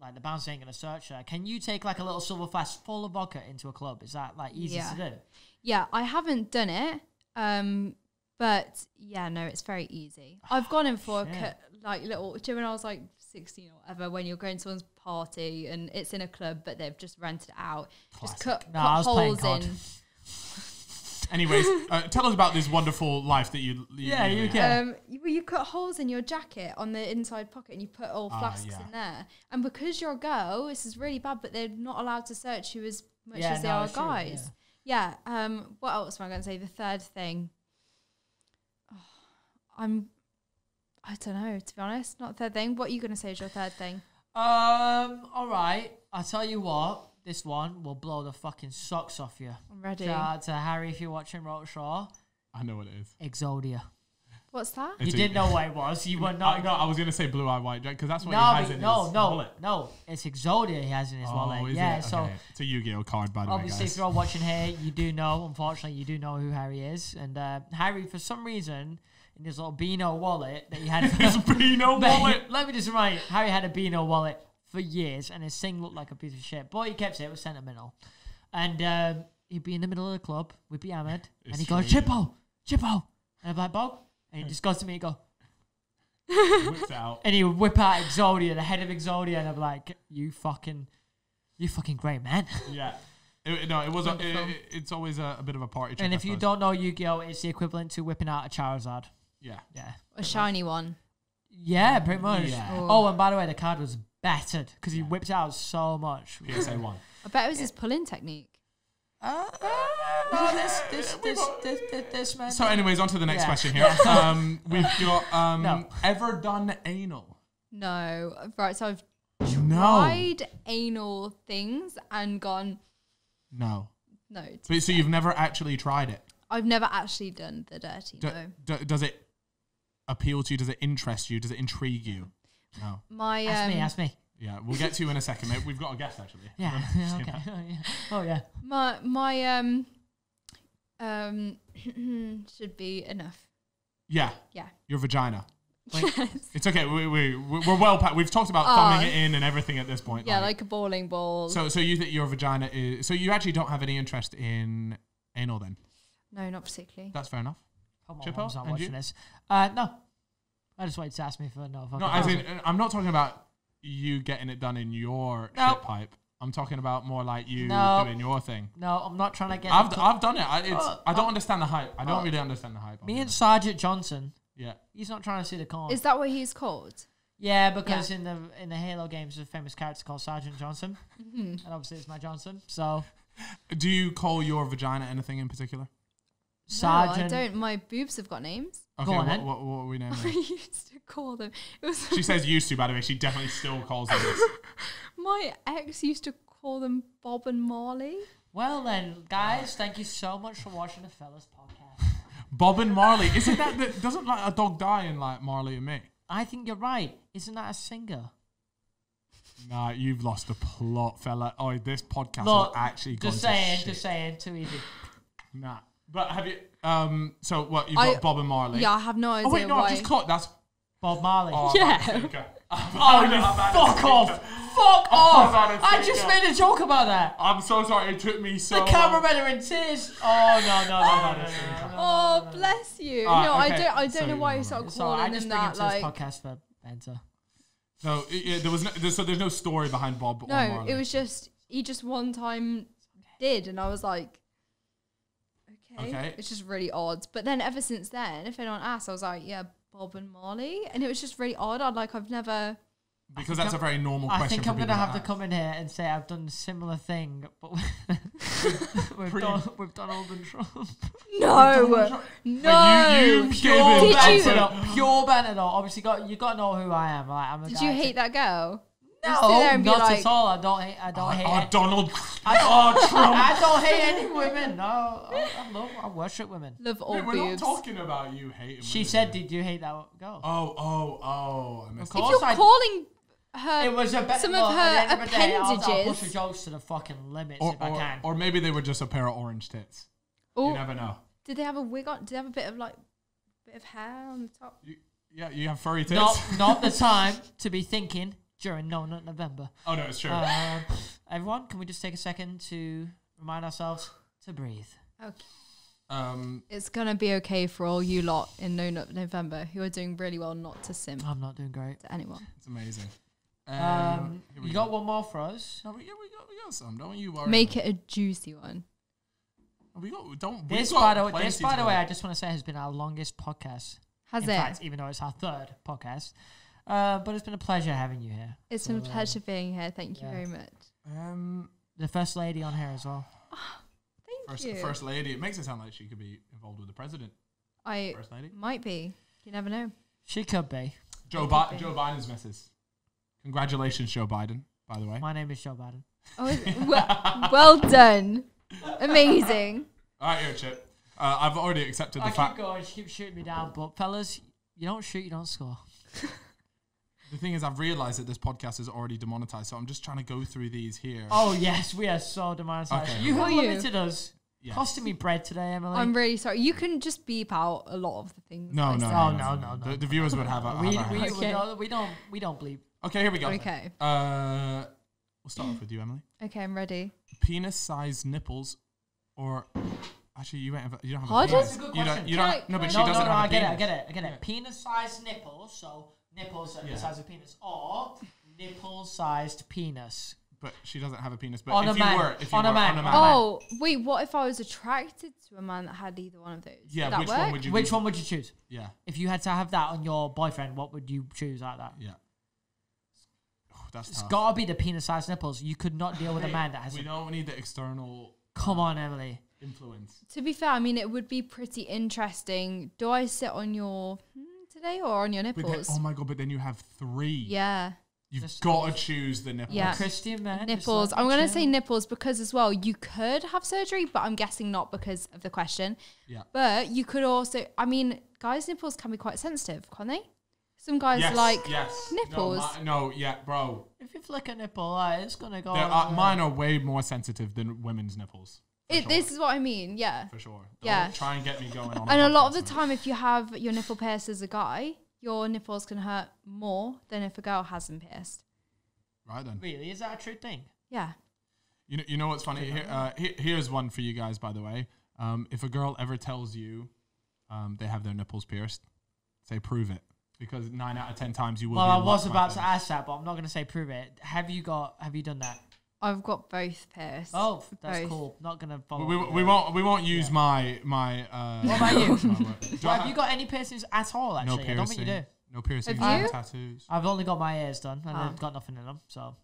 like the bouncer ain't gonna search her. Can you take like a little silver flask full of vodka into a club? Is that like easy Yeah. to do? yeah, I haven't done it, um, but yeah, no, it's very easy. I've gone in for a Shit. cut, like little. Do you know when I was like sixteen or whatever? When you're going to someone's party and it's in a club, but they've just rented it out. Just cut, No, I cut was playing holes in. Anyways, uh, tell us about this wonderful life that you. you Yeah, you lead. can. Um, you, well, you cut holes in your jacket on the inside pocket, and you put all Ah, flasks yeah. in there. And because you're a girl, this is really bad. But they're not allowed to search you as much Yeah, as they no, are it's true, guys. Yeah. Um. What else am I going to say? The third thing. Oh, I'm. I don't know. To be honest, not third thing. What are you going to say is your third thing? Um, all right. I'll tell you what. This one will blow the fucking socks off you. I'm ready. Shout out to Harry if you're watching Road Shaw. I know what it is. Exodia. What's that? It's you a- didn't know what it was. You were No, not. no, I was gonna say blue eye white because that's what no, he has but- in no, his no, wallet. no. It's Exodia he has in his Oh, wallet. is yeah, it? so Okay. it's a Yu-Gi-Oh card, by the way, Obviously, if guys. you're all watching here, you do know. Unfortunately, you do know who Harry is. And uh, Harry, for some reason, in his little Beano wallet that he had, His Beano wallet. Let me just remind you, Harry had a Beano wallet for years, and his thing looked like a piece of shit. But he kept it; it was sentimental. And um, he'd be in the middle of the club with be Ahmed, and he'd go, "Chippo, Chippo," and I'm like, "Bog," and he just goes to me and go, Whips out. and he would whip out Exodia, the head of Exodia, and I'm like, "You fucking, you fucking great man." Yeah. It- no, it was. A, it, it's always a, a bit of a party. Trick, and if you don't know Yu-Gi-Oh, it's the equivalent to whipping out a Charizard. Yeah. Yeah. A shiny one. Yeah, pretty much. Yeah. Oh, and by the way, the card was battered because he whipped out so much. PSA one. I bet it was his pull-in technique. Uh, no, this, this, this, this, this, this man. So, anyways, on to the next Yeah. question here. Um, we've got um, No. ever done anal? No, right. So I've No. tried anal things and gone. No. No, But so you've never actually tried it. I've never actually done the dirty. Do, no. do- does it appeal to you? Does it interest you? Does it intrigue you? No. My um, ask me, ask me. Yeah, we'll get to you in a second. mate. We've got a guest actually. Yeah, yeah, okay. Oh, yeah. Oh, yeah. my my um um should be enough. Yeah, Yeah. your vagina. Yes. It's okay. We, we, we're well. Pa- we've talked about Oh. thumbing it in and everything at this point. Yeah, like a bowling ball. So, so you think your vagina is? So you actually don't have any interest in anal then? no, not particularly. That's fair enough. Hope my Chippo, mom's not and watching you? this. Uh, no. I just wanted to ask me for no. No, as in, I'm not talking about you getting it done in your No. shit pipe. I'm talking about more like you No. doing your thing. No, I'm not trying to get. I've, into- I've done it. I, it's, Oh, I don't oh. understand the hype. I don't Oh. really understand the hype. I'll me and honest. Sergeant Johnson. yeah. He's not trying to see the corn. Is that what he's called? yeah, because in the in the Halo games, there's a famous character called Sergeant Johnson, Mm-hmm. and obviously it's my Johnson. So Do you call your vagina anything in particular? Sergeant. No, I don't. My boobs have got names. Okay, on what, then. what, what are we naming? I used to call them. It was she says used to, by the way. She definitely still calls them this. my ex used to call them Bob and Marley. Well then, guys, thank you so much for watching the Fellas podcast. Bob and Marley. Isn't that, that doesn't like a dog die in like Marley and me? I think you're right. Isn't that a singer? Nah, you've lost the plot, fella. Oh, this podcast Look, has actually gone Just to saying, shit. just saying, too easy. Nah. But have you? Um. So what? You've I- got Bob and Marley. Yeah, I have no idea Oh wait, no, why. I just caught. That's. Bob Marley. Oh, Yeah. right, okay. Oh, you fuck off! Fuck off! had a I just finger. made a joke about that. I'm so sorry. It took me so. The cameramen are in tears. Oh no no no no no! no, no, Oh, no, no. bless you. Alright, no, I okay. don't. I don't So know why you started It's alright, I calling just him bring him that. to Like, this podcast for banter. No, it, it- there was no. There, so there's no story behind Bob. or no, Marley. it was just he just one time did, and I was like, okay, Okay. it's just really odd. But then ever since then, if anyone asks, I was like, yeah, Bob and Molly. and it was just really odd. I'd like I've never. because that's a very normal I question. think I'm gonna have to come in here and say I've done a similar thing, but with, Pretty- Don, with Donald and Trump. No, Wait, no. you, you Did gave him you- banter. banter. Pure banter. Obviously, got you got to know who I am. Like, I'm a Did guy you to- hate that girl? You No, sit there and be not like- at all. I don't hate. I don't oh, hate. Oh, any- Donald. I don't, Oh, Trump. I don't hate any women. No, I, I love. I worship women. Love all Wait, we're not talking about you hating. She women. said, "Did you hate that girl?" Oh, oh, oh! I missed Of if you're I- calling her, It was a bit. some look, of at the her end of the day, I'll- I'll, appendages. push the jokes to the fucking limits Or, if I can. or maybe they were just a pair of orange tits. oh, You never know. did they have a wig on? Did they have a bit of like, bit of hair on the top? You, yeah, you have furry tits. not, not the time to be thinking during No Nut November. oh no, it's true. Um, everyone, can we just take a second to remind ourselves to breathe? Okay. um, It's gonna be okay for all you lot in No Nut November who are doing really well not to sim I'm not doing great. to anyone. it's amazing. Um, Um, we you go. got one more for us. No, we, yeah, we got, we got some. Don't you worry. Make it a juicy one. We got. Don't. we've This, got by the way, this, by the way, I just want to say has been our longest podcast. Has In it? fact, even though it's our third podcast, uh, but it's been a pleasure having you here. it's been a So, pleasure being here. Thank you yeah. very much. Um, The first lady on here as well. Thank first, you. first lady. It makes it sound like she could be involved with the president. I First lady. might be. You never know. She could be. Joe, Bi- Joe Biden's missus. Congratulations, Joe Biden. By the way. My name is Joe Biden. Oh, well, well done. Amazing. All right, here, Chip. Uh, I've already accepted the I fact. keep going. She keeps shooting me down, but fellas, you don't shoot, you don't score. The thing is, I've realized that this podcast is already demonetized, so I'm just trying to go through these here. Oh yes, we are so demonetized. Okay. You Who have are you? limited us. Yes. Costing me bread today, Emily. I'm really sorry. You can just beep out a lot of the things. No, I no, say. no, Oh, no, no, no, no, The, the viewers would have a. we, have a- we, we, Okay. don't, we don't we don't bleep. okay, here we go. Okay. Uh, we'll start off with you, Emily. Okay, I'm ready. Penis-sized nipples, or actually, you don't have. A, you don't have Pardon? a That's penis. a good You don't. question. You Can don't. I- no, but can she no, doesn't no, no, have I a get it, penis. I get it, I get it. Penis-sized nipples, so nipples Yeah. the size of penis, or nipple-sized penis. But she doesn't have a penis. But On if a you man. were, if you On a were man. on a man. Oh, wait. What if I was attracted to a man that had either one of those? yeah, would that which work? one would you? Which be? one would you choose? Yeah, If you had to have that on your boyfriend, what would you choose out of that? yeah. Oh, that's It's tough. gotta be the penis-sized nipples. You could not deal with a man that has. We A, don't need the external come on, Emily. influence. To be fair, I mean, it would be pretty interesting. Do I sit on your hmm, today or on your But then, nipples? oh my god! But then you have three. yeah, You've Just- got to choose the nipples. Yeah. Christian man. nipples. let I'm gonna chill. say nipples because as well, you could have surgery, but I'm guessing not because of the question. Yeah. But you could also, I mean, guys' nipples can be quite sensitive, can't they? Some guys Yes, like yes. nipples. No, mi- no, yeah, bro. If you flick a nipple, like, it's gonna go. There on, are, uh, mine are way more sensitive than women's nipples. For it. sure. This is what I mean. Yeah. for sure. Don't Yeah. Try and get me going on. And a lot of the time, if you have your nipple pierced as a guy, your nipples can hurt more than if a girl has them pierced. Right then. Really, is that a true thing? Yeah. You know, you know what's funny? Here, uh, here, here's one for you guys, by the way. Um, if a girl ever tells you um, they have their nipples pierced, say prove it. Because nine out of ten times you will. Well, be I was about to ask that, but I'm not gonna say prove it. Have you got? Have you done that? I've got both pairs. Oh, that's Both. cool. Not gonna follow. We, we, we won't. We won't use my my. Uh, What about you? my word. Do I Have you got any piercings at all? no Actually, I don't think you do. No piercings. Have no you? tattoos. I've only got my ears done, and Ah. I've got nothing in them. So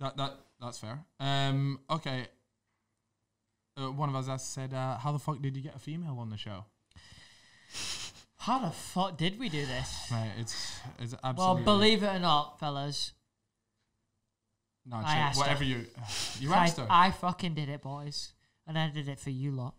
That that that's fair. Um. Okay. Uh, one of us asked, said, uh, "How the fuck did you get a female on the show?" how the fuck did we do this? Mate, it's it's Well, believe it or not, fellas, no, I chill. asked her. whatever you you I, her. I fucking did it, boys, and I did it for you lot.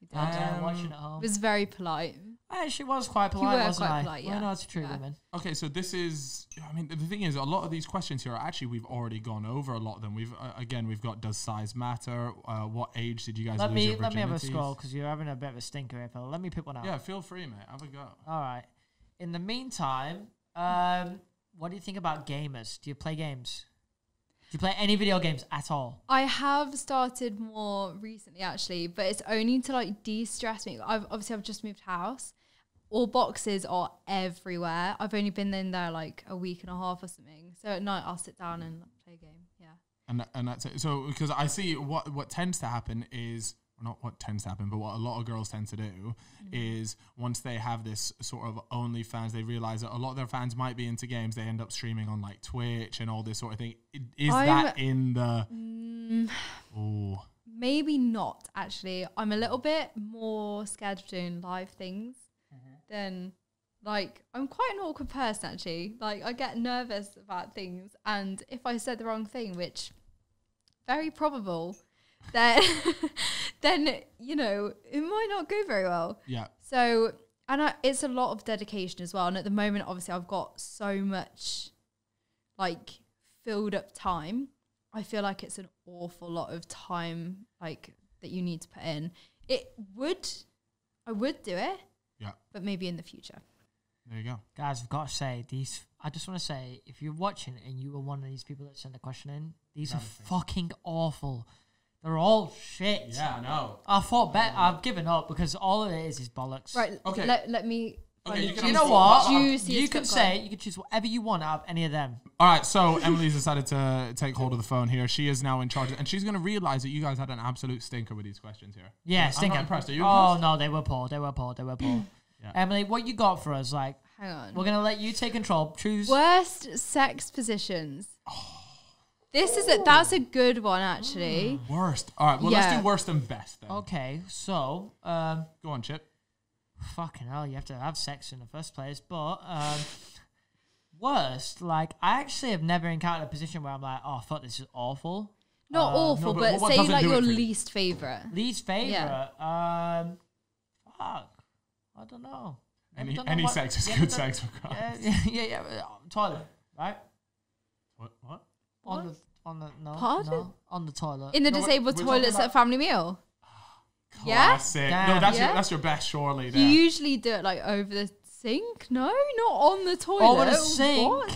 You did. Um, watching at home. It was very polite. I actually was quite You polite, were wasn't quite I? polite, Well, yeah. no, it's true, Yeah. women. Okay, so this is. I mean, the thing is, a lot of these questions here are actually we've already gone over a lot of them. We've uh, again, we've got does size matter? Uh, what age did you guys Let lose me your let me have a virginities? scroll because you're having a bit of a stinker here, fella. Let me pick one out. Yeah, feel free, mate. Have a go. All right. In the meantime, um, what do you think about gamers? Do you play games? Do you play any video games at all? I have started more recently actually, but it's only to like de-stress me. I've obviously I've just moved house. All boxes are everywhere. I've only been in there like a week and a half or something. So at night I'll sit down and play a game. Yeah. and and that's it. So because I see what what tends to happen is or not what tends to happen, but what a lot of girls tend to do is once they have this sort of OnlyFans, they realize that a lot of their fans might be into games. They end up streaming on like Twitch and all this sort of thing. Is I'm- that in the? Mm, Oh, maybe not actually. I'm a little bit more scared of doing live things than like I'm quite an awkward person actually. Like I get nervous about things and if I said the wrong thing, which very probable, then then you know, it might not go very well. yeah. So, and I, it's a lot of dedication as well. And at the moment, obviously, I've got so much like filled up time. I feel like it's an awful lot of time like that you need to put in. It would, I would do it, Yeah. but maybe in the future. There you go. Guys, I've got to say these. I just want to say, if you're watching and you were one of these people that sent the question in, these are fucking awful. They're all shit. Yeah, I know. I thought bet I've given up because all of it is is bollocks. Right. Okay. Let, let me. Okay, you can You know what? juiciest You can say you can choose whatever you want out of any of them. All right, so Emily's decided to take hold of the phone here. She is now in charge, and she's going to realize that you guys had an absolute stinker with these questions here. Yeah, I'm stinker. not impressed. Are you oh impressed? no, they were poor. They were poor. They were poor. Yeah. Emily, what you got for us? Like, Hang on. we're gonna let you take control. Choose. Worst sex positions. Oh. This is a that's a good one actually. Worst. All right, well, let's Yeah. do worst and best then. Okay, so um, Go on, Chip. fucking hell, you have to have sex in the first place. But um, worst, like, I actually have never encountered a position where I'm like, oh fuck, this is awful. Not Uh, awful, no, but but, what say doesn't like do it your for you? least favorite. Least favorite. Um, fuck, I don't know. Never Any, done any that sex is Yeah, good done- sex for Yeah, Christ. yeah, yeah, yeah. uh, Toilet, right? What? What? On the on the no, Pardon? no, on the toilet. In the No, we're- disabled we're talking toilets about- at family meal. Yeah? Classic. No, Damn. that's your Yeah? that's your best, surely. You usually do it like over the sink. No, not on the toilet. Over the sink? What?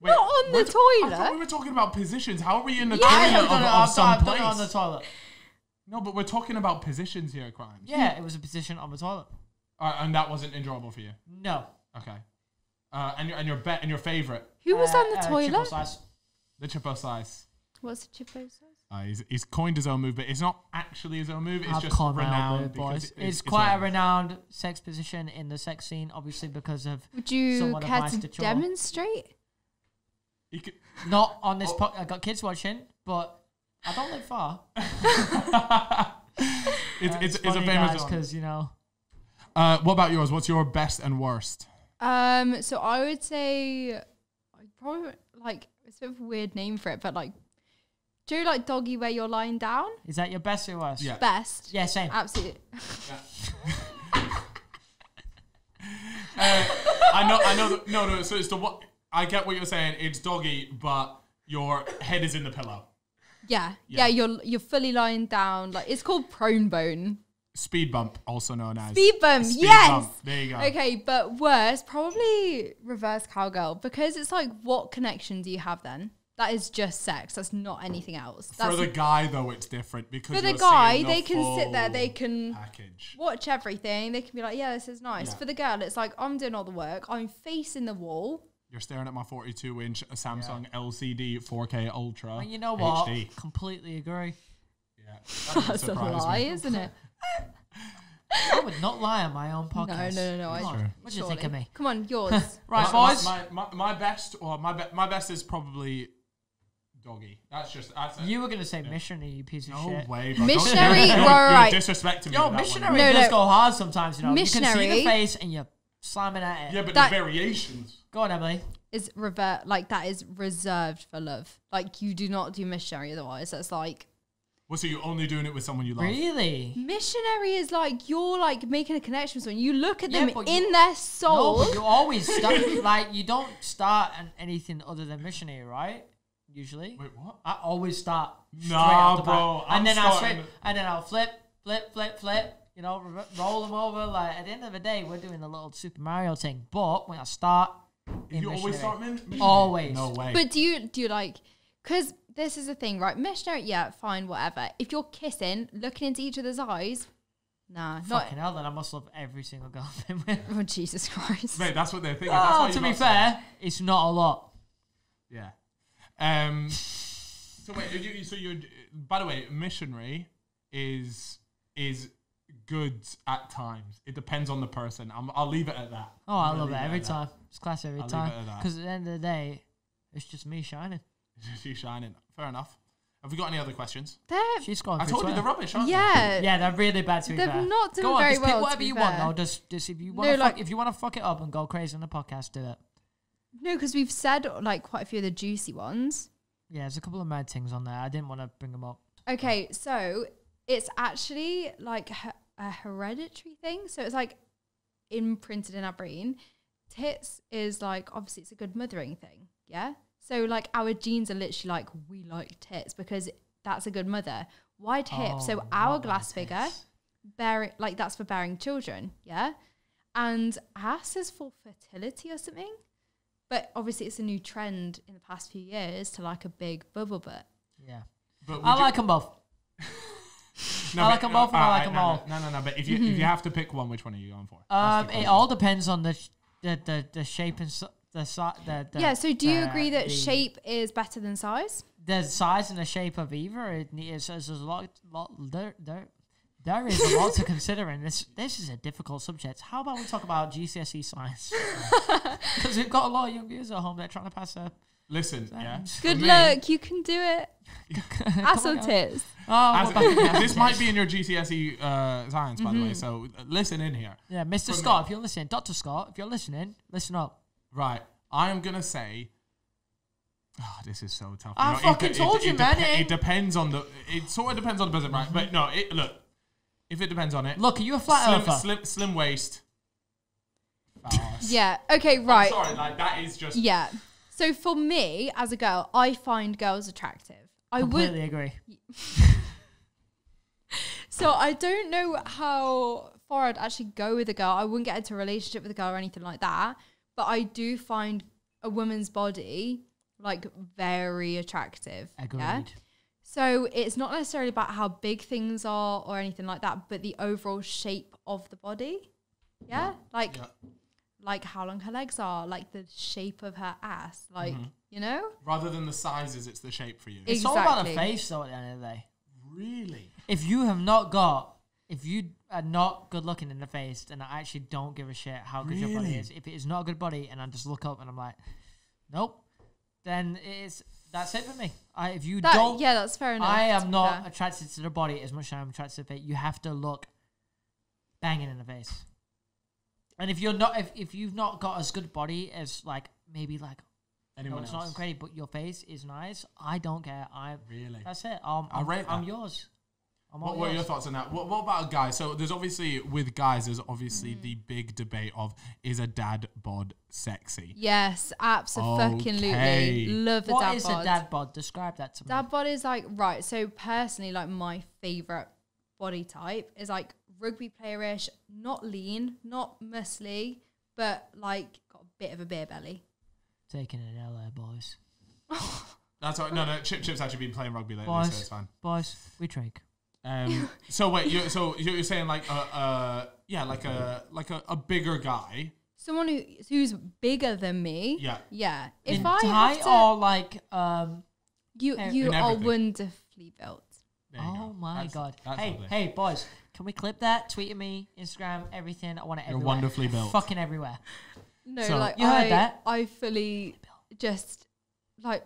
Wait, not on the we're t- I thought toilet. we were talking about positions. How are we in the Yeah, I've toilet of, it- of I've some done- I've done place? it on the toilet. no, but we're talking about positions here, crimes. Yeah, it was a position on the toilet. Right, and that wasn't enjoyable for you. No. Okay. Uh, and your and your bet and your favorite, Who was Uh, on the uh, triple toilet? The Chippo size. What's the chippo size? Uh, he's, he's coined his own move, but it's not actually his own move. It's I've just called my renowned move, boys. it- It's, it's quite a renowned. renowned sex position in the sex scene, obviously because of Would you Someone care advised to to chore. demonstrate? He could- not on this. Oh. Po- I got kids watching, but I don't live far. it's, it's, it's a famous guys one. because you know. Uh, what about yours? What's your best and worst? Um, so I would say, I probably like it's a bit of a weird name for it, but like, do you like doggy where you're lying down? Is that your best or worst? Yeah. Best. Yeah, same. Absolutely. Uh, I know, I know. That, no, no. So it's the what? I get what you're saying. It's doggy, but your head is in the pillow. Yeah. Yeah. yeah. You're you're fully lying down. Like it's called prone bone. Speed bump, also known as Speed bump. Speed yes. bump. There you go. Okay, but worse, probably reverse cowgirl because it's like, what connection do you have then? That is just sex. That's not anything else. For the guy, though, it's different because for the guy, seeing they can sit there, they can package. watch everything. They can be like, yeah, this is nice. Yeah. For the girl, it's like I'm doing all the work. I'm facing the wall. You're staring at my 42 inch Samsung LCD 4K Ultra. And you know what? HD. Completely agree. Yeah, that That's a lie, me. isn't it? I would not lie on my own podcast. no, no, no. I, Come on. What do you think of me? Come on, yours. Right, My- boys. My, my, my best, or my be- my best is probably doggy. That's just that's it. You were gonna say missionary, you piece of no shit. way, bro. Missionary, you're, right, you're right. disrespecting me. Yo, with missionary One. No, does no. go hard sometimes. You know, Missionary. you can see the face and you're slamming at it. Yeah, but That- there's variations. Go on, Emily. is revert like that is reserved for love. Like you do not do missionary otherwise. That's like Well, so you're only doing it with someone you love. Really? missionary is like you're like making a connection with someone. You look at Yeah, them but in you- their No, soul. but you always start like you don't start on anything other than missionary, right? Usually, Wait, what? I always start. straight Nah, off the bat. bro, I'm And then I'll starting- straight, and then I'll flip, flip, flip, flip. You know, re- roll them over. Like at the end of the day, we're doing the little Super Mario thing. But when I start, in You always missionary. start min- missionary? Always. No way. But do you do you like? Because this is the thing, right? Missionary, yeah, fine, whatever. If you're kissing, looking into each other's eyes, nah, not. Hell, then I must love every single girl I've been with. Oh Jesus Christ! Mate, that's what they're thinking. That's why Oh, to you be got- fair, it's not a lot. Yeah. Um. So wait, you, so you're. By the way, missionary is is good at times. It depends on the person. I'm, I'll leave it at that. Oh, I I'm gonna love leave it every at that. time. It's class every I'll leave time. it at that. Because at the end of the day, it's just me shining. She's shining. Fair enough. Have we got any other questions? They're She's got. I told you the rubbish, aren't yeah, Yeah, they're really bad to be They've fair. not done Go on, very just pick well, to whatever be you want. fair. though. just, just if you want No, to, fuck, like- if you want to fuck it up and go crazy on the podcast, do it. no, because we've said like quite a few of the juicy ones. Yeah, there's a couple of mad things on there. I didn't want to bring them up. Okay, so it's actually like he- a hereditary thing. So it's like imprinted in our brain. Tits is like obviously it's a good mothering thing. Yeah. So like our genes are literally like we like tits because that's a good mother. Wide hip. so Oh, our not glass figure, this. bearing like that's for bearing children. Yeah. And ass is for fertility or something. But obviously it's a new trend in the past few years to like a big bubble butt. Yeah, But I like them both. No, I but- like 'em both and I alright, like 'em no, all. No, no, no. But if you if you have to pick one, which one are you going for? Um, it all depends on the sh- the the, the shape and si- the size. The, the, yeah, so do you the- agree that the- shape is better than size? the size and the shape of either? It needs there's a lot, lot there, there, there is a lot to consider, and this this is a difficult subject. How about we talk about GCSE science? Because we've got a lot of young viewers at home that are trying to pass a. Listen, yeah. for Good me- luck, you can do it. Ass on, tits? Oh, As- we're back in the this might be in your GCSE uh, science, by the Mm-hmm. way. So uh, listen in here. Yeah, Mr. For Scott, me. if you're listening, Doctor Scott, if you're listening, listen up. Right. I am gonna say. Oh, this is so tough. I know, fucking told you, man, depe- it- it depends on the. It sort of depends on the person, right? But no, it look. If it depends on it, Look, are you a flat slim, earther? slim, slim waist. Yeah. Okay. I'm Right. sorry, like that is just. Yeah. So for me, as a girl, I find girls attractive. I Completely would. agree. So I don't know how far I'd actually go with a girl. I wouldn't get into a relationship with a girl or anything like that. But I do find a woman's body like very attractive. Agreed. Yeah? So it's not necessarily about how big things are or anything like that, but the overall shape of the body. Yeah, like Yeah. like how long her legs are, like the shape of her ass, like Mm-hmm. you know. Rather than the sizes, it's the shape for you. It's all about the face, though, at the end of the day. really. If you have not got, if you are not good looking in the face, and I actually don't give a shit how good your body Really? is. If it is not a good body and I just look up and I'm like, nope, then it's that's it for me. I, if you That, don't, yeah, that's fair enough. I to am be not fair. attracted to the body as much as I'm attracted to the face. You have to look banging in the face. And if you're not, if, if you've not got as good body as like maybe like no, Anyone it's not else? great, but your face is nice. I don't care. I Really. that's it. Um, I I'm, rate I'm that. yours. I'm What, what are your thoughts on that? What, what about a guy? So there's obviously with guys, there's obviously Mm. the big debate of is a dad bod sexy? Yes, absolutely. Okay. Love a What dad is bod. a dad bod? Describe that to me. Dad bod is like right. So personally, like my favorite body type is like rugby playerish, not lean, not muscly, but like got a bit of a beer belly. Taking it out there, boys. That's all, no, no. Chip Chip's actually been playing rugby lately, Boys. so it's fine. Boys, we drink. Um, so wait, you so you're saying like a, uh yeah, like a like a, a bigger guy? Someone who who's bigger than me. Yeah. Yeah. If in I height have to, or like um. you you are everything. wonderfully built. There you Oh go. my That's- god! that's hey, lovely. hey, boys, can we clip that? Tweet at me, Instagram, everything. I want it You're everywhere. wonderfully built. Fucking everywhere. No, So- like You heard I, that? I fully just like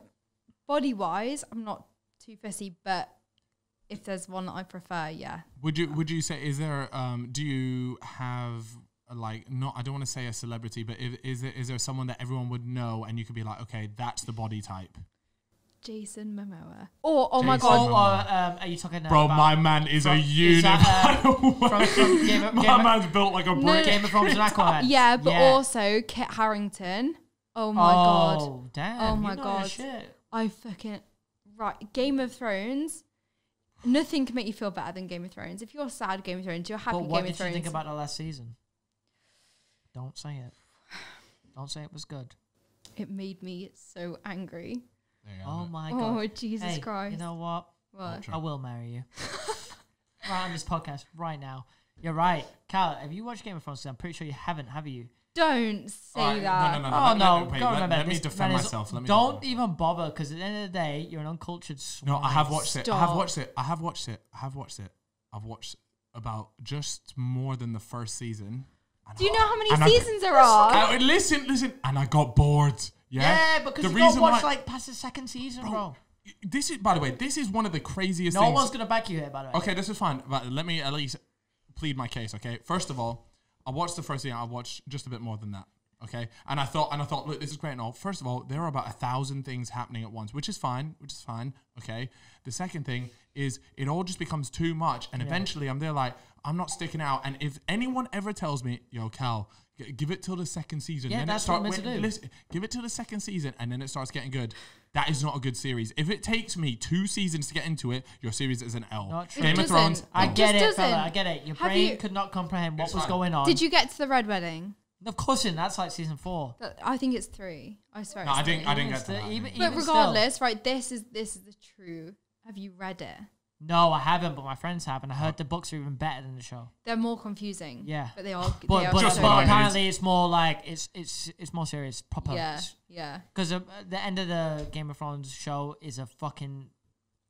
body wise, I'm not too fussy, but if there's one that I prefer, yeah. Would you would you say is there um do you have a, like not I don't want to say a celebrity, but if, is there is there someone that everyone would know and you could be like, okay, that's the body type, Jason Momoa. Or oh my god, Oh, or um, are you talking bro? about My man is a from- unit. is that, by from, from Game of, my Game of, man's built like a No, brick. Game of Thrones and Aquaman? yeah, but Yeah. also Kit Harington. Oh my god, Oh, damn. Oh you my know God. Shit. I fucking right. Game of Thrones. Nothing can make you feel better than Game of Thrones. If you're sad, Game of Thrones. You're happy, But what Game did of Thrones. you think about the last season? Don't say it. Don't say it was good. it made me so angry. Oh go. my Oh god. Jesus Hey, Christ! You know what? what? I will marry you. right on this podcast right now. You're right. Cal, have you watched Game of Thrones? I'm pretty sure you haven't, have you? Don't say Alright, that. No, no, no, no. Oh no! Let, wait, let, me defend myself. Let me don't even bother because at the end of the day, you're an uncultured swine. No, I have watched it. I have watched it. I have watched it. I have watched it. I've watched about just more than the first season. Do you know how many seasons there are? I- listen, listen, and I got bored. Yeah, Yeah, because the you don't reason watch like past the second season, bro. This is, by the way, this is one of the craziest No things. one's gonna back you here, by the way. Okay, this is fine, but let me at least plead my case. Okay, first of all, I watched the first thing. I watched just a bit more than that. Okay, and I thought, and I thought, look, this is great and all. First of all, there are about a thousand things happening at once, which is fine, which is fine. Okay. The second thing is it all just becomes too much, and eventually I'm there like I'm not sticking out. And if anyone ever tells me, "Yo, Cal," g- Give it till the second season. Yeah, then that's it start, what I'm meant to do. Listen, give it till the second season, and then it starts getting good. That is not a good series. If it takes me two seasons to get into it, your series is an L. Not true. Game of Thrones. doesn't. I It get just it, fella. doesn't. I get it. Your Have brain you- could not comprehend what It's was fine. going on. Did you get to the red wedding? Of course, in that's like season four. That- I think it's three. I swear. No, it's I didn't. three. I didn't Even get to still- that. even- But even still. regardless, right? This is this is the true. Have you read it? No, I haven't, but my friends have, and I heard the books are even better than the show. They're more confusing. Yeah. but they are. But they are but, so but what I good. need. apparently it's more like it's it's it's more serious, proper. Yeah, yeah. Because uh, the end of the Game of Thrones show is a fucking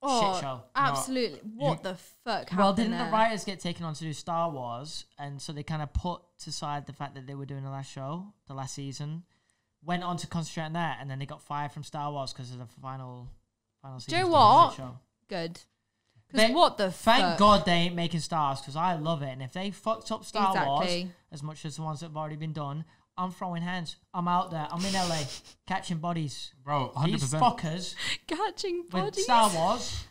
Oh, shit show. absolutely. What the fuck happened Well, didn't there? the writers get taken on to do Star Wars, and so they kind of put to side the fact that they were doing the last show, the last season, went on to concentrate on that, and then they got fired from Star Wars because of the final final Do season. you know what? Show. Good. They- Because what the Thank fuck? God they ain't making stars because I love it. And if they fucked up Star Wars as much as the ones that have already been done, I'm throwing hands. I'm out there. I'm in LA catching bodies. Bro, hundred These percent. fuckers Catching with bodies. Star Wars.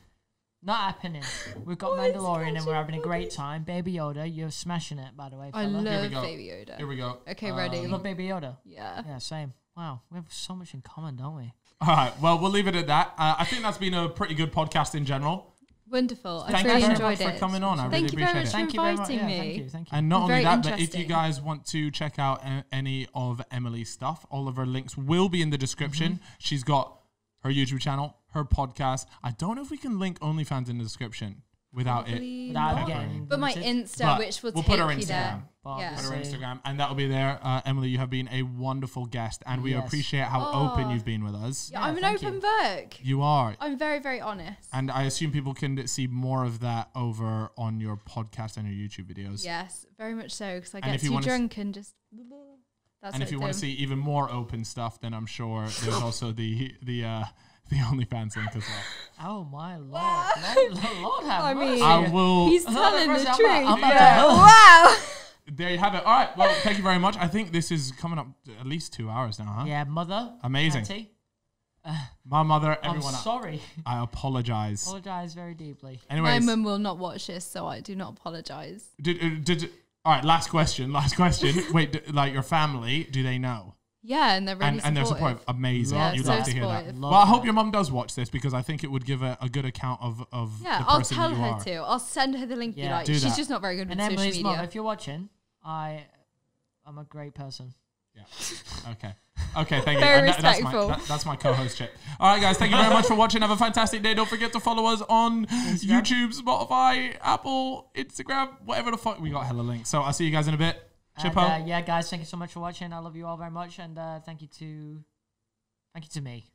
Not happening. We've got What is Mandalorian and we're having a great time. Baby Yoda, you're smashing it, by the way. I love. Baby Yoda. Here we go. Okay, Um, ready. You love Baby Yoda? Yeah. Yeah, same. Wow, we have so much in common, don't we? All right. Well, we'll leave it at that. Uh, I think that's been a pretty good podcast in general. Wonderful. I Thank really you very enjoyed much it. for coming on. I Thank really you very appreciate much it. for Thank you very much. inviting Yeah, me. thank you. Thank you. And not only that, but if you guys want to check out a- any of Emily's stuff, all of her links will be in the description. Mm-hmm. She's got her YouTube channel, her podcast. I don't know if we can link OnlyFans in the description without it. Probably Without not. But my. Insta, But which will we'll take put her you there. But Yeah. Put her Instagram, and that'll be there. Uh, Emily, you have been a wonderful guest, and we Yes. appreciate how Oh. open you've been with us. Yeah, Yeah, I'm an open you. book. You are. I'm very, very honest. And I assume people can see more of that over on your podcast and your YouTube videos. Yes, very much so. Because I And get if you too s- drunk and just. That's and if you want to see even more open stuff, then I'm sure there's also the the uh, the OnlyFans link as well. Oh my lord! Lord, Lord have I mercy. mean, I will. he's telling the truth. I'm about to yeah. hell. Wow. There you have it. All right. Well, thank you very much. I think this is coming up at least two hours now, huh? Yeah, mother. Amazing. auntie, My mother, I'm everyone. sorry. I apologize. Apologize very deeply. My Anyways, mum will not watch this, so I do not apologize. did, uh, did all right. Last question. Last question. Wait, d- like your family, do they know? Yeah, and they're really and, and they're supportive. supportive. Amazing. Yeah, You'd so love to hear that. supportive. Well, I hope your mum does watch this because I think it would give a, a good account of, of Yeah, the I'll tell that you her are. to. I'll send her the link. Be Yeah. like, Do she's that. just not very good with And social Emily's mom, media. if you're watching, I, I'm a great person. Yeah. Okay. Okay. Thank you. Very And that- that's my respectful. that- that's my co-host chip. All right, guys. Thank you very much for watching. Have a fantastic day. Don't forget to follow us on YouTube, Spotify, Apple, Instagram, whatever the fuck. We got hella links. So I'll see you guys in a bit. And, Chippo. uh, yeah, guys, thank you so much for watching. I love you all very much, and uh, thank you to, thank you to me.